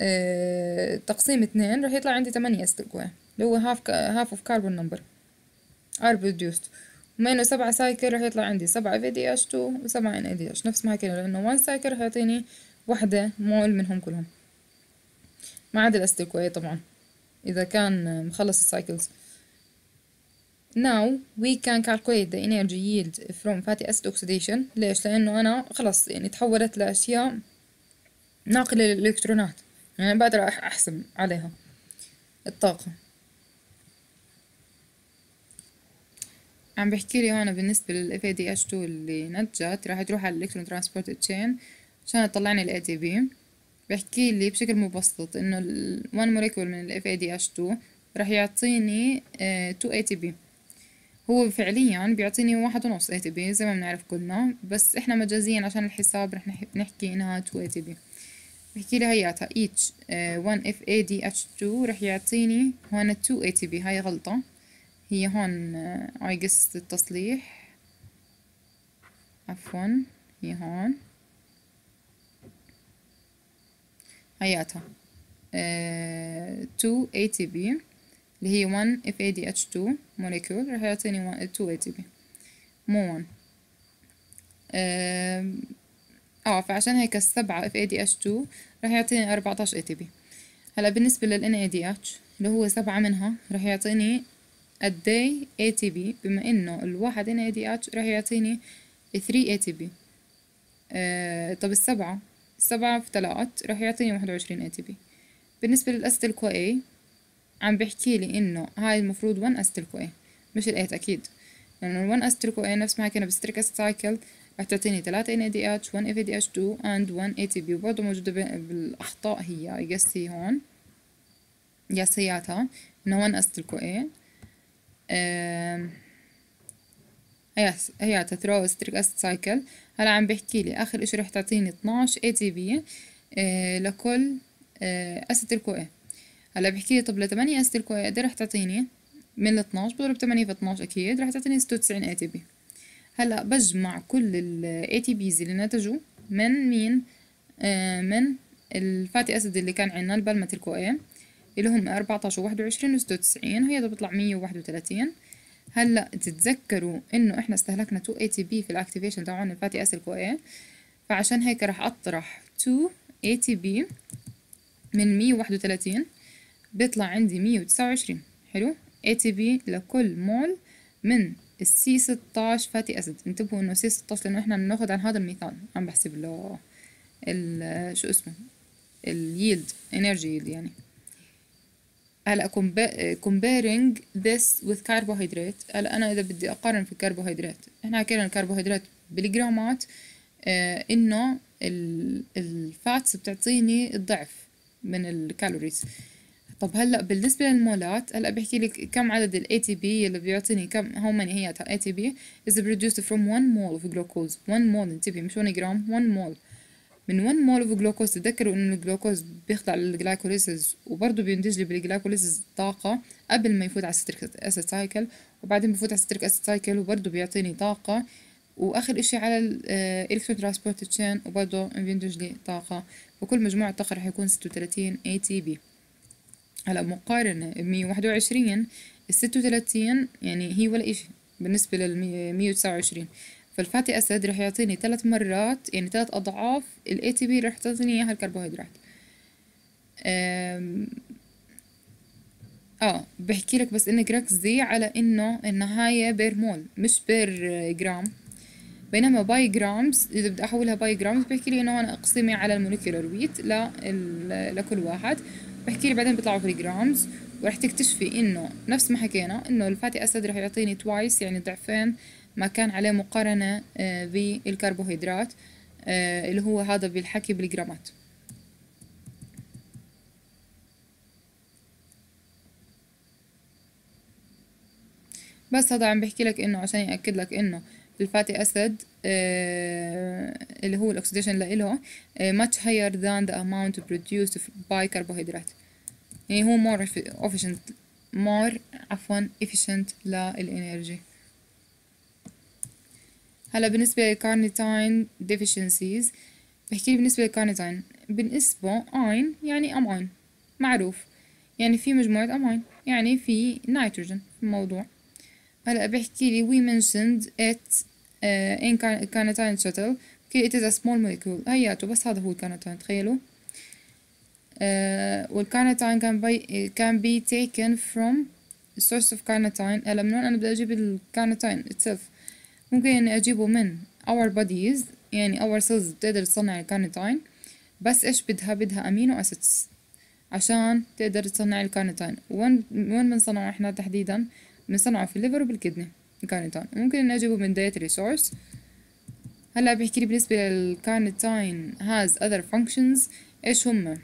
آه تقسيم اثنين راح يطلع عندي تمانية acetyl CoA اللي هو half half of carbon number are produced بما انه سبعة cycle راح يطلع عندي سبعة FADH2 وسبعة NADH نفس ما حكينا لأنه 1 cycle راح يعطيني وحدة مول منهم كلهم. ما عدا ال acetyl CoA طبعا إذا كان مخلص ال cycles Now we can calculate the energy yield from fatty acid oxidation. ليش؟ لأنه أنا خلص يعني تحولت لأشياء ناقلة للإلكترونات. يعني بقدر أحسب عليها الطاقة. عم بحكي لي هون بالنسبة لل FADH2 اللي نتجت راح تروح على ال electron transport chain. عشان تطلعني ال ATP بحكي لي بشكل مبسط إنه ال 1 molecule من ال FADH2 راح يعطيني 2 ATP هو فعليا بيعطيني واحد ونص ATP زي ما بنعرف كلنا بس إحنا مجازيا عشان الحساب رح نحكي إنها 2 ATP بحكي لي هياتها. each 1 اف اي دي اتش 2 رح يعطيني هون 2 ATP هاي غلطة. هي هون اي قصة التصليح. عفوا. هي هون. هياتها 2 ATP اللي هي 1 FADH2 molecule راح يعطيني 2 ATP مو 1 آه فعشان هيك السبعة FADH2 راح يعطيني 14 ATP هلا بالنسبة لل NADH اللي هو سبعة منها راح يعطيني قدي ATP بما إنه الواحد NADH راح يعطيني 3 ATP آه طب السبعة؟ السبعة في تلات راح يعطيني واحد وعشرين ATP بالنسبة لل acetyl CoA عم بحكي لي إنه هاي المفروض 1 acetyl CoA مش ال eight أكيد. لأنه ال 1 acetyl CoA نفس ما حكينا بال citric cycle رح تعطيني 3 NADH 1 FADH2 and 1 ATP وبرضه موجودة بالأخطاء هي اي جس هي هون. يا سياتها إنه 1 acetyl CoA هيا هياتها through citric acid cycle هلا عم بحكي لي. آخر إشي رح تعطيني 12 ATP لكل acetyl CoA هلا بحكي لي طب لتمانية acetyl CoA قد رح تعطيني؟ من ال 12 بضرب 8 في 12 أكيد رح تعطيني 96 ATP هلا بجمع كل ال ATPs اللي نتجوا من مين؟ آه من ال fatty acid اللي كان عندنا ال palmitoyl CoA اللي هم 14 و 21 و 96 هي بتطلع 131 هلا تتذكروا إنه إحنا استهلكنا 2 ATP في ال activation تبعون ال fatty acid CoA فعشان هيك راح أطرح 2 ATP من 131 بيطلع عندي 129 حلو؟ ATP لكل مول من ال C 16 fatty acid. انتبهوا إنه C 16 لأنه إحنا بناخد عن هذا المثال عم بحسب له شو اسمه؟ ال yield energy yield يعني. هلا comparing this with carbohydrate. هلا أنا إذا بدي أقارن في الكربوهيدرات إحنا حكينا الكربوهيدرات بالجرامات آه إنه ال fats بتعطيني الضعف من ال calories طب هلا بالنسبة للمولات هلا بحكي لك كم عدد ال ATP اللي بيعطيني كم how many هي؟ ATP is produced from one mole of glucose one mole انتبهي مش 1 جرام one mole. من 1 مول of glucose تذكروا إنه الجلوكوز بيخضع لل glycolysis وبرضه بينتج لي بال glycolysis طاقة قبل ما يفوت على ال citric acid cycle وبعدين بفوت على ال citric acid cycle وبرضه بيعطيني طاقة. وآخر إشي على ال electron transport chain وبرضه بينتج لي طاقة. وكل مجموع الطاقة رح يكون 36 ATP هلا بمية واحد وعشرين الستة وثلاثين يعني هي ولا بالنسبة للمية وتسعة وعشرين. فال fatty acid رح يعطيني ثلاث مرات يعني ثلاث أضعاف ال ATP رح تعطيني إياها الكربوهيدرات. آه بحكي لك بس انك ركزي على إنه النهاية per mole مش per gram. بينما by grams إذا بدي أحولها by grams بحكي لي إنه أنا اقسمي على ال molecular weight لكل واحد. بحكي لي بعدين بيطلعوا في ال grams ورح تكتشفي إنه نفس ما حكينا إنه ال fatty acid رح يعطيني twice يعني ضعفين ما كان عليه مقارنة آه، بالكربوهيدرات آه، اللي هو هذا بالحكي بالجرامات. بس هذا عم بحكي لك إنه عشان يأكد لك إنه ال fatty acid آه اللي هو ال oxidation لإله much higher than the amount produced by carbohydrate. يعني هو more efficient more عفوا efficient لل energy هلا بالنسبة لل carnitine deficiencies بحكي لي بالنسبة للكارنيتين بالنسبة ine يعني امين معروف. يعني في مجموعة امين يعني في نيتروجين في الموضوع. هلا بحكي لي we mentioned it uh, in carnitine shuttle. okay, it is a small molecule. هياته بس هذا هو الكارنيتين تخيلوا. uh, والكارنيتين can be, can be taken from source of carnitine. هلا من وين أنا بدي أجيب الكارنيتين itself ممكن اني أجيبه من our bodies يعني our cells بتقدر تصنع الكارنيتين بس إيش بدها؟ بدها amino acids عشان تقدر تصنع الكارنيتين وين وين بنصنعه إحنا تحديدا؟ بنصنعه في ال liver وبال kidney ال carnitine ممكن إني أجيبه من dietary source. هلأ بيحكي لي بالنسبة لل carnitine has other functions. إيش هم؟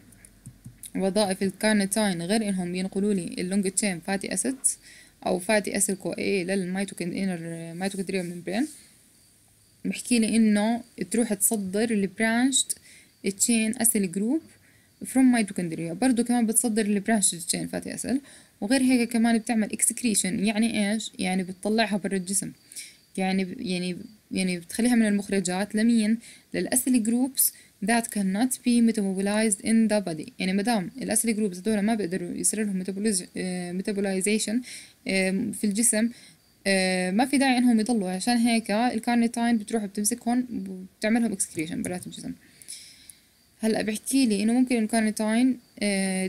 وظائف الكارنيتين غير إنهم بينقلوا لي ال long chain fatty acids أو fatty acid CoA لل mitochondria mitochondria membrane بحكي لي إنه تروح تصدر ال branched chain acyl group from mitochondria برضو كمان بتصدر ال branched chain fatty acyl. وغير هيك كمان بتعمل excretion يعني إيش؟ يعني بتطلعها برا الجسم. يعني يعني يعني بتخليها من المخرجات لمين؟ لل acyl groups that cannot be metabolized in the body. يعني مدام ال acyl groups هذول ما بيقدروا يصير لهم metabolization في الجسم آه، ما في داعي إنهم يضلوا. عشان هيك الكارنيتاين بتروح بتمسكهم وبتعملهم excretion برات الجسم. هلأ بحكي لي إنه ممكن ال carnitine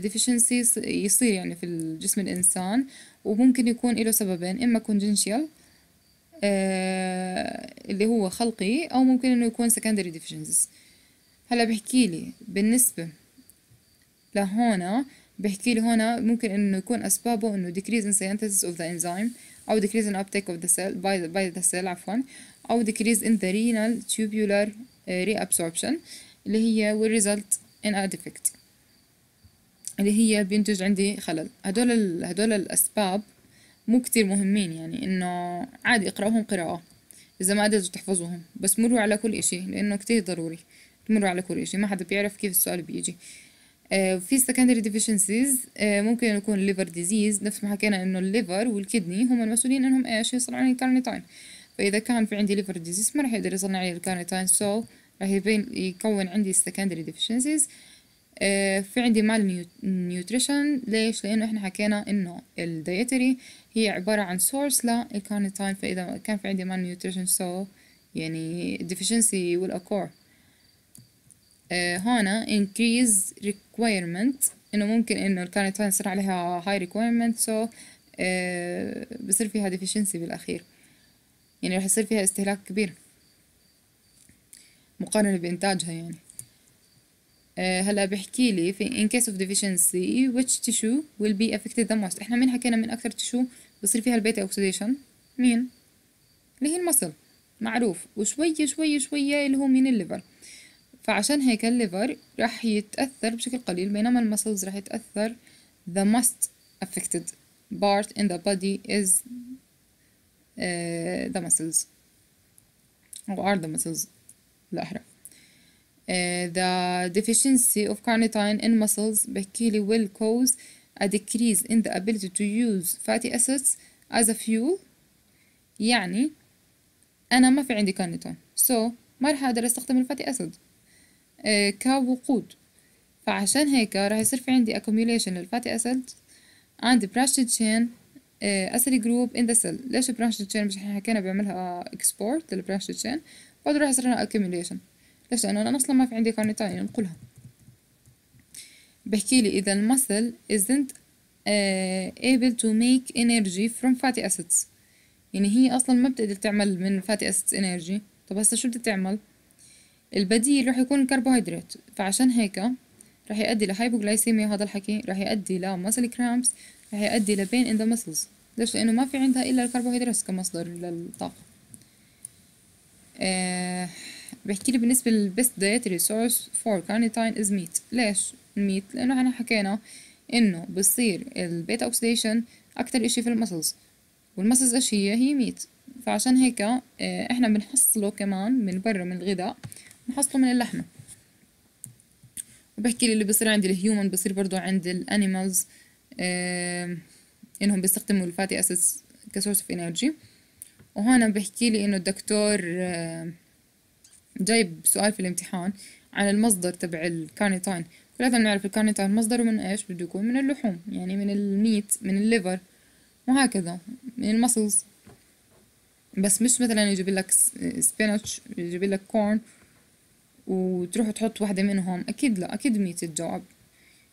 deficiency يصير يعني في الجسم الإنسان وممكن يكون له سببين إما congenital آه، اللي هو خلقي أو ممكن إنه يكون secondary deficiencies. هلا بحكي لي بالنسبة لهنا بحكي لي هنا ممكن إنه يكون أسبابه إنه decrease in synthesis of the enzyme أو decrease in uptake of the cell by the, by the cell عفوا أو decrease in the renal tubular uh, reabsorption اللي هي will result in a defect اللي هي بينتج عندي خلل. هدول ال... هدول الأسباب مو كتير مهمين يعني إنه عادي اقرأوهم قراءة إذا ما قدرتوا تحفظوهم بس مروا على كل إشي لإنه كتير ضروري. تمروا على كل اشي ما حدا بيعرف كيف السؤال بيجي. آه في secondary deficiencies آه ممكن يكون liver disease. نفس ما حكينا إنه ال liver وال kidney هم المسؤولين إنهم إيش؟ يصنعون الكارنيتاين فإذا كان في عندي liver disease ما راح يقدر يصنع لي ال carnitine so راح يبين يكون عندي secondary deficiencies. آه في عندي malnutrition ليش؟ لإنه إحنا حكينا إنه ال dietary هي عبارة عن source للكارنيتاين فإذا كان في عندي malnutrition so يعني deficiency will occur. هنا increase requirement. إنه ممكن إنه الكارنيتاين يصير عليها high requirement so آه بصير فيها deficiency بالأخير. يعني راح يصير فيها استهلاك كبير. مقارنة بإنتاجها يعني. آه هلا بحكي لي في in case of deficiency which tissue will be affected the most إحنا مين حكينا من أكثر تشو بصير فيها ال beta oxidation مين؟ اللي هي ال muscle. معروف. وشوية شوية شوية اللي هو من ال liver. فعشان هيك ال liver راح يتأثر بشكل قليل بينما ال muscles راح يتأثر the most affected part in the body is uh, the muscles أو are the muscles الأحرى uh, the deficiency of carnitine in muscles بحكيلي will cause a decrease in the ability to use fatty acids as a fuel يعني أنا ما في عندي كارنيتين so ما راح أقدر أستخدم الفاتي أسيد آه كوقود. فعشان هيك راح يصير في عندي accumulation للفاتي أسيد عندي branched chain آه acid group in the cell. ليش branched chain مش حكينا بيعملها export للbranched chain بعد راح يصير لنا accumulation. ليش؟ لأنه أنا أصلا ما في عندي كارنيتين ينقلها بحكي لي إذا ال muscle isn't uh, able to make energy from fatty acids. يعني هي أصلا ما بتقدر تعمل من fatty acids energy. طب هسا شو بدها تعمل؟ البديل راح يكون الكربوهيدرات فعشان هيك راح يؤدي ل hypoglycemia هذا الحكي راح يؤدي ل muscle cramps راح يؤدي ل pain in the muscles. ليش؟ لأنه ما في عندها إلا الكربوهيدرات كمصدر للطاقة. آه بحكي لي بالنسبة لل best dietary source for carnitine is meat. ليش ال meat لأنه إحنا حكينا إنه بصير ال beta oxidation أكتر إشي في ال muscles وال muscles إيش هي؟ هي meat فعشان هيك إحنا بنحصله كمان من برا من الغذاء. بنحصله من اللحمة. وبحكي لي اللي بصير عند ال human بصير برضو عند ال animals آه إنهم بيستخدموا ال fatty acids ك source of energy وهنا بحكي لي إنه الدكتور آه جايب سؤال في الامتحان عن المصدر تبع الكارنيتين كلنا بنعرف الكارنيتين مصدره من إيش؟ بده يكون من اللحوم يعني من ال meat من ال liver وهكذا من ال muscles بس مش مثلا يجيب لك spinach يجيب لك corn وتروح تحط واحدة منهم. أكيد لا أكيد meat الجواب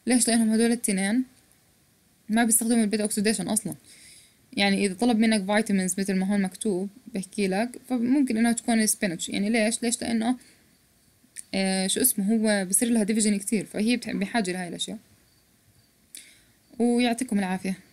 ليش؟ لأنهم هدول التنين ما بيستخدموا ال beta oxidation أصلا. يعني إذا طلب منك vitamins مثل ما هون مكتوب بحكي لك فممكن إنها تكون spinach يعني ليش؟ ليش؟ لأنه آه شو اسمه هو بصير لها division كتير فهي بحاجة لهاي الأشياء. ويعطيكم العافية.